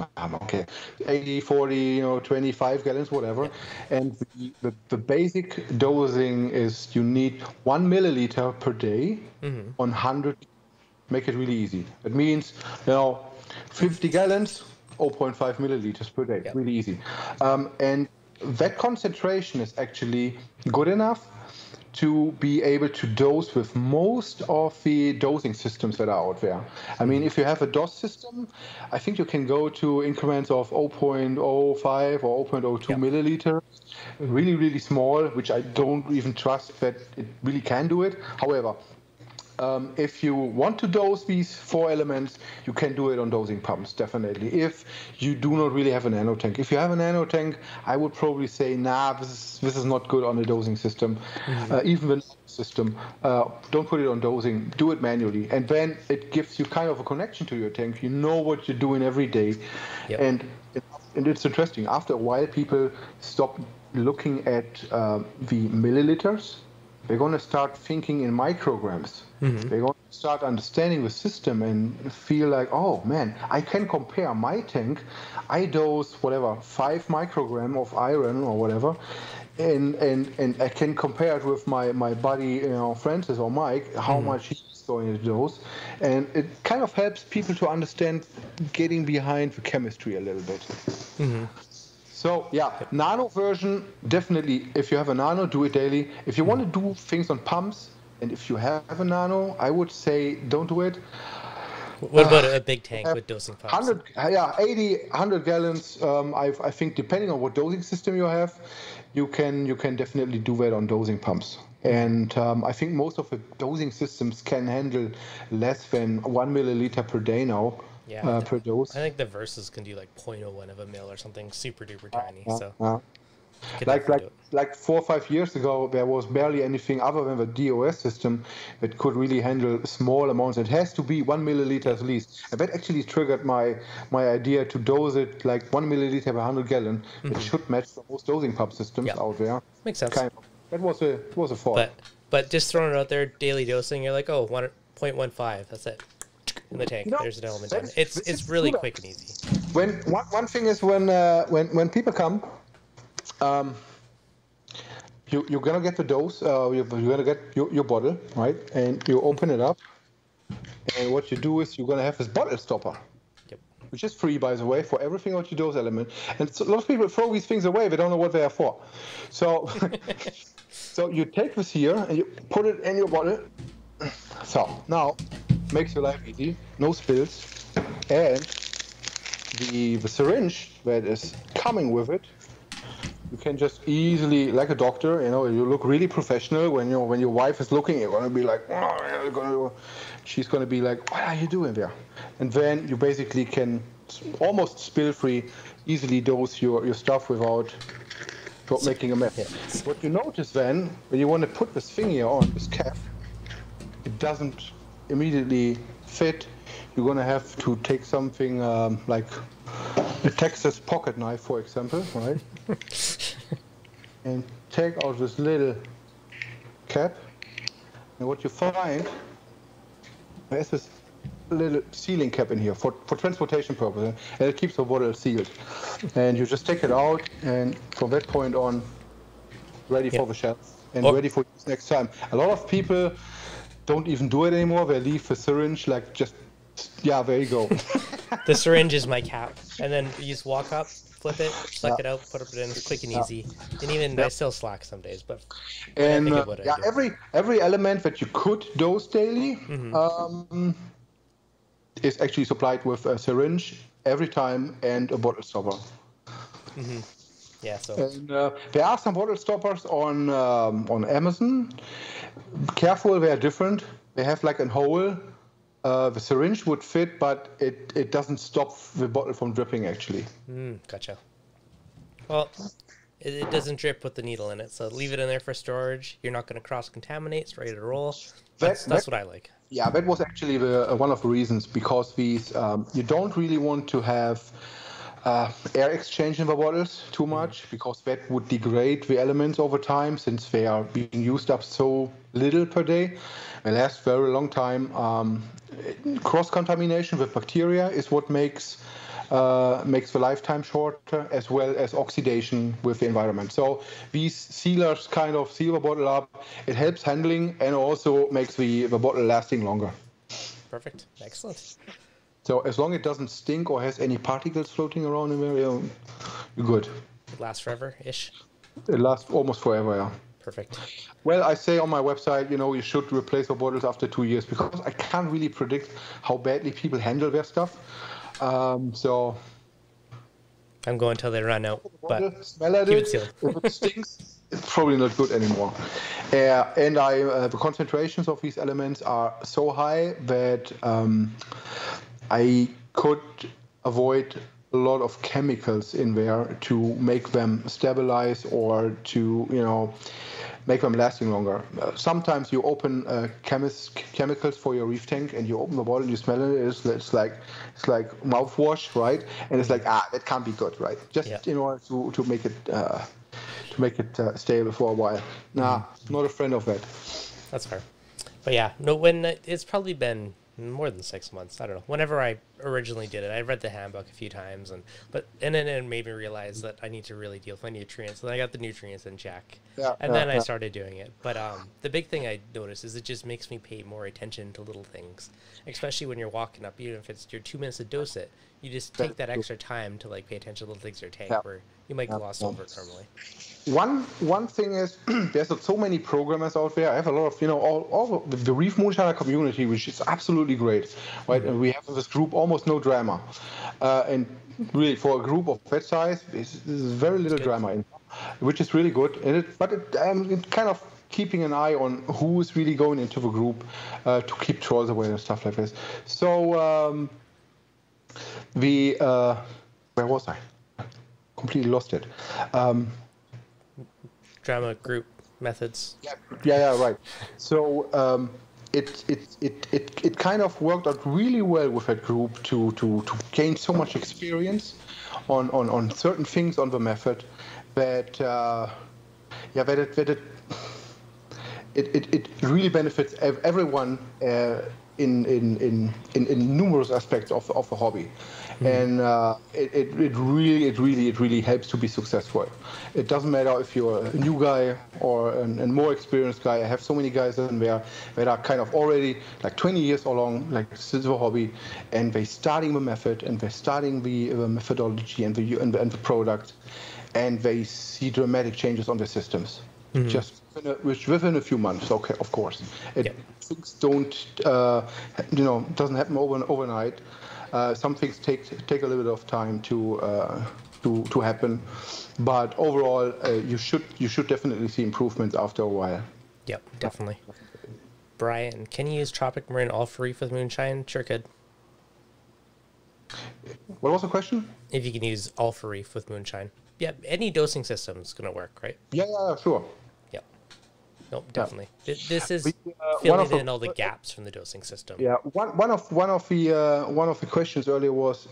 okay, 80, 40, you know, 25 gallons, whatever. And the, the, the basic dosing is you need one milliliter per day mm-hmm. on 100 make it really easy. It means, you know, 50 gallons, 0.5 milliliters per day. Yep. Really easy. Um, and that concentration is actually good enough to be able to dose with most of the dosing systems that are out there. I mean, if you have a DOS system, I think you can go to increments of 0.05 or 0.02 yep. milliliters, really, really small, which I don't even trust that it really can do it. However, um, if you want to dose these four elements, you can do it on dosing pumps, definitely. If you do not really have a nano tank, if you have a nano tank, I would probably say, nah, this is this is not good on a dosing system, mm-hmm. uh, even the system. Uh, don't put it on dosing. Do it manually, and then it gives you kind of a connection to your tank. You know what you're doing every day, yep. and and it's interesting. After a while, people stop looking at uh, the milliliters they're going to start thinking in micrograms. Mm-hmm. They're going to start understanding the system and feel like, oh man, I can compare my tank. I dose whatever five microgram of iron or whatever, and and and I can compare it with my my buddy, you know, Francis or Mike, how mm-hmm. much he's going to dose, and it kind of helps people to understand getting behind the chemistry a little bit. Mm-hmm. So yeah, nano version definitely. If you have a nano, do it daily. If you want to do things on pumps, and if you have a nano, I would say don't do it. What about uh, a big tank with dosing pumps? 100, yeah, 80, 100 gallons. Um, I, I think depending on what dosing system you have, you can you can definitely do that on dosing pumps. And um, I think most of the dosing systems can handle less than one milliliter per day now yeah, uh, per dose. I think the Versas can do like 0.01 of a mil or something super duper tiny. Uh, so. Like like like four or five years ago, there was barely anything other than the DOS system that could really handle small amounts. It has to be one milliliter at least, and that actually triggered my my idea to dose it like one milliliter per hundred gallon. Mm-hmm. It should match the most dosing pump systems out there. Makes sense. Kind of. That was a was a thought. But but just throwing it out there, daily dosing, you're like, oh, 1.15, that's it in the tank. There's an element in it. It's it's really quick and easy. When one, one thing is when uh, when when people come, um, you you're gonna get the dose. Uh, you're, you're gonna get your, your bottle right, and you open it up, and what you do is you're gonna have this bottle stopper. Yep. Which is free, by the way, for everything on your dose element. And so a lot of people throw these things away; they don't know what they are for. So, so you take this here and you put it in your bottle. So now makes your life easy, no spills, and the, the syringe that is coming with it, you can just easily, like a doctor, you know, you look really professional when you when your wife is looking, you're gonna be like, oh, gonna, she's gonna be like, what are you doing there? And then you basically can almost spill free, easily dose your, your stuff without without making a mess. Yeah. What you notice then, when you want to put this thing here on, this cap, it doesn't immediately fit. You're gonna have to take something um, like a Texas pocket knife, for example, right? and take out this little cap. And what you find, there's this little sealing cap in here for, for transportation purposes, and it keeps the bottle sealed. And you just take it out, and from that point on, ready Yeah. for the shelf and Oh. ready for use next time. A lot of people don't even do it anymore. They leave the syringe like just, yeah, there you go. The syringe is my cap, and then you just walk up, flip it, suck it out, put it in. It's quick and easy. And even I still slack some days, but and think uh, about it, yeah, every every element that you could dose daily Mm-hmm. um, is actually supplied with a syringe every time and a bottle stopper. yeah. So And uh, there are some bottle stoppers on um, on Amazon. Careful, they are different. They have like a hole. Uh, the syringe would fit, but it, it doesn't stop the bottle from dripping. Actually, mm, gotcha. Well, it, it doesn't drip with the needle in it, so leave it in there for storage. You're not going to cross contaminate. It's ready to roll. That's, that's that- what I like. yeah, that was actually the, uh, one of the reasons because these um, you don't really want to have uh, air exchange in the bottles too much because that would degrade the elements over time since they are being used up so little per day. They last very long time. Um, Cross contamination with bacteria is what makes uh, makes the lifetime shorter, as well as oxidation with the environment. So these sealers kind of seal the bottle up. It helps handling and also makes the, the bottle lasting longer. Perfect. Excellent. So as long as it doesn't stink or has any particles floating around in there, you're good. Lasts forever ish. It lasts almost forever. Yeah. Perfect. Well, I say on my website, you know, you should replace the bottles after two years because I can't really predict how badly people handle their stuff. Um, so I'm going till they run out, but smell at it. it if it stinks, it's probably not good anymore. Uh, and I, uh, the concentrations of these elements are so high that um, I could avoid a lot of chemicals in there to make them stabilize or to, you know, make them lasting longer. Uh, sometimes you open uh, chemis- chemicals for your reef tank and you open the bottle, and you smell it, it's, it's like it's like mouthwash, right? And it's like ah, that can't be good, right? Just Yeah. in order to to make it uh, to make it uh, stable for a while. Nah, not a friend of that. That's fair. But yeah, no. When uh, it's probably been more than six months. I don't know. Whenever I originally did it, I read the handbook a few times, and but and then it made me realize that I need to really deal with my nutrients. And I got the nutrients in check, Yeah, and yeah, then I started doing it. But um, the big thing I noticed is it just makes me pay more attention to little things, especially when you're walking up. Even if it's your two minutes to dose it, you just take that extra time to like pay attention to little things in your tank Yeah. where you might Yeah, gloss yeah. over it normally. One one thing is there's so many programmers out there. I have a lot of you know all, all the, the Reef Moonshiner community, which is absolutely great, right? And we have this group almost no drama, uh, and really for a group of that size, there's, there's very little good. drama in, which is really good. And it, but it, um, it kind of keeping an eye on who is really going into the group uh, to keep trolls away and stuff like this. So um, the uh, where was I? Completely lost it. Um, Drama group methods. yeah, yeah, yeah, right. So um, it, it, it, it, it kind of worked out really well with that group to, to, to gain so much experience on, on, on certain things on the method that uh, yeah that it, that it, it, it, it really benefits everyone uh, in, in, in, in, in numerous aspects of, of the hobby. And uh, it, it, it really, it really, it really helps to be successful. It doesn't matter if you're a new guy or an, a more experienced guy. I have so many guys in there that are kind of already like 20 years along, like since the hobby, and they're starting the method and they're starting the, the methodology and the, and the and the product, and they see dramatic changes on their systems. Just within a, which within a few months, okay, of course. It. Things don't, uh, you know, doesn't happen over, overnight. Uh, some things take take a little bit of time to uh, to to happen, but overall, uh, you should you should definitely see improvements after a while. Yep, definitely. Brian, can you use Tropic Marin all free with moonshine? Sure could. What was the question? If you can use All-For-Reef with moonshine. Yeah, any dosing system is going to work, right? Yeah, yeah, sure. Nope, definitely. Th- This is We, uh, filling of the- in all the gaps from the dosing system. Yeah, one, one of one of the uh, one of the questions earlier was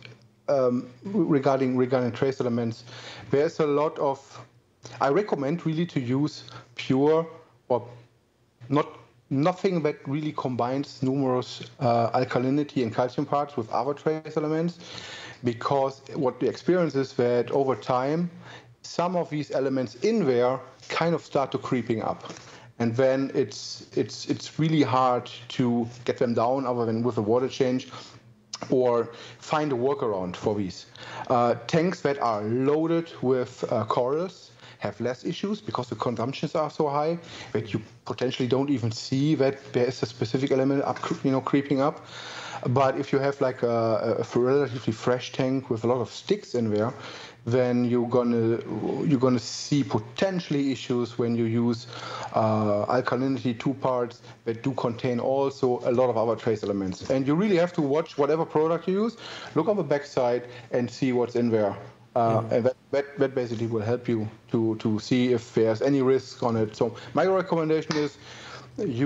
um, regarding regarding trace elements. There's a lot of. I recommend really to use pure or not nothing that really combines numerous uh, alkalinity and calcium parts with other trace elements, because what the experience is that over time, some of these elements in there kind of start to creeping up and then it's it's it's really hard to get them down other than with a water change or find a workaround for these. Uh, tanks that are loaded with uh, corals have less issues because the consumptions are so high that you potentially don't even see that there is a specific element up, you know, creeping up. But if you have like a, a relatively fresh tank with a lot of sticks in there, then you're gonna you're gonna see potentially issues when you use uh, alkalinity two parts that do contain also a lot of other trace elements. And you really have to watch whatever product you use, look on the backside and see what's in there. Uh, And that, that, that basically will help you to, to see if there's any risk on it. So my recommendation is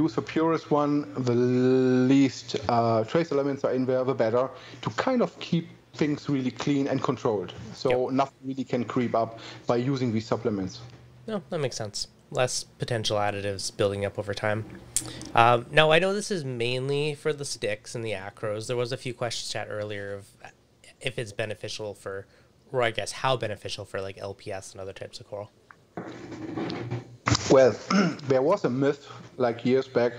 use the purest one, the least uh, trace elements are in there, the better, to kind of keep things really clean and controlled. So Yep. nothing really can creep up by using these supplements. No, that makes sense. Less potential additives building up over time. Um, now, I know this is mainly for the sticks and the acros. There was a few questions chat earlier of if it's beneficial for, or I guess how beneficial for like LPS and other types of coral. Well, there was a myth like years back.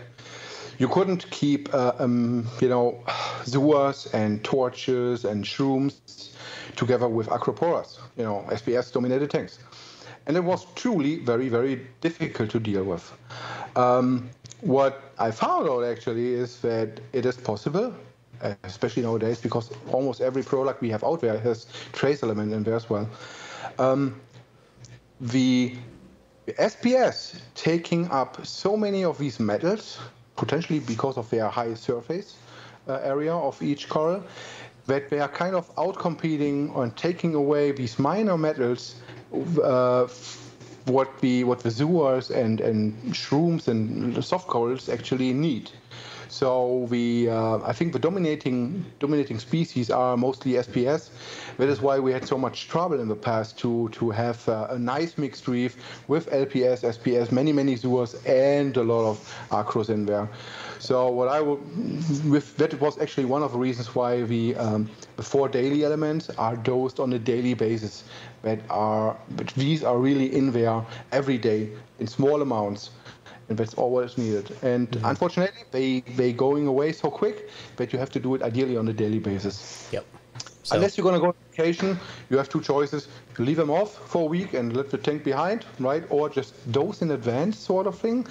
You couldn't keep, uh, um, you know, zoas and torches and shrooms together with acroporas, you know, SPS dominated tanks. And it was truly very, very difficult to deal with. Um, what I found out actually is that it is possible, especially nowadays, because almost every product we have out there has trace element in there as well. Um, the SPS taking up so many of these metals, potentially because of their high surface uh, area of each coral, that they are kind of outcompeting and taking away these minor metals, uh, what the what the zooers and and shrooms and soft corals actually need. So the uh, I think the dominating dominating species are mostly SPS. That is why we had so much trouble in the past to to have uh, a nice mixed reef with LPS, SPS, many many zoos, and a lot of acros in there. So what I would with that was actually one of the reasons why the um, the four daily elements are dosed on a daily basis. That are but these are really in there every day in small amounts and that's all what is needed. And mm-hmm. unfortunately, they they going away so quick that you have to do it ideally on a daily basis. Yep. So, Unless you're going to go on vacation, you have two choices: you leave them off for a week and let the tank behind, right? Or just dose in advance, sort of thing.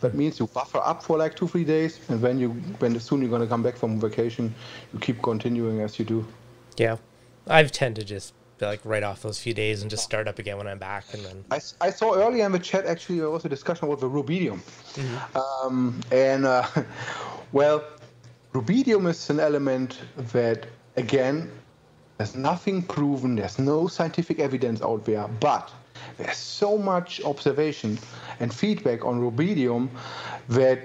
That means you buffer up for like two, three days, and when you when soon you're going to come back from vacation, you keep continuing as you do. yeah, I've tend to just like write off those few days and just start up again when I'm back, and then I, I saw earlier in the chat actually there was a discussion about the rubidium. Um, and, uh, well, rubidium is an element that, again, there's nothing proven, there's no scientific evidence out there, but there's so much observation and feedback on rubidium that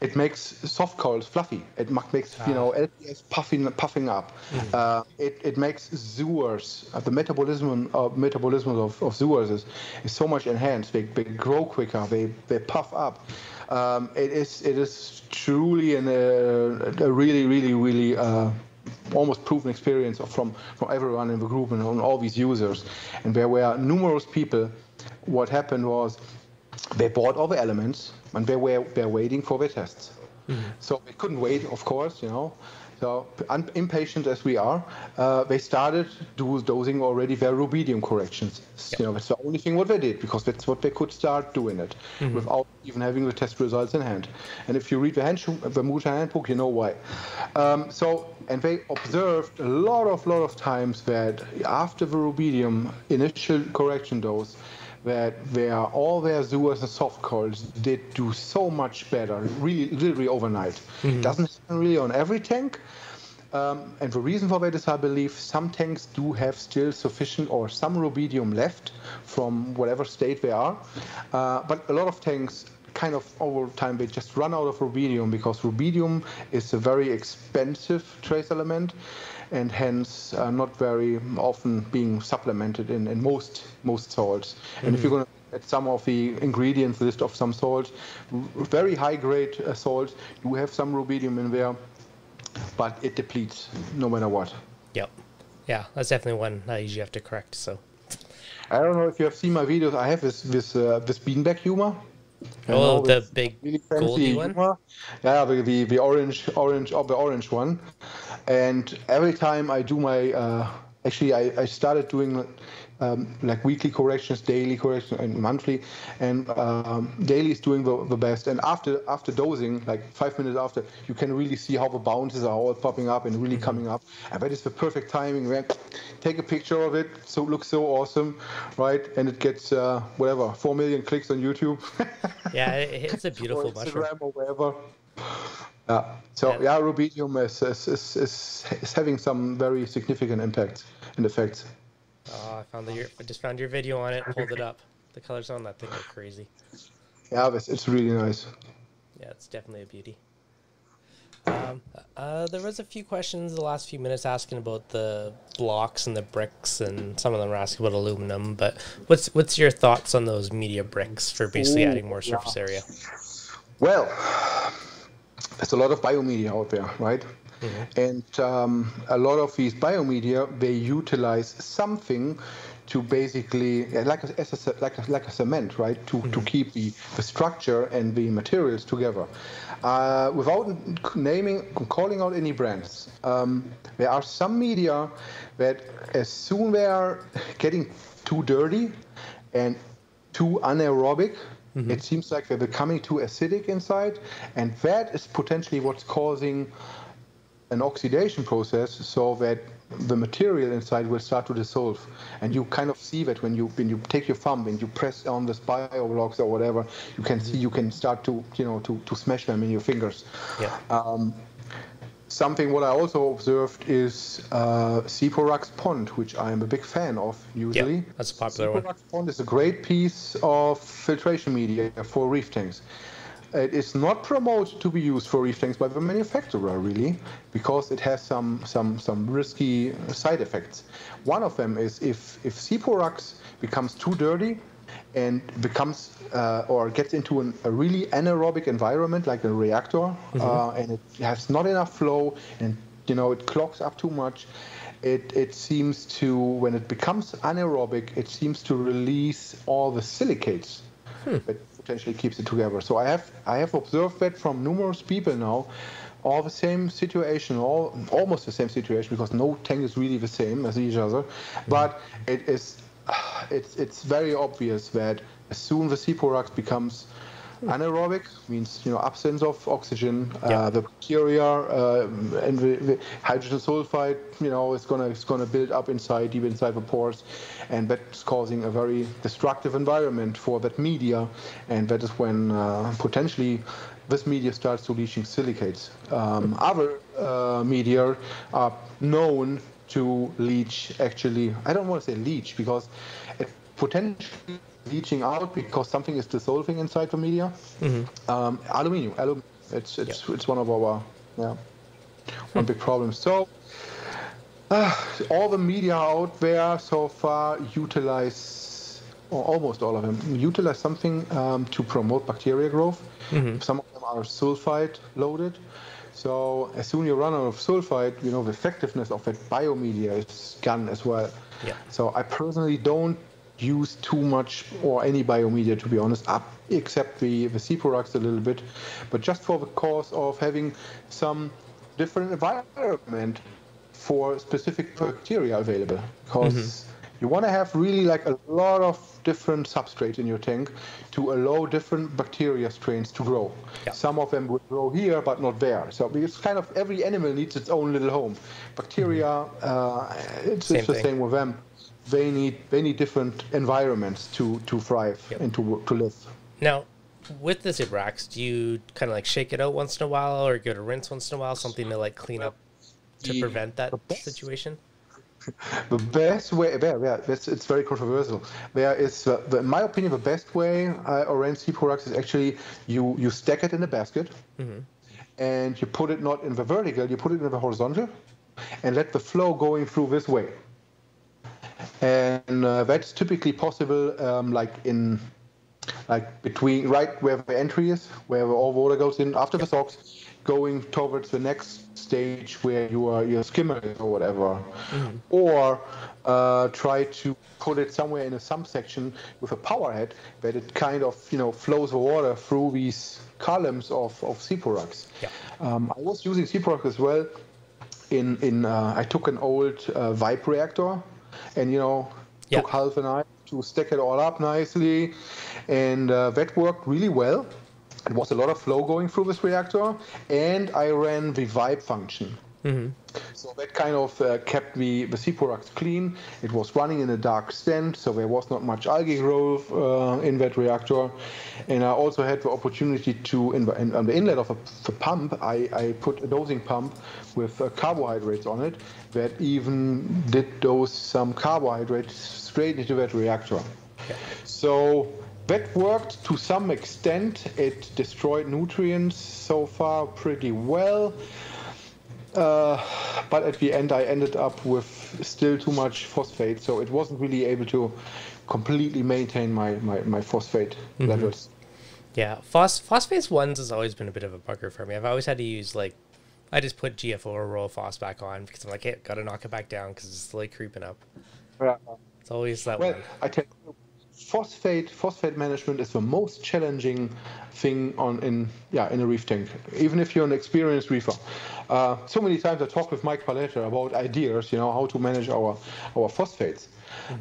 it makes soft corals fluffy. It ma- makes you know LPS puffing puffing up. Uh, it, it makes zooers uh, the metabolism uh, metabolism of, of zooers is, is so much enhanced. They, they grow quicker. They they puff up. Um, it is it is truly an, uh, a really really really uh, almost proven experience from from everyone in the group and on all these users. And there were numerous people. What happened was they bought all the elements and they were they're waiting for their tests. So they couldn't wait, of course, you know. So un- impatient as we are, uh, they started do dosing already their rubidium corrections. You know, that's the only thing what they did because that's what they could start doing it without even having the test results in hand. And if you read the, hand, the Muta handbook, you know why. Um, so and they observed a lot of lot of times that after the rubidium initial correction dose, that their all their zoos and soft corals did do so much better, really literally overnight. It doesn't happen really on every tank, Um, and the reason for that is, I believe, some tanks do have still sufficient or some rubidium left from whatever state they are. Uh, but a lot of tanks kind of over time they just run out of rubidium because rubidium is a very expensive trace element and hence uh, not very often being supplemented in, in most most salts. Mm-hmm. And if you're going to at some of the ingredients list of some salt, very high grade uh, salt, you have some rubidium in there, but it depletes no matter what. Yep. Yeah, that's definitely one I usually have to correct. So. I don't know if you have seen my videos. I have this this uh, this beanbag humor. Oh, the big really goldy one. Humor. Yeah, the, the the orange orange or the orange one. And every time I do my uh, actually I, I started doing um, like weekly corrections, daily corrections, and monthly. And um, daily is doing the, the best. And after after dosing, like five minutes after, you can really see how the bounces are all popping up and really mm-hmm. coming up. And that is the perfect timing. Where take a picture of it, so it looks so awesome, right? And it gets uh, whatever four million clicks on YouTube. yeah, it's a beautiful mushroom. or wherever. Yeah. So yeah, yeah rubidium is is, is is is having some very significant impacts and effects. Oh, I found the I just found your video on it. Pulled it up. The colors on that thing are crazy. Yeah, it's, it's really nice. Yeah, it's definitely a beauty. Um, uh, there was a few questions the last few minutes asking about the blocks and the bricks, and some of them were asking about aluminum. But what's what's your thoughts on those media bricks for basically adding more surface yeah. area? Well, there's a lot of biomedia out there, right? Mm-hmm. And um, a lot of these biomedia, they utilize something to basically like a, a, like a, like a cement, right? To, mm-hmm. to keep the, the structure and the materials together. Uh, without naming, calling out any brands, um, there are some media that as soon they are getting too dirty and too anaerobic, mm-hmm. it seems like they're becoming too acidic inside, and that is potentially what's causing an oxidation process so that the material inside will start to dissolve and you kind of see that when you when you take your thumb and you press on this bio blocks or whatever you can see you can start to you know to, to smash them in your fingers yeah. Um, something what I also observed is uh, Pond, which I am a big fan of usually. Yeah, that's a popular one. Pond is a great piece of filtration media for reef tanks. It is not promoted to be used for reef tanks by the manufacturer, really, because it has some some some risky side effects. One of them is if if Siporax becomes too dirty and becomes uh, or gets into an, a really anaerobic environment like a reactor, mm-hmm. uh, and it has not enough flow, and you know it clogs up too much. It, it seems to when it becomes anaerobic, it seems to release all the silicates hmm potentially keeps it together. So I have I have observed that from numerous people now, all the same situation, all almost the same situation because no tank is really the same as each other, but it is it's it's very obvious that as soon the Siporax becomes anaerobic means you know absence of oxygen uh, yeah. uh, the bacteria uh, and the, the, hydrogen sulfide you know is gonna it's gonna build up inside deep inside the pores and that's causing a very destructive environment for that media and that is when uh, potentially this media starts to leaching silicates um, other uh, media are known to leach actually i don't want to say leach because it potentially leaching out because something is dissolving inside the media. Mm-hmm. Um, aluminium, alum, it's it's it's one of our yeah one big problem. So uh, all the media out there so far utilize, or almost all of them, utilize something um, to promote bacteria growth. Mm-hmm. Some of them are sulfide loaded. So as soon you run out of sulfide, you know the effectiveness of that biomedia is gone as well. Yeah. So I personally don't use too much or any biomedia to be honest up except the the Siporax a little bit but just for the cause of having some different environment for specific bacteria available because mm-hmm. You want to have really like a lot of different substrate in your tank to allow different bacteria strains to grow yeah. some of them will grow here but not there so it's kind of every animal needs its own little home bacteria mm-hmm. uh, it's, it's the same with them they need they need different environments to to thrive yep. and to to live. Now, with the Siporax, do you kind of like shake it out once in a while, or go to rinse once in a while, something to like clean up? to The- prevent that the best- situation? The best way, yeah, yeah it's, it's very controversial. There is, uh, the, in my opinion, the best way I arrange Siporax is actually you you stack it in a basket, and you put it not in the vertical, you put it in the horizontal, and let the flow going through this way. And uh, that's typically possible, um, like in, like between right where the entry is, where all water goes in after the socks, going towards the next stage where you are your skimmer is or whatever, or uh, try to put it somewhere in a sump section with a power head that it kind of you know flows the water through these columns of of Siporax. Yeah. Um, I was using Siporax as well. In in uh, I took an old uh, Vibe reactor, and you know Yeah. took half an eye to stack it all up nicely, and uh, that worked really well. It was a lot of flow going through this reactor, and I ran the Vibe function. So that kind of uh, kept the, the Siporax clean. It was running in a dark stand, so there was not much algae growth uh, in that reactor. And I also had the opportunity to, in the, in, on the inlet of a, the pump, I, I put a dosing pump with uh, carbohydrates on it that even did dose some carbohydrates straight into that reactor. So that worked to some extent. It destroyed nutrients so far pretty well. Uh, but at the end, I ended up with still too much phosphate, so it wasn't really able to completely maintain my, my, my phosphate levels. Yeah, phos- phosphates ones has always been a bit of a bugger for me. I've always had to use like, I just put GFO or Rowaphos back on because I'm like, hey, gotta knock it back down because it's like creeping up. Yeah. It's always that Well, one. I you, phosphate phosphate management is the most challenging thing on in yeah in a reef tank. Even if you're an experienced reefer, uh, so many times I talk with Mike Paletta about ideas, you know, how to manage our our phosphates.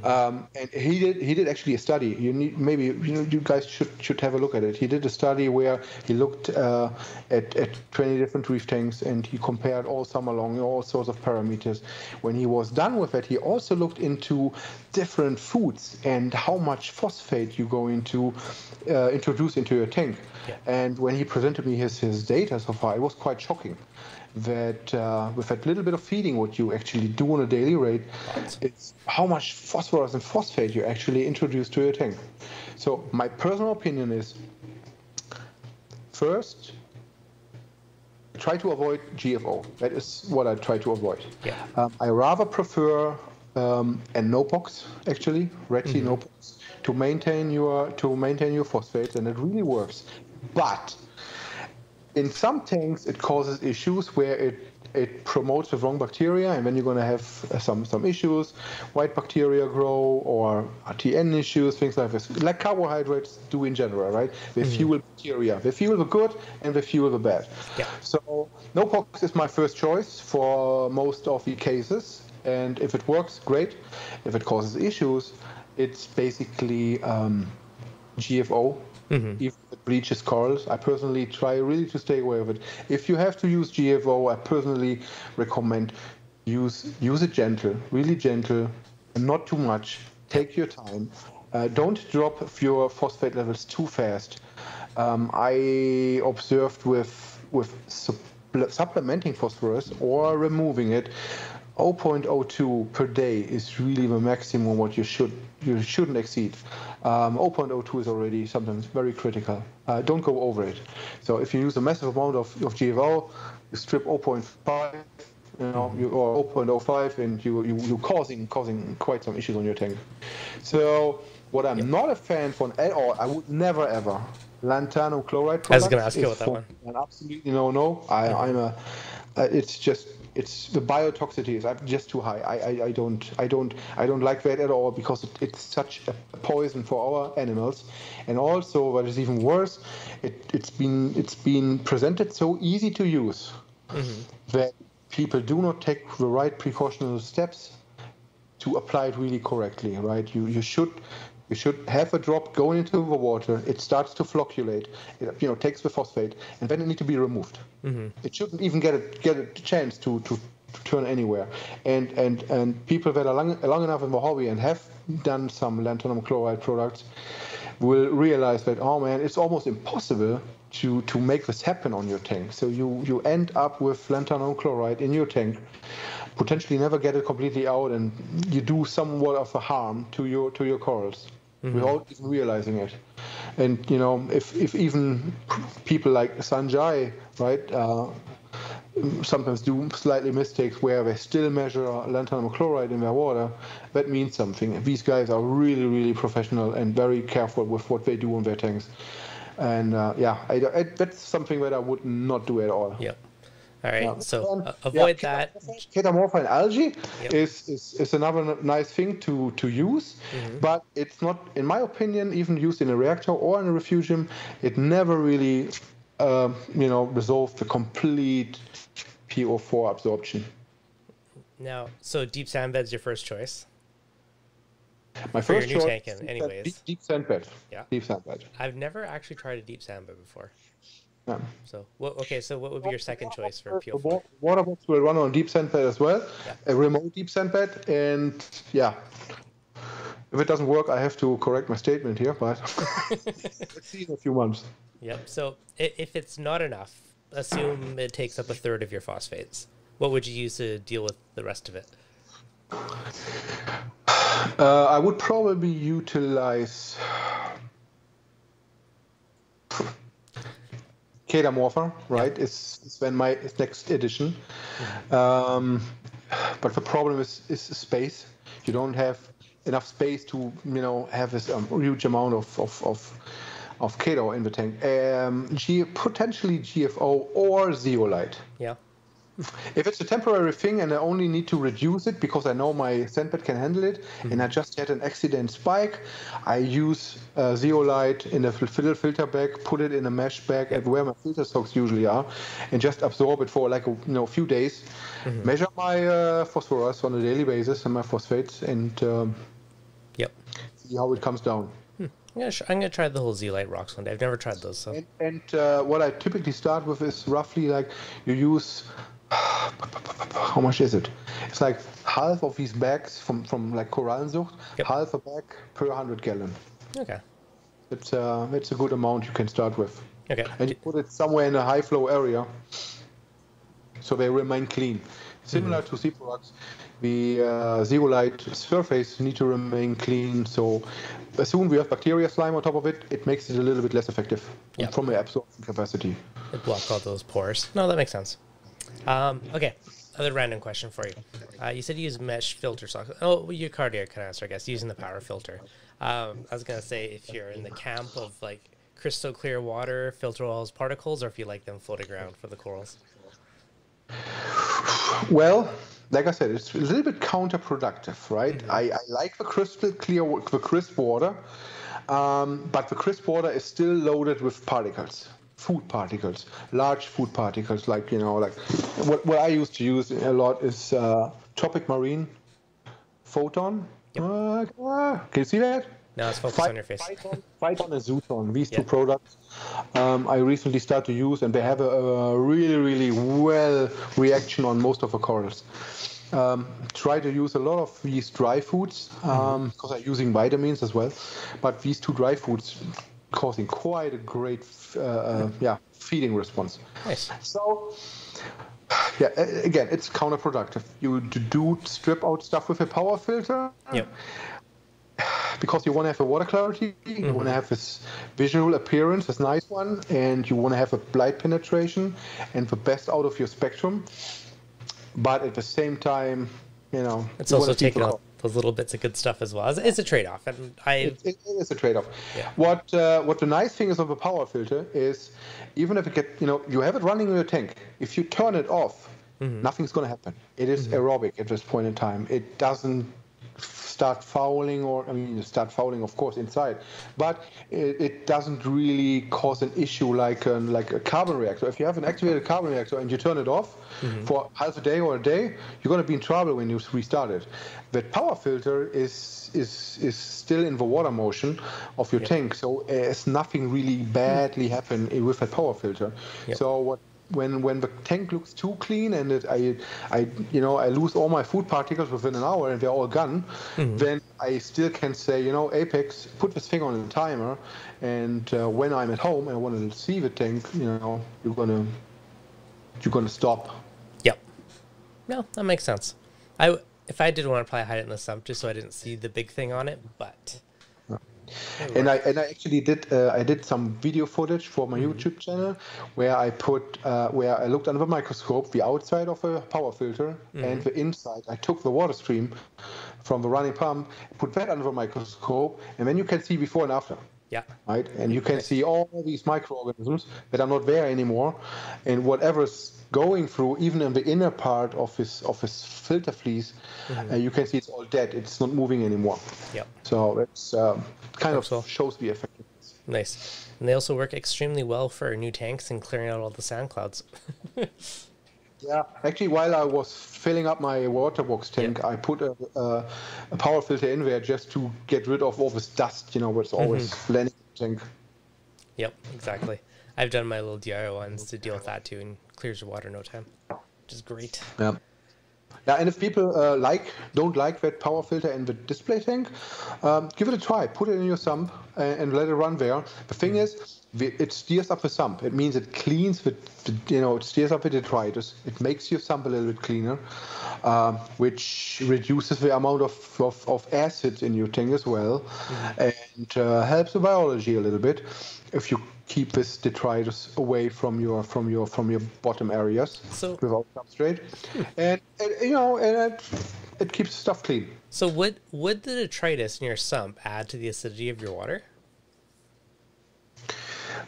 Um, and he did he did actually a study. You need maybe you know you guys should should have a look at it. He did a study where he looked uh, at at 20 different reef tanks and he compared all summer long all sorts of parameters. When he was done with it, he also looked into different foods and how much phosphate you're going to uh, introduce into your tank. Yeah. And when he presented me his his data so far, it was quite shocking that uh, with that little bit of feeding what you actually do on a daily rate, it's how much phosphorus and phosphate you actually introduce to your tank. So my personal opinion is, first, try to avoid GFO. That is what I try to avoid. Yeah. Um, I rather prefer um, a NOPOX actually, Red Sea NOPOX, to maintain your to maintain your phosphates, and it really works. But in some tanks, it causes issues where it it promotes the wrong bacteria, and then you're going to have uh, some some issues, white bacteria grow or RTN issues, things like this, like carbohydrates do in general, right? They fuel bacteria. They fuel the good and they fuel the bad. Yeah. So NOPOX is my first choice for most of the cases, and if it works, great. If it causes issues, it's basically um, GFO. Even if it bleaches corals, I personally try really to stay away of it. If you have to use GFO, I personally recommend use use it gentle, really gentle, not too much. Take your time. Uh, don't drop your phosphate levels too fast. Um, I observed with with supple- supplementing phosphorus or removing it, 0.02 per day is really the maximum what you should you shouldn't exceed. Um, 0.02 is already sometimes very critical. Uh, don't go over it. So if you use a massive amount of, of GFO, you strip 0.5 you know, you, or 0.05, and you, you you're causing causing quite some issues on your tank. So what I'm not a fan for at all, I would never ever lanthanum chloride. I was gonna ask you about that one. An absolutely no no. I I'm a. Uh, it's just it's the biotoxicity is just too high. I, I, I don't I don't I don't like that at all because it, it's such a poison for our animals, and also what is even worse, it it's been it's been presented so easy to use mm-hmm. that people do not take the right precautionary steps to apply it really correctly, right? You you should you should have a drop going into the water. It starts to flocculate. It, you know, takes the phosphate, and then it needs to be removed. Mm-hmm. It shouldn't even get a get a chance to, to, to turn anywhere. And and and people that are long, long enough in the hobby and have done some lanthanum chloride products will realize that oh man, it's almost impossible to, to make this happen on your tank. So you, you end up with lanthanum chloride in your tank, potentially never get it completely out, and you do somewhat of a harm to your to your corals mm-hmm. without even realizing it. And you know, if if even people like Sanjay, right, uh, sometimes do slightly mistakes where they still measure lanthanum chloride in their water, that means something. These guys are really, really professional and very careful with what they do on their tanks. And uh, yeah, I, I, that's something that I would not do at all. Yeah. All right, yeah. so uh, avoid yeah, that. Chaetomorpha in algae yep. is, is, is another nice thing to, to use, mm-hmm. but it's not, in my opinion, even used in a reactor or in a refugium, it never really, uh, you know, resolved the complete PO4 absorption. Now, so deep sand bed's your first choice. My first choice, tank in, anyways. Deep, deep sand bed. Yeah. Deep sand bed. I've never actually tried a deep sand bed before. Yeah. So what? Okay, so what would be your second choice for PO4? Water box will run on deep sand bed as well, yeah. a remote deep sand bed, and yeah. If it doesn't work, I have to correct my statement here, but let's see in a few months. Yep. So if it's not enough, assume it takes up a third of your phosphates. What would you use to deal with the rest of it? Uh, I would probably utilize Chaetomorpha, right? Is is then my next edition. Um, but the problem is is space. You don't have enough space to you know have this um, huge amount of of, of of chaeto in the tank. Um, G, potentially GFO or zeolite. Yeah. If it's a temporary thing and I only need to reduce it because I know my sandbed can handle it, mm-hmm. and I just had an accident spike, I use uh, zeolite in a filter filter bag, put it in a mesh bag at where my filter socks usually are, and just absorb it for like a you know, a few days. Mm-hmm. Measure my uh, phosphorus on a daily basis and my phosphates, and um, yep, see how it comes down. I'm gonna, I'm gonna try the whole Zeolite rocks one day. I've never tried those. So. And, and uh, what I typically start with is roughly like you use how much is it? It's like half of these bags from from like Korallenzucht, yep. half a bag per hundred gallon. Okay. It's uh it's a good amount you can start with. Okay. And you put it somewhere in a high flow area, so they remain clean. Similar mm-hmm. to Siporax, the uh, zeolite surface need to remain clean. So as soon we have bacteria slime on top of it, it makes it a little bit less effective yep. from the absorption capacity. It blocks all those pores. No, that makes sense. Um, okay, other random question for you. Uh, you said you use mesh filter socks. Oh, your cardiac can answer, I guess, using the power filter. Um, I was gonna say if you're in the camp of like crystal clear water, filter all those particles, or if you like them floating around for the corals. Well, like I said, it's a little bit counterproductive, right? Mm-hmm. I, I, like the crystal clear, the crisp water, um, but the crisp water is still loaded with particles, food particles, large food particles. Like you know, like what, what I used to use a lot is uh, Tropic Marine Phyton. Yep. Uh, can you see that? No, it's focused on your face. Phyton, Phyton and Zooton, these two products, um, I recently started to use, and they have a, a really, really well reaction on most of the corals. Um, try to use a lot of these dry foods because um, mm-hmm. I'm using vitamins as well. But these two dry foods causing quite a great, uh, uh, yeah, feeding response. Nice. So yeah, again, it's counterproductive. You do strip out stuff with a power filter. Yep because you want to have a water clarity, mm-hmm. you want to have this visual appearance, this nice one, and you want to have a light penetration and the best out of your spectrum. But at the same time, you know, it's also taking out those little bits of good stuff as well. It's, it's a trade-off, and I it, it is a trade-off. Yeah. What uh, what the nice thing is of a power filter is, even if it get you know you have it running in your tank, if you turn it off, mm-hmm. nothing's going to happen. It is mm-hmm. aerobic at this point in time. It doesn't start fouling, or I mean, start fouling, of course, inside, but it, it doesn't really cause an issue like an, like a carbon reactor. If you have an activated carbon reactor and you turn it off mm-hmm. for half a day or a day, you're going to be in trouble when you restart it. That power filter is is is still in the water motion of your yep. tank, so there's nothing really badly happen with that power filter. Yep. So what when when the tank looks too clean and it, I I you know I lose all my food particles within an hour and they're all gone, mm-hmm. then I still can say you know Apex put this thing on the timer, and uh, when I'm at home and I want to see the tank, you know you're gonna you're gonna stop. Yep. No, that makes sense. I if I did want to probably hide it in the sump just so I didn't see the big thing on it, but and I and I actually did uh, I did some video footage for my mm-hmm. YouTube channel where I put uh, where I looked under the microscope the outside of a power filter mm-hmm. and the inside. I took the water stream from the running pump, put that under the microscope, and then you can see before and after. Yeah. Right, and you can see all these microorganisms that are not there anymore, and whatever's going through, even in the inner part of his of his filter fleece, mm-hmm. uh, you can see it's all dead. It's not moving anymore. Yep. So it's um, kind of so. shows the effectiveness. Nice. And they also work extremely well for new tanks and clearing out all the sand clouds. yeah, actually, while I was filling up my water box tank, yep. I put a, a, a, power filter in there just to get rid of all this dust, you know, what's always mm-hmm. landing tank. Yep, exactly. I've done my little DIY ones to deal with that too, and clears your water no time, which is great. Yeah. Yeah, and if people uh, like don't like that power filter in the display tank, um, give it a try. Put it in your sump and, and let it run there. The thing is, it steers up the sump. It means it cleans the, you know, it steers up the detritus. It makes your sump a little bit cleaner, uh, which reduces the amount of, of, of, acid in your tank as well, mm-hmm. and uh, helps the biology a little bit. If you keep this detritus away from your from your from your bottom areas so, without substrate, hmm. and, and, you know, and it, it keeps stuff clean. So would would the detritus in your sump add to the acidity of your water?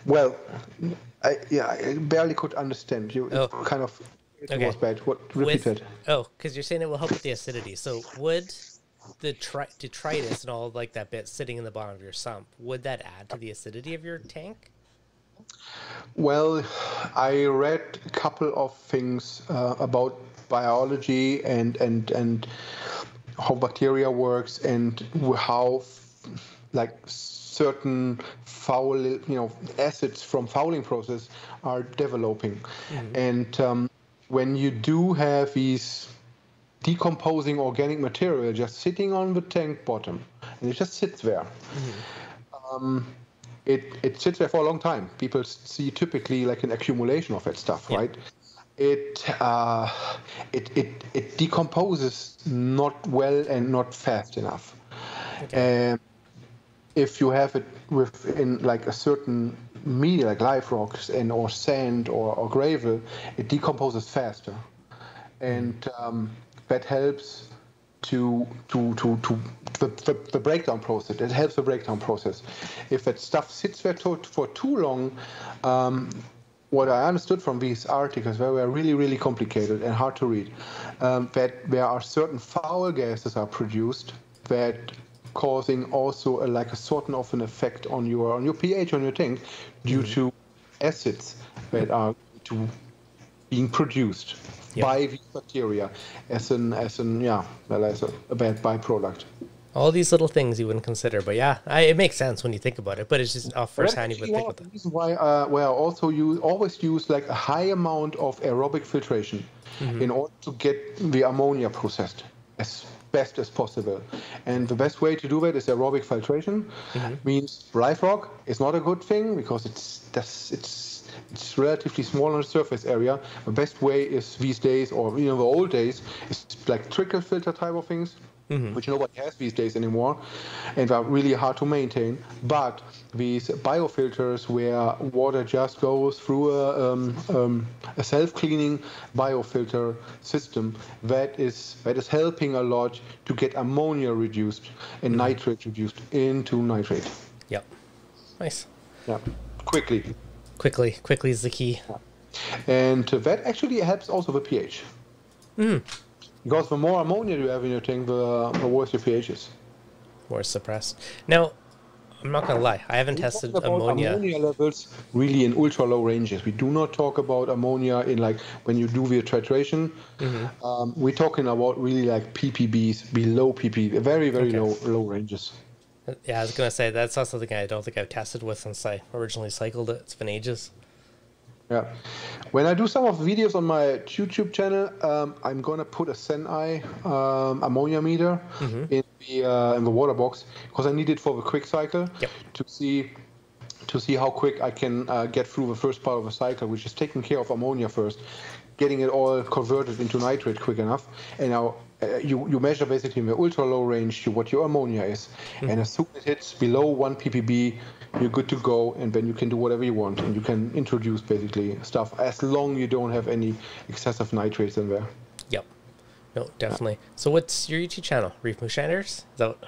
Well, I, yeah, I barely could understand you. Oh. Kind of, it okay. was bad. What repeat with, Oh, because you're saying it will help with the acidity. So would the tri- detritus and all like that bit sitting in the bottom of your sump would that add to the acidity of your tank? Well, I read a couple of things uh, about biology and and and how bacteria works and how like certain foul you know acids from fouling process are developing mm-hmm. and um, when you do have these decomposing organic material just sitting on the tank bottom and it just sits there mm-hmm. um, it, it sits there for a long time. People see typically like an accumulation of that stuff, yeah. right? It, uh, it it it decomposes not well and not fast enough. Okay. Um, if you have it within like a certain media, like live rocks and or sand or, or gravel, it decomposes faster, and um, that helps to to to to the, the, the, breakdown process. It helps the breakdown process. If that stuff sits there to, for too long, um, what I understood from these articles, they were really really complicated and hard to read, um, that there are certain foul gases are produced that causing also a, like a sort of an effect on your on your pH on your tank due mm-hmm. to acids that are to being produced yep. by these bacteria as an as an yeah well as a, a, bad byproduct. All these little things you wouldn't consider, but yeah, I, it makes sense when you think about it. But it's just off first hand you would think. The reason why uh, where also you always use like a high amount of aerobic filtration mm-hmm. in order to get the ammonia processed as best as possible. And the best way to do that is aerobic filtration. Mm-hmm. Means live rock is not a good thing because it's that's it's it's relatively small on the surface area. The best way is these days, or you know, the old days, is like trickle filter type of things. Mm-hmm. which nobody has these days anymore, and are really hard to maintain. But these biofilters, where water just goes through a, um, um, a self-cleaning biofilter system, that is that is helping a lot to get ammonia reduced and mm-hmm. nitrate reduced into nitrate. Yep. Nice. Yeah. Quickly. Quickly, quickly is the key. And that actually helps also the pH. Mm. Because the more ammonia you have in your tank, the, the worse your pH is. Worse suppressed. Now, I'm not gonna lie, I haven't we tested ammonia. Ammonia levels really in ultra low ranges. We do not talk about ammonia in like when you do the titration. Mm-hmm. Um, we're talking about really like ppbs below pp, very very okay. low low ranges. Yeah, I was gonna say that's not something I don't think I've tested with since I originally cycled it. It's been ages. Yeah. When I do some of the videos on my YouTube channel, um, I'm gonna put a Seneye um, ammonia meter Mm-hmm. in the uh, in the water box because I need it for the quick cycle Yep. to see to see how quick I can uh, get through the first part of the cycle, which is taking care of ammonia first, getting it all converted into nitrate quick enough, and now. Uh, you, you measure basically in the ultra low range to what your ammonia is, and as soon as it hits below 1 ppb, you're good to go, and then you can do whatever you want, and you can introduce basically stuff as long you don't have any excessive nitrates in there. Yep. No, definitely. So what's your YouTube channel? Reef Moonshiners? Is that what-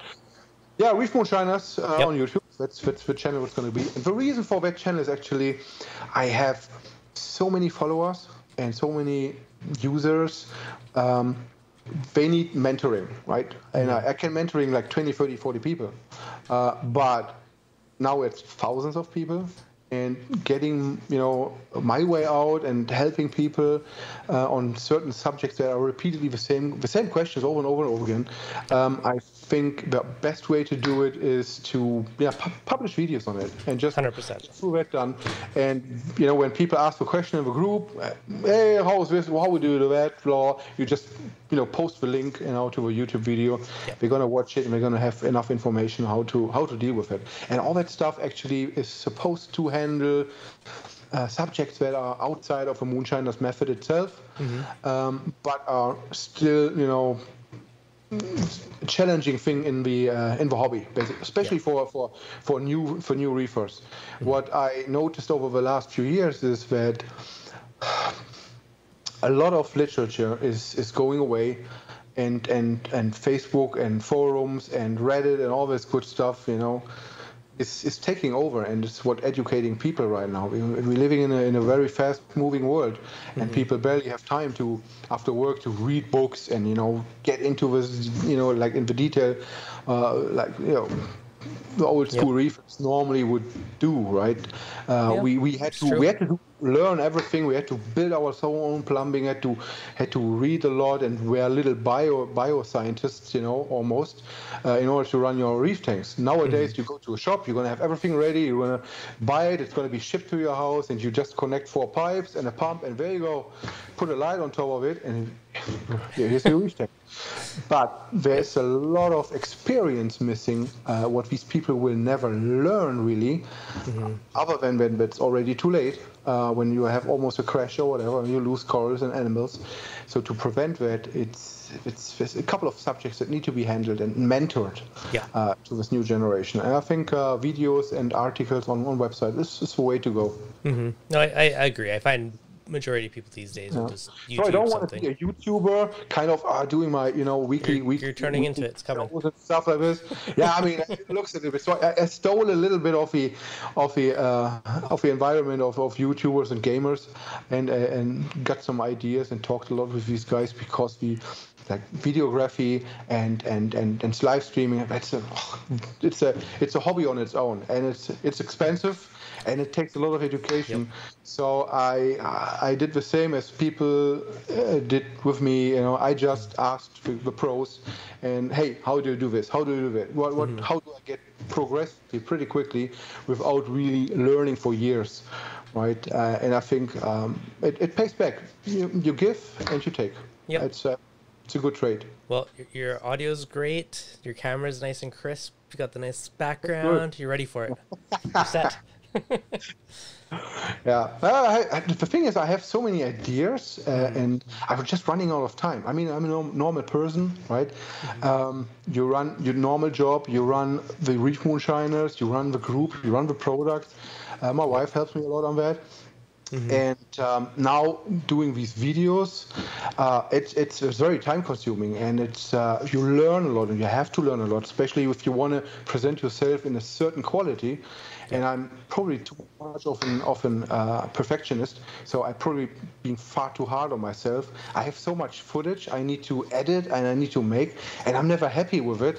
Yeah, Reef Moonshiners uh, Yep. on YouTube. That's, that's the channel it's going to be. And the reason for that channel is actually I have so many followers and so many users. Um, they need mentoring, right? And I, I can mentoring like 20, 30, 40 people. Uh, but now it's thousands of people and getting you know my way out and helping people uh, on certain subjects that are repeatedly the same the same questions over and over and over again. Um, i think the best way to do it is to yeah pu- publish videos on it and just 100%. through that done. And you know when people ask a question in the group uh, hey how is this? How we do that? Blah. You just you know post the link you know to a youtube video. Yeah. they're gonna watch it and they're gonna have enough information how to how to deal with it. And all that stuff actually is supposed to handle uh, subjects that are outside of a moonshiner's method itself um, but are still you know challenging thing in the uh, in the hobby, basically, especially for, for for new for new reefers. What I noticed over the last few years is that a lot of literature is is going away, and and and Facebook and forums and Reddit and all this good stuff, you know. Is, is taking over and it's what educating people right now. We, we're living in a, in a very fast moving world and people barely have time to after work to read books and you know get into this you know like in the detail uh, like you know the old school reefers normally would do right? Uh, Yeah, we we had to we had to do, learn everything. We had to build our own plumbing had to had to read a lot and we're little bio bioscientists you know almost uh, in order to run your reef tanks. Nowadays you go to a shop you're going to have everything ready you're going to buy it it's going to be shipped to your house and you just connect four pipes and a pump and there you go. Put a light on top of it and here's your reef tank but there's a lot of experience missing uh, what these people will never learn really. Other than when it's already too late uh, when you have almost a crash or whatever and you lose corals and animals. So to prevent that it's it's there's a couple of subjects that need to be handled and mentored Yeah. uh, to this new generation. And i think uh, videos and articles on one website is, is the way to go. No, I, I I agree. I find majority of people these days will just YouTube so I don't want to be a YouTuber, kind of uh, doing my, you know, weekly. You're- weekly you're turning into it. It's coming. and stuff like this. Yeah, I mean, it looks a little bit. So I, I stole a little bit of the, of the, uh, of the environment of, of YouTubers and gamers, and uh, and got some ideas and talked a lot with these guys because we. Like videography and, and, and, and live streaming, that's a, it's a it's a hobby on its own, and it's it's expensive, and it takes a lot of education. So I I did the same as people uh, did with me. You know, I just asked the, the pros, and hey, how do you do this? How do you do that? What what? How do I get progressively pretty quickly without really learning for years, right? Uh, and I think um, it, it pays back. You, you give and you take. Yep. It's a it's a good trade. Well, your, your audio's great. Your camera's nice and crisp. You got the nice background. You're ready for it. You're set. Yeah. Uh, I, I, the thing is, I have so many ideas, uh, and I'm just running out of time. I mean, I'm a norm- normal person, right? Um, you run your normal job, you run the Reef Moonshiners, you run the group, you run the product. Uh, my wife helps me a lot on that. And um, now doing these videos, uh, it's, it's very time consuming, and it's uh, you learn a lot, and you have to learn a lot, especially if you want to present yourself in a certain quality. And I'm probably too much of an of uh, perfectionist, so I probably being far too hard on myself. I have so much footage I need to edit and I need to make, and I'm never happy with it.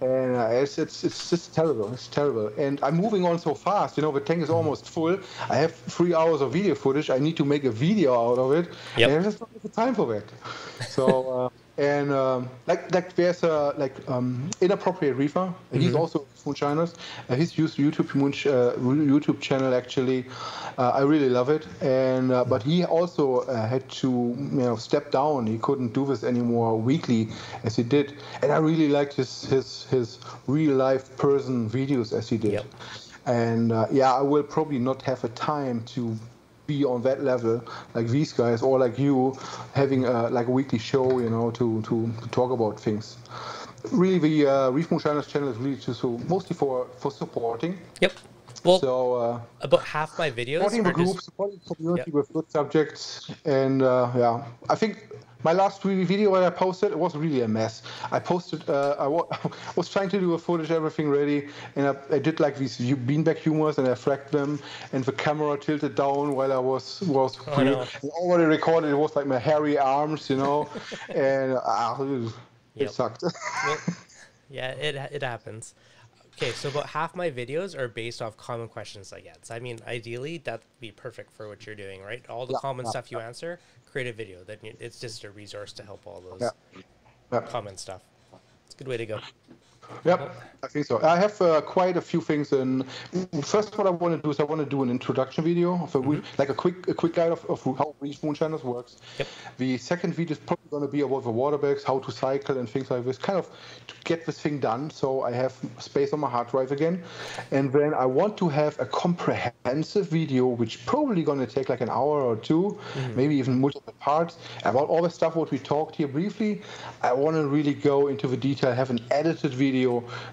And uh, it's, it's it's just terrible. It's terrible. And I'm moving on so fast. You know, the tank is almost full. I have three hours of video footage. I need to make a video out of it. Yep. And I just don't have the time for that. So uh, and um, like like there's a like um, inappropriate reefer. He's also moonshiners. Uh, his YouTube moon uh, YouTube channel actually, uh, I really love it. And uh, but he also uh, had to you know step down. He couldn't do this anymore weekly as he did. And I really liked his his his real life person videos as he did. Yep. And uh, yeah, I will probably not have a time to be on that level like these guys or like you having a, like a weekly show you know to, to, to talk about things really the uh, reef moonshiners channel is really just so mostly for for supporting Yep. Well, so uh, about half my videos supporting the group just supporting the community Yep. with good subjects and uh, yeah i think my last video that I posted it was really a mess. I posted, uh, I was trying to do a footage, everything ready, and I, I did like these beanbag humors, and I fragged them, and the camera tilted down while I was was Oh, no. already recorded. It was like my hairy arms, you know, and uh, it, Yep. sucked. well, yeah, it it happens. Okay, so about half my videos are based off common questions I get. So I mean, ideally, that'd be perfect for what you're doing, right? All the Yeah, common yeah, stuff you answer, create a video. Then it's just a resource to help all those Yeah. Yeah. common stuff. It's a good way to go. Yep, I think so. I have uh, quite a few things. In first, what I want to do is I want to do an introduction video of a re- like a quick a quick guide of, of how Reef Moonshiners works. Yep. The second video is probably going to be about the water bags, how to cycle, and things like this. Kind of to get this thing done, so I have space on my hard drive again. And then I want to have a comprehensive video, which probably going to take like an hour or 2 maybe even multiple parts about all the stuff what we talked here briefly. I want to really go into the detail, have an edited video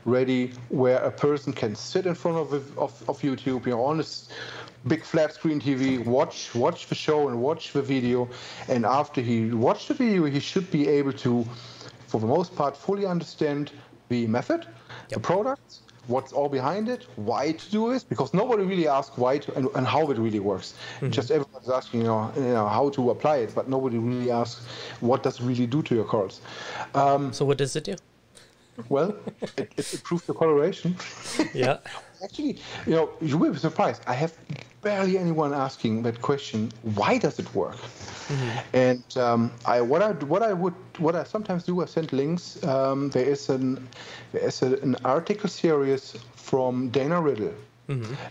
ready where a person can sit in front of of, of YouTube, you know, on this big flat screen TV, watch watch the show and watch the video, and after he watched the video, he should be able to, for the most part, fully understand the method, the Yep. product, what's all behind it, why to do this, because nobody really asks why to, and, and how it really works. Just everyone's asking, you know, you know, how to apply it, but nobody really asks what does it really do to your corals. Um, So what does it do? Well, it, it improves the coloration. Yeah. Actually, you know, you will be surprised. I have barely anyone asking that question. Why does it work? And um, I, what I what I would what I sometimes do, I send links. Um, there is an there is a, an article series from Dana Riddle,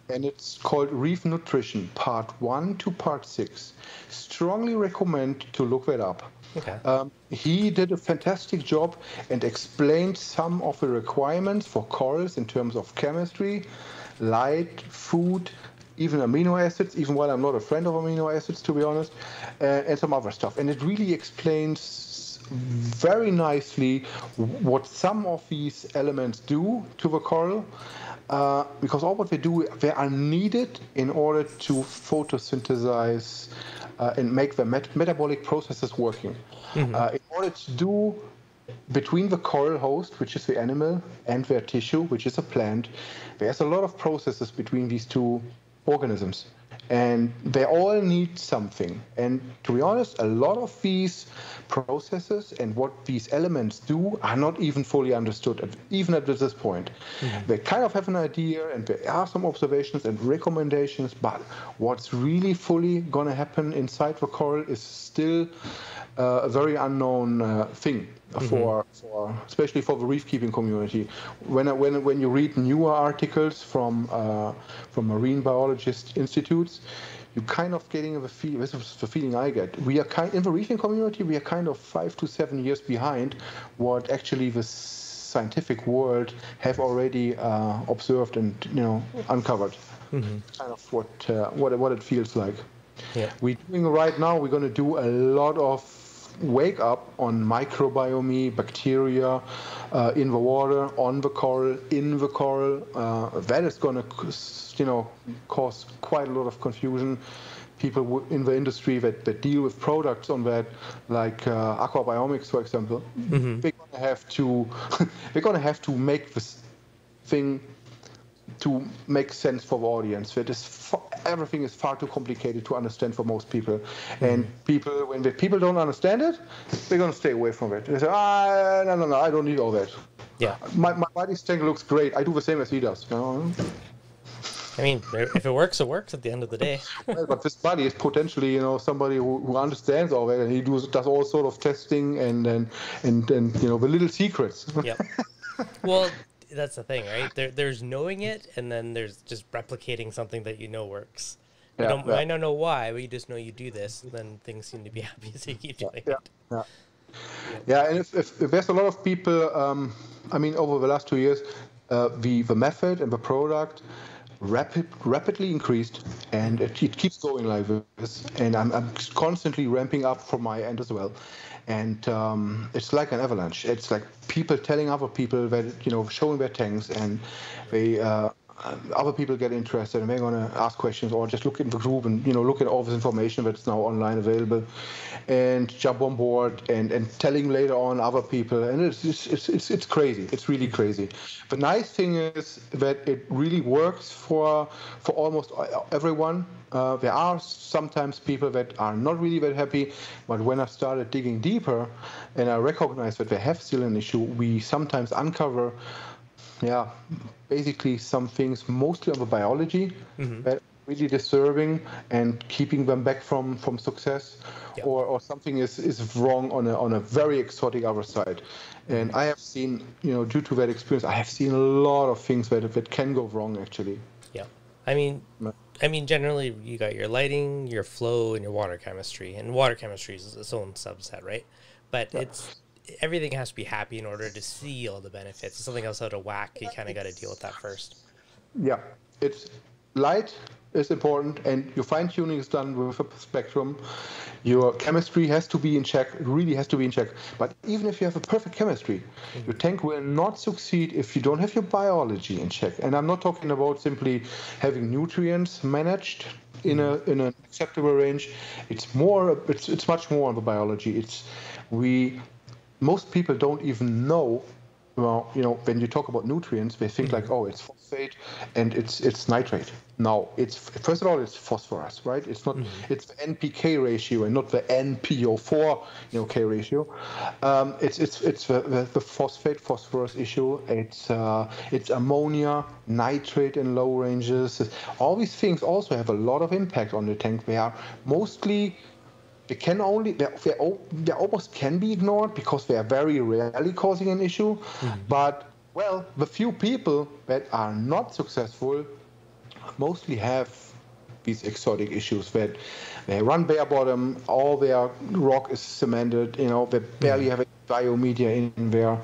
and it's called Reef Nutrition, Part One to Part Six. Strongly recommend to look that up. Okay. Um, he did a fantastic job and explained some of the requirements for corals in terms of chemistry, light, food, even amino acids, even while I'm not a friend of amino acids, to be honest, uh, and some other stuff. And it really explains very nicely what some of these elements do to the coral. Uh, because all what they do, they are needed in order to photosynthesize uh, and make the met- metabolic processes working. Uh, in order to do between the coral host, which is the animal, and their tissue, which is a plant, there's a lot of processes between these two organisms. And they all need something. And to be honest, a lot of these processes and what these elements do are not even fully understood, at, even at this point. They kind of have an idea, and there are some observations and recommendations, but what's really fully going to happen inside the coral is still uh, a very unknown uh, thing for, for especially for the reef keeping community. When when when you read newer articles from uh, from marine biologist institutes, you kind of getting the feel. This is the feeling I get. We are kind in the reefing community. We are kind of five to seven years behind what actually the scientific world have already uh, observed and you know uncovered. Kind of what uh, what what it feels like. Yeah. We're doing right now, we're going to do a lot of wake up on microbiome, bacteria uh, in the water, on the coral, in the coral. Uh, that is going to, you know, cause quite a lot of confusion. People in the industry that, that deal with products on that, like uh, aquabiomics, for example, they're going to have to, they're going to have to make this thing to make sense for the audience. That is everything is far too complicated to understand for most people, and people when the people don't understand it, they're gonna stay away from it. They say, ah, no, no, no, I don't need all that. Yeah. My my body tank looks great. I do the same as he does. You know? I mean, if it works, it works at the end of the day. well, but this buddy is potentially, you know, somebody who, who understands all that, and he does, does all sort of testing and and and, and you know the little secrets. Yep. well, that's the thing, right? There, there's knowing it, and then there's just replicating something that you know works. You Yeah, don't, yeah. I don't know why, but you just know you do this, then things seem to be happy, so you keep doing yeah, it. yeah. Yeah, and if, if, if there's a lot of people, um, I mean, over the last two years, uh, the the method and the product rapid rapidly increased, and it, it keeps going like this. And I'm, I'm constantly ramping up from my end as well. And um, it's like an avalanche. It's like people telling other people that you know, showing their tanks, and they. Uh, other people get interested and they're going to ask questions or just look in the group and you know look at all this information that's now online available and jump on board and, and telling later on other people. And it's, it's it's it's crazy. It's really crazy. The nice thing is that it really works for for almost everyone. Uh, there are sometimes people that are not really that happy but when i started digging deeper and i recognize that they have still an issue we sometimes uncover yeah, basically some things mostly on the biology mm-hmm. that really disturbing and keeping them back from from success, Yeah. or, or something is, is wrong on a on a very exotic other side. And I have seen, you know, due to that experience, I have seen a lot of things that that can go wrong actually. Yeah. I mean, I mean, generally, you got your lighting, your flow, and your water chemistry. And water chemistry is its own subset, right? But it's everything has to be happy in order to see all the benefits. If something else out of whack, you kind of got to deal with that first. Yeah, it's light is important, and your fine tuning is done with a spectrum. Your chemistry has to be in check. It really has to be in check. But even if you have a perfect chemistry, mm-hmm. your tank will not succeed if you don't have your biology in check. And I'm not talking about simply having nutrients managed in a mm-hmm. in an acceptable range. It's more. It's it's much more on the biology. It's we. Most people don't even know well, you know, when you talk about nutrients, they think like, oh, it's phosphate and it's it's nitrate. No, it's first of all, it's phosphorus, right? It's not it's the NPK ratio and not the NPO4, you know, K ratio. Um, it's it's it's the, the, the phosphate phosphorus issue. It's uh, it's ammonia, nitrate in low ranges. All these things also have a lot of impact on the tank. They are mostly they can only they, they, they almost can be ignored because they are very rarely causing an issue. But well the few people that are not successful mostly have these exotic issues that they run bare bottom all their rock is cemented you know they barely have a biomedia in there.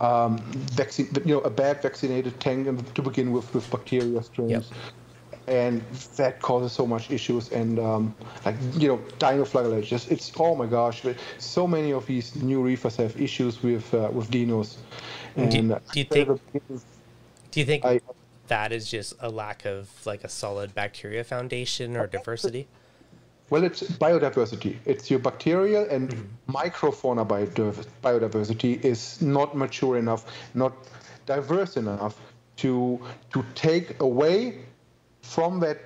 Um, vaccine, you know, a bad vaccinated tank to begin with with bacteria strains and that causes so much issues and um, like you know dinoflagellate just it's oh my gosh so many of these new reefers have issues with uh, with dinos and Do you- do you think- Do you think I- that is just a lack of like a solid bacteria foundation or diversity? well it's biodiversity it's your bacterial and Mm-hmm. microfauna biodiversity is not mature enough not diverse enough to to take away from that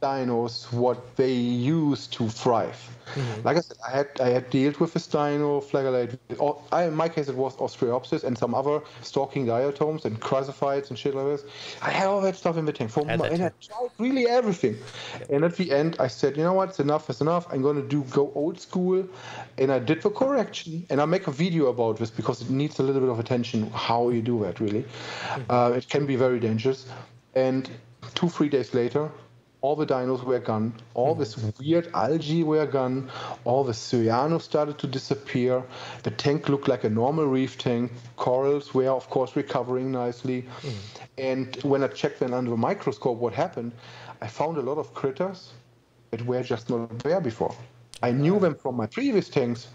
dinos what they use to thrive. Mm-hmm. Like I said, I had I had dealt with this dino flagellate. or- I, in my case, it was Ostreopsis and some other stalking diatoms and crucifines and shit like this. I had all that stuff in the tank for and I tried really everything. And at the end, I said, you know what, it's enough, it's enough. I'm going to do go old school, and I did the correction. And I'll make a video about this because it needs a little bit of attention how you do that. Really, uh, it can be very dangerous. And two, three days later, all the dinos were gone. All this mm-hmm. weird algae were gone. All the cyanus started to disappear. The tank looked like a normal reef tank. Corals were, of course, recovering nicely. Mm. And when I checked them under the microscope what happened, I found a lot of critters that were just not there before. I knew them from my previous tanks,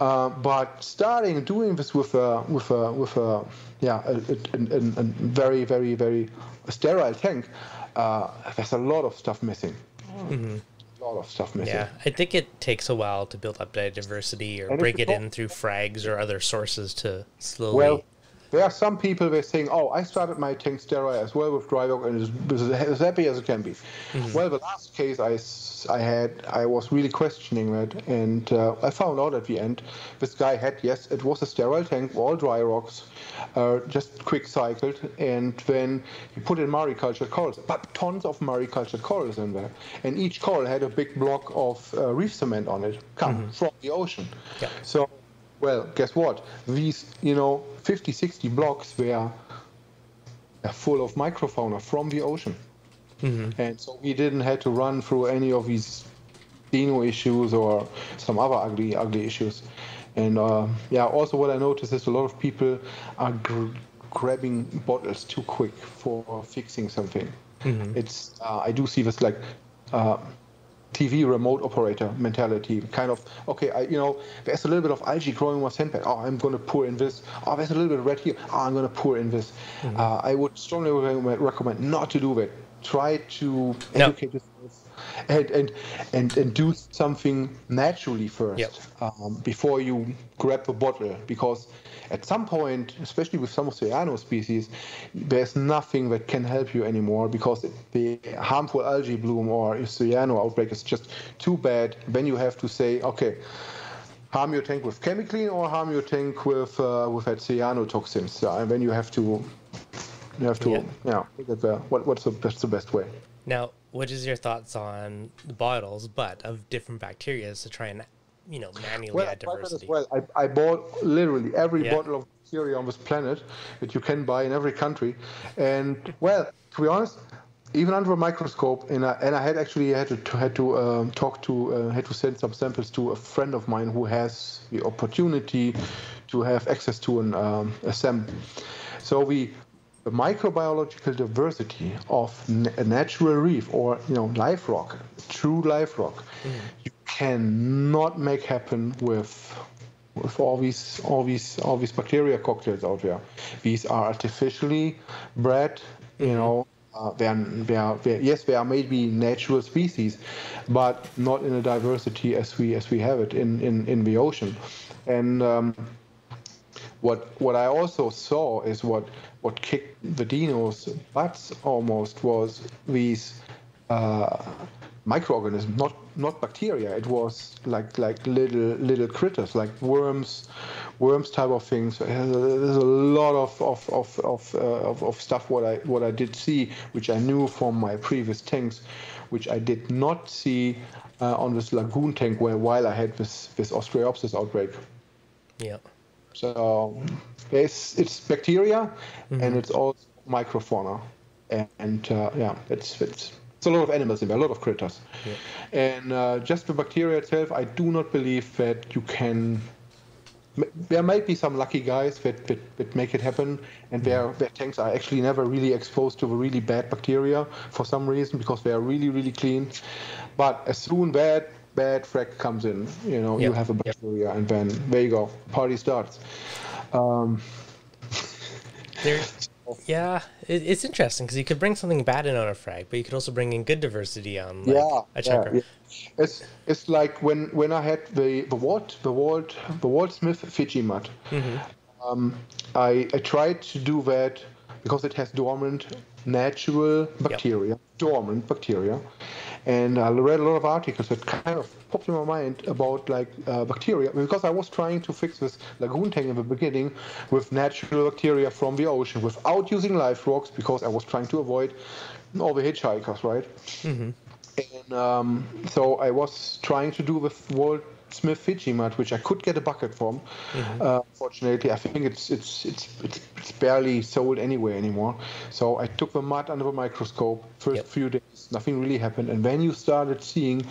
uh, but starting doing this with a with a with a yeah a, a, a, a- very very very sterile tank, uh, there's a lot of stuff missing. A lot of stuff missing. Yeah, I think it takes a while to build up biodiversity or And break it in through frags or other sources to slowly. Well, there are some people were saying, "Oh, I started my tank sterile as well with dry Dryrock and is as happy as it can be." Mm-hmm. Well, the last case I, I had, I was really questioning that, and uh, I found out at the end this guy had yes, it was a sterile tank, all Dryrocks, uh, just quick cycled, and then he put in maricultured corals, but tons of maricultured corals in there, and each coral had a big block of uh, reef cement on it, come mm-hmm. from the ocean. Yeah. So well, guess what? These, you know, 50, 60 blocks were full of microfauna from the ocean. Mm-hmm. And so we didn't have to run through any of these dino issues or some other ugly, ugly issues. And uh, yeah, also what I noticed is a lot of people are gr- grabbing bottles too quick for fixing something. Mm-hmm. It's uh, I do see this like uh, TV remote operator mentality. Kind of, okay, I, you know, there's a little bit of algae growing in my sandbag. Oh, I'm going to pour in this. Oh, there's a little bit of red here. Oh, I'm going to pour in this. Mm-hmm. Uh, I would strongly recommend not to do that. Try to educate yourself and, and and and do something naturally first yep. um, before you grab a bottle because at some point, especially with some of the cyano species, there's nothing that can help you anymore because the harmful algae bloom or cyano outbreak is just too bad. Then you have to say, okay, harm your tank with chemically or harm your tank with uh, with that cyanotoxins. Uh, and then you have to you have to yeah, yeah look at the, what, what's the best the best way. Now, what is your thoughts on the bottles, but of different bacteria to try and you know manually well, add diversity. well, I, I bought literally every yeah. bottle of bacteria on this planet that you can buy in every country, and well, to be honest, even under a microscope, and I, and I had actually had to, had to um, talk to uh, had to send some samples to a friend of mine who has the opportunity to have access to an um, a SEM. So we the microbiological diversity of a natural reef or you know live rock, true live rock, mm. you cannot make happen with with all these all these all these bacteria cocktails out there. These are artificially bred, you mm-hmm. know. Uh, they are, they are, they are, yes, they are maybe natural species, but not in a diversity as we as we have it in in, in the ocean. And um, what what I also saw is what what kicked the dinos butts almost was these uh, microorganisms, not not bacteria. It was like like little little critters, like worms, worms type of things. There's a lot of of of of, uh, of, of stuff what I what I did see, which I knew from my previous tanks, which I did not see uh, on this lagoon tank where while I had this this Ostreopsis outbreak. Yeah. So it's it's bacteria mm-hmm. and it's also microfauna, and, and uh, yeah, it's it's it's a lot of animals in there, a lot of critters. Yeah. And uh, just the bacteria itself, I do not believe that you can. There might be some lucky guys that, that, that make it happen, and their, mm-hmm. their tanks are actually never really exposed to the really bad bacteria for some reason because they are really, really clean. But as soon bad bad frag comes in, you know, yep. you have a bacteria, yep. and then there you go, party starts. Um, there, yeah, it, it's interesting because you could bring something bad in on a frag, but you could also bring in good diversity on like, yeah, a checker. Yeah, yeah. It's it's like when when I had the the Walt the Walt the Walt Smith Fiji mud. Mm-hmm. Um, I I tried to do that because it has dormant natural bacteria, yep. dormant bacteria, and I read a lot of articles that kind of popped in my mind about like uh, bacteria because I was trying to fix this lagoon tank in the beginning with natural bacteria from the ocean without using live rocks because I was trying to avoid all the hitchhikers, right? Mm-hmm. And um, so I was trying to do with Walt Smith Fiji mud, which I could get a bucket from. Mm-hmm. Uh, fortunately, I think it's, it's it's it's it's barely sold anywhere anymore. So I took the mud under the microscope. First yep. few days, nothing really happened, and then you started seeing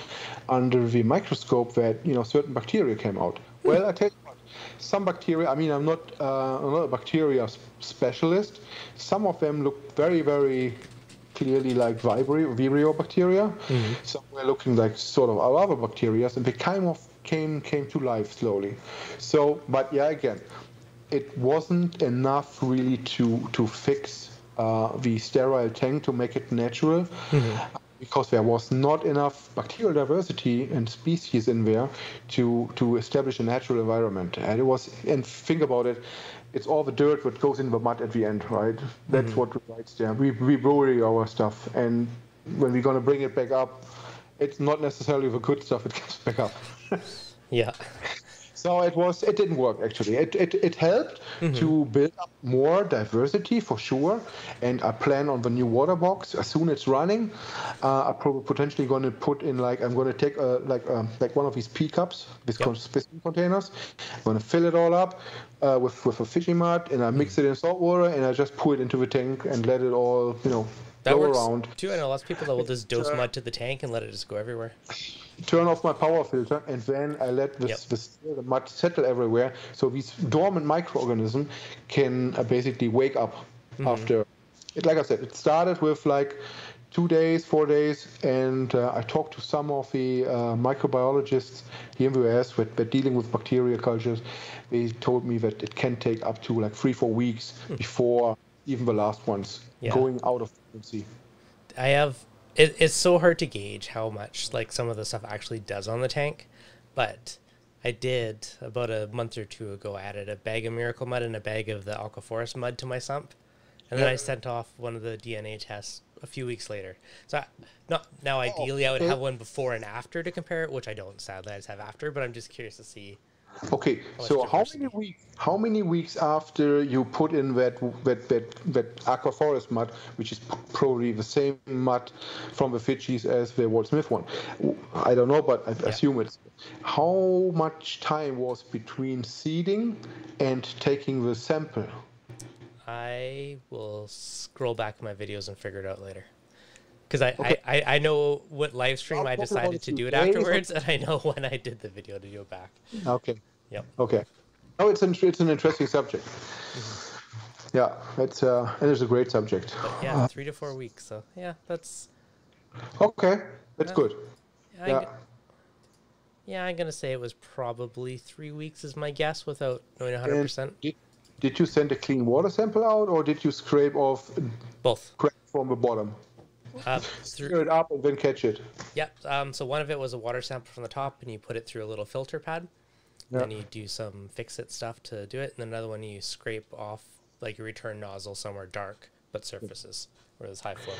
under the microscope that you know certain bacteria came out. Well, I tell you what, some bacteria. I mean, I'm not uh, I'm not a bacteria specialist. Some of them look very very clearly like Vibrio, Vibrio bacteria. Mm-hmm. Some were looking like sort of other bacteria, and they kind of came came to life slowly. So, but yeah, again, it wasn't enough really to to fix uh, the sterile tank to make it natural. Mm-hmm. because there was not enough bacterial diversity and species in there to to establish a natural environment. And it was and think about it, it's all the dirt that goes in the mud at the end, right? That's mm-hmm. what resides there. We we bury our stuff, and when we're gonna bring it back up, it's not necessarily the good stuff it comes back up. yeah. So it was. It didn't work actually. It it, it helped mm-hmm. to build up more diversity for sure. And I plan on the new water box as soon as it's running. Uh, I'm probably potentially going to put in like I'm going to take a, like um, like one of these P cups, these yep. specimen containers. I'm going to fill it all up uh, with with a fishing mud, and I mix mm-hmm. it in salt water, and I just pour it into the tank and let it all you know that go around. Too, I know lots of people that will just dose mud to the tank and let it just go everywhere. Turn off my power filter and then I let this, yep. this the mud settle everywhere. So these dormant microorganisms can uh, basically wake up mm-hmm. after. It, like I said, it started with like two days, four days, and uh, I talked to some of the uh, microbiologists here in the US that, that dealing with bacteria cultures. They told me that it can take up to like three, four weeks hmm. before even the last ones yeah. going out of frequency. I have it, it's so hard to gauge how much like some of the stuff actually does on the tank, but I did about a month or two ago added a bag of miracle mud and a bag of the Aquaforest mud to my sump, and then I sent off one of the DNA tests a few weeks later. So I, not now oh, ideally I would have one before and after to compare it, which I don't sadly I just have after, but I'm just curious to see Okay, oh, so how many weeks? How many weeks after you put in that that that that aquaforest mud, which is probably the same mud from the Fijis as the Walt Smith one? I don't know, but I yeah. assume it's. How much time was between seeding and taking the sample? I will scroll back my videos and figure it out later because I, okay. I, I know what live stream I decided to do it afterwards, and I know when I did the video to do it back. Okay. Yep. Okay. Oh, it's an it's an interesting subject. Mm-hmm. Yeah, it's uh, it is a great subject. But yeah, uh, three to four weeks. So yeah, that's. Okay, that's good. I, yeah. Yeah, I'm gonna say it was probably three weeks is my guess without knowing 100. percent Did you send a clean water sample out, or did you scrape off both from the bottom? Uh, through it up and then catch it. Yep. Um, so one of it was a water sample from the top, and you put it through a little filter pad. Yep. Then you do some fix it stuff to do it, and then another one you scrape off like your return nozzle somewhere dark but surfaces where there's high flow.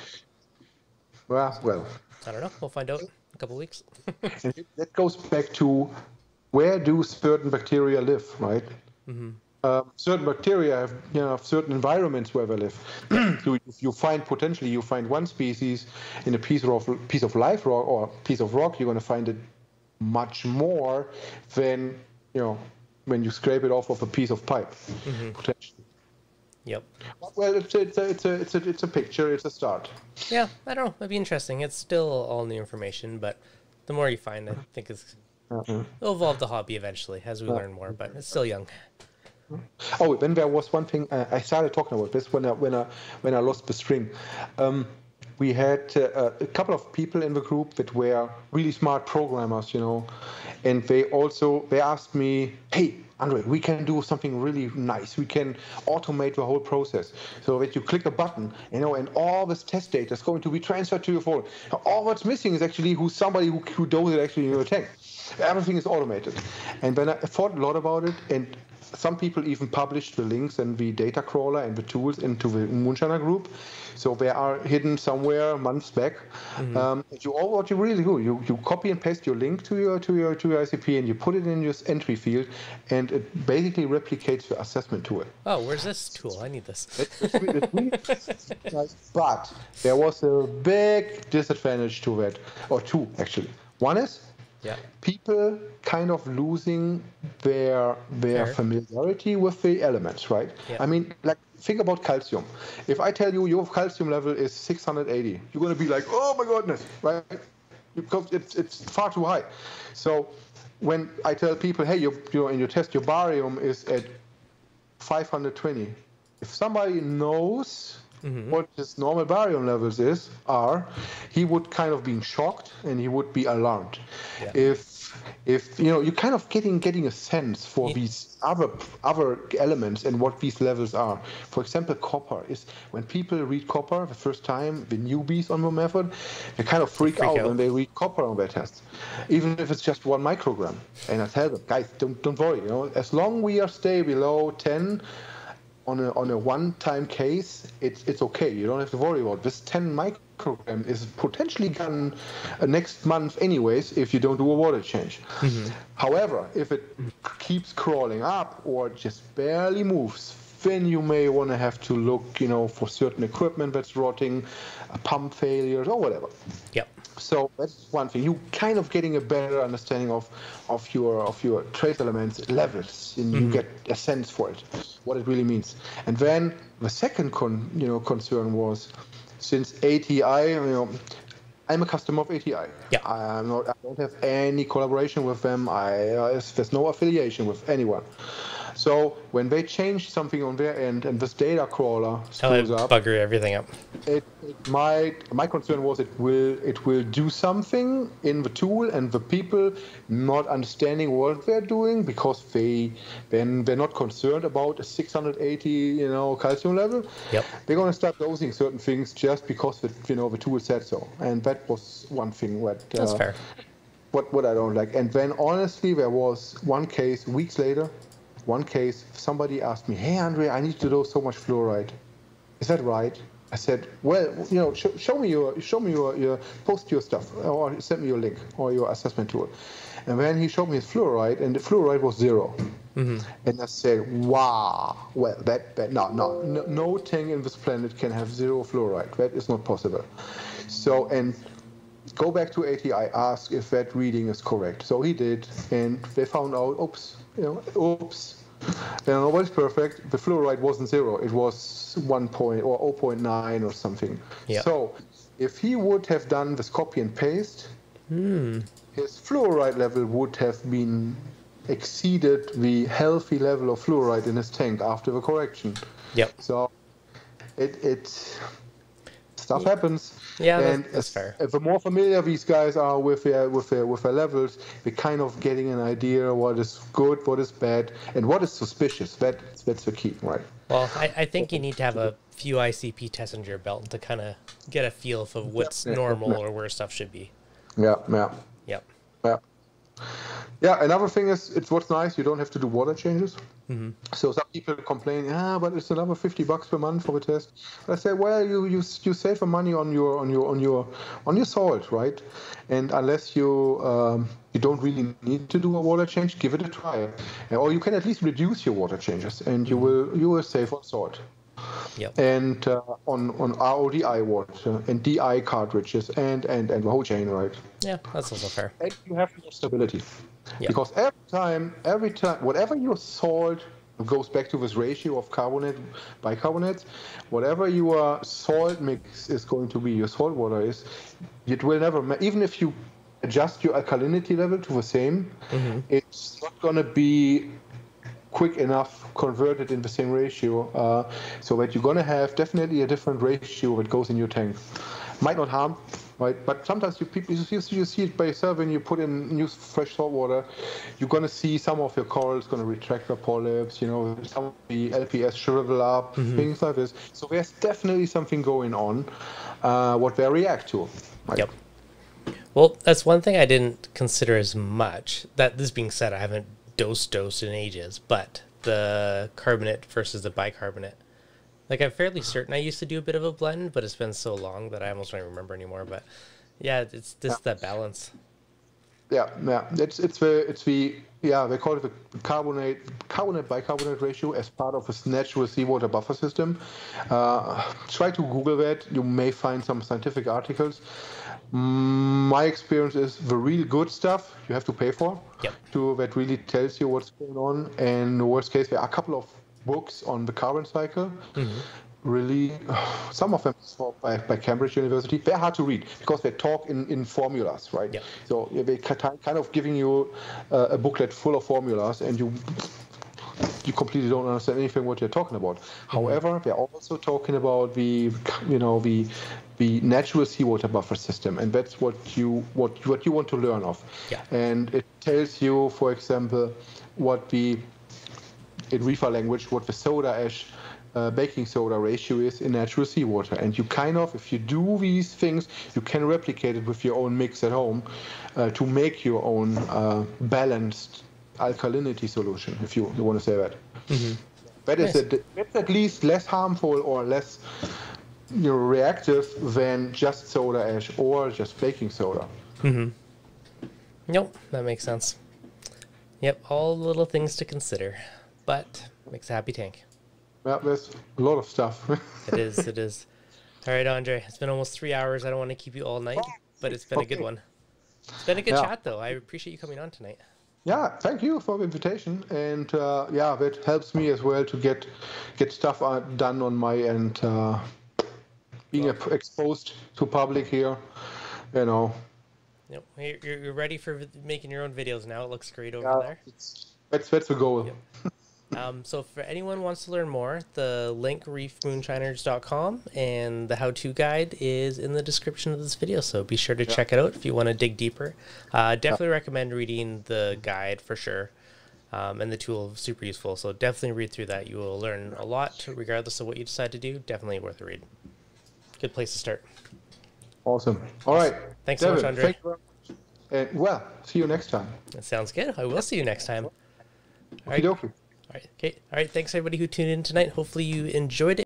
Well, well. I don't know. We'll find out in a couple weeks. that goes back to where do certain bacteria live, right? Mm-hmm. Um, certain bacteria have you know certain environments where they live. so if you find potentially you find one species in a piece of piece of live rock or piece of rock, you're going to find it much more than you know when you scrape it off of a piece of pipe mm-hmm. potentially. Yep. Well, it's a, it's a it's a it's a it's a picture. It's a start. Yeah, I don't know. It'd be interesting. It's still all new information, but the more you find, I think it's uh-huh. it'll evolve the hobby eventually as we uh-huh. learn more. But it's still young. Oh, then there was one thing uh, I started talking about this when I when I when I lost the string. Um, we had uh, a couple of people in the group that were really smart programmers, you know, and they also they asked me, "Hey, Andre, we can do something really nice. We can automate the whole process so that you click a button, you know, and all this test data is going to be transferred to your phone. All what's missing is actually who somebody who, who does it actually in your tank. Everything is automated. And then I thought a lot about it, and some people even published the links and the data crawler and the tools into the Moonshiner group. So they are hidden somewhere months back. Mm-hmm. Um, you all what you really do, you, you copy and paste your link to your to your to your ICP and you put it in your entry field, and it basically replicates the assessment tool. Oh, where's this tool? I need this. but there was a big disadvantage to that, or two actually. One is yeah. people kind of losing their their Fair. familiarity with the elements, right? Yeah. I mean, like think about calcium. If I tell you your calcium level is 680, you're going to be like, oh my goodness, right? Because it's it's far too high. So when I tell people, hey, you you know, in your test your barium is at 520, if somebody knows mm-hmm. what his normal barium levels is are, he would kind of be shocked and he would be alarmed. Yeah. If if you know you're kind of getting getting a sense for Yeah. these other other elements and what these levels are. For example, copper is when people read copper the first time, the newbies on the method, they kind of freak, Freak out, out. when they read copper on their tests, even if it's just one microgram. And I tell them, guys, don't don't worry. You know, as long we are stay below 10 on a on a one-time case, it's it's okay. You don't have to worry about this. 10 microgram is potentially gone uh, next month anyways if you don't do a water change. However, if it keeps crawling up or just barely moves, then you may want to have to look, you know, for certain equipment that's rotting, pump failures or whatever. Yep. So that's one thing. You kind of getting a better understanding of, of your of your trace elements levels, and you mm-hmm. get a sense for it, what it really means. And then the second con, you know concern was, since ATI, you know, I'm a customer of ATI. Yeah. I'm not. I don't have any collaboration with them. I there's no affiliation with anyone. So when they change something on their end and this data crawler screws up, bugger everything up. it, it might my concern was it will it will do something in the tool and the people not understanding what they're doing because they then they're not concerned about a 680 you know calcium level Yep. they're going to start dosing certain things just because the, you know the tool said so and that was one thing what That's uh, fair. what what I don't like. And then honestly, there was one case weeks later, one case somebody asked me, "Hey Andre, I need to dose so much fluoride. Is that right?" I said, "Well, you know, sh- show me your show me your, your post your stuff or send me your link or your assessment tool." And then he showed me his fluoride, and the fluoride was 0 mm-hmm. And I said, "Wow, well, that, that no, no, no, no thing in this planet can have zero fluoride. That is not possible." So and go back to ATI, ask if that reading is correct. So he did, and they found out, oops, you know, oops. You know, nobody's perfect. The fluoride wasn't zero; it was one point or 0.9 or something. Yeah. So, if he would have done this copy and paste, hmm. his fluoride level would have been exceeded the healthy level of fluoride in his tank after the correction. Yep. So it it stuff happens. Yeah, that's- and that's as- fair. The more familiar these guys are with their with their with their levels, they're kind of getting an idea what is good, what is bad, and what is suspicious. That that's the key, right? Well, I, I think you need to have a few ICP tests under your belt to kind of get a feel for what's Yeah, normal yeah. or where stuff should be. Yeah, yeah, Yep. yeah. Yeah, another thing is, it's what's nice. You don't have to do water changes. So some people complain, ah, but it's another fifty bucks per month for the test. I say, well, you you you save the money on your on your on your on your salt, right? And unless you um, you don't really need to do a water change, give it a try, or you can at least reduce your water changes, and you will you will save on salt Yep. and uh, on on RODI water and DI cartridges and and and the whole chain, right? Yeah, that's also fair. and you have more stability. Yeah. Because every time, every time, whatever you salt goes back to this ratio of carbonate bicarbonate, whatever your salt mix is going to be, your salt water is, it will never, even if you adjust your alkalinity level to the same, it's not going to be quick enough converted in the same ratio uh, so that you're going to have definitely a different ratio that goes in your tank might not harm right but sometimes you people you see, you see it by yourself when you put in new fresh salt water you're going to see some of your corals going to retract their polyps you know some of the lps shrivel up things like this so there's definitely something going on uh, what they react to right? Yep. Well, that's one thing I didn't consider as much. That this being said, I haven't dose dosed in ages, but the carbonate versus the bicarbonate. Like I'm fairly certain I used to do a bit of a blend, but it's been so long that I almost don't remember anymore. But yeah, it's just that balance. Yeah, yeah. It's it's the it's the yeah they call it the carbonate carbonate bicarbonate ratio as part of a natural seawater buffer system. Uh, try to Google that. You may find some scientific articles. My experience is the real good stuff you have to pay for. Yep. To that really tells you what's going on. And the worst case, there are a couple of books on the carbon cycle. Really, some of them by, by Cambridge University. They're hard to read because they talk in, in formulas, right? Yep. So they ca- kind of giving you uh, a booklet full of formulas, and you you completely don't understand anything what you're talking about. However, they're also talking about the you know the the natural seawater buffer system, and that's what you what what you want to learn of. Yeah. And it tells you, for example, what the in reefer language what the soda ash uh, baking soda ratio is in natural seawater. And you kind of, if you do these things, you can replicate it with your own mix at home uh, to make your own uh, balanced alkalinity solution, if you, you want to say that. Mm-hmm. That is Nice. at, that's at least less harmful or less you know, reactive than just soda ash or just baking soda. Mm-hmm. Nope, that makes sense. Yep, all little things to consider, but makes a happy tank. Yeah, there's a lot of stuff. It is, it is. All right, Andre, it's been almost three hours. I don't want to keep you all night, but it's been a good one. It's been a good Yeah. chat, though. I appreciate you coming on tonight. Yeah, thank you for the invitation, and uh, yeah, that helps me as well to get get stuff uh, done on my end. Uh, being exposed to public here, you know, Yep, you're, you're ready for making your own videos now. It looks great over yeah, there. that's that's the goal. Um, so for anyone who wants to learn more, the link reefmoonshiners.com and the how-to guide is in the description of this video. So be sure to check it out if you want to dig deeper. Uh, definitely recommend reading the guide for sure. Um, and the tool is super useful. So definitely read through that. You will learn a lot regardless of what you decide to do. Definitely worth a read. Good place to start. Awesome. All right. Thanks so much, Andre. Thank you very much. And well, see you next time. That sounds good. I will see you next time. All right. dokie. Okay. All right. Thanks everybody who tuned in tonight. Hopefully you enjoyed it.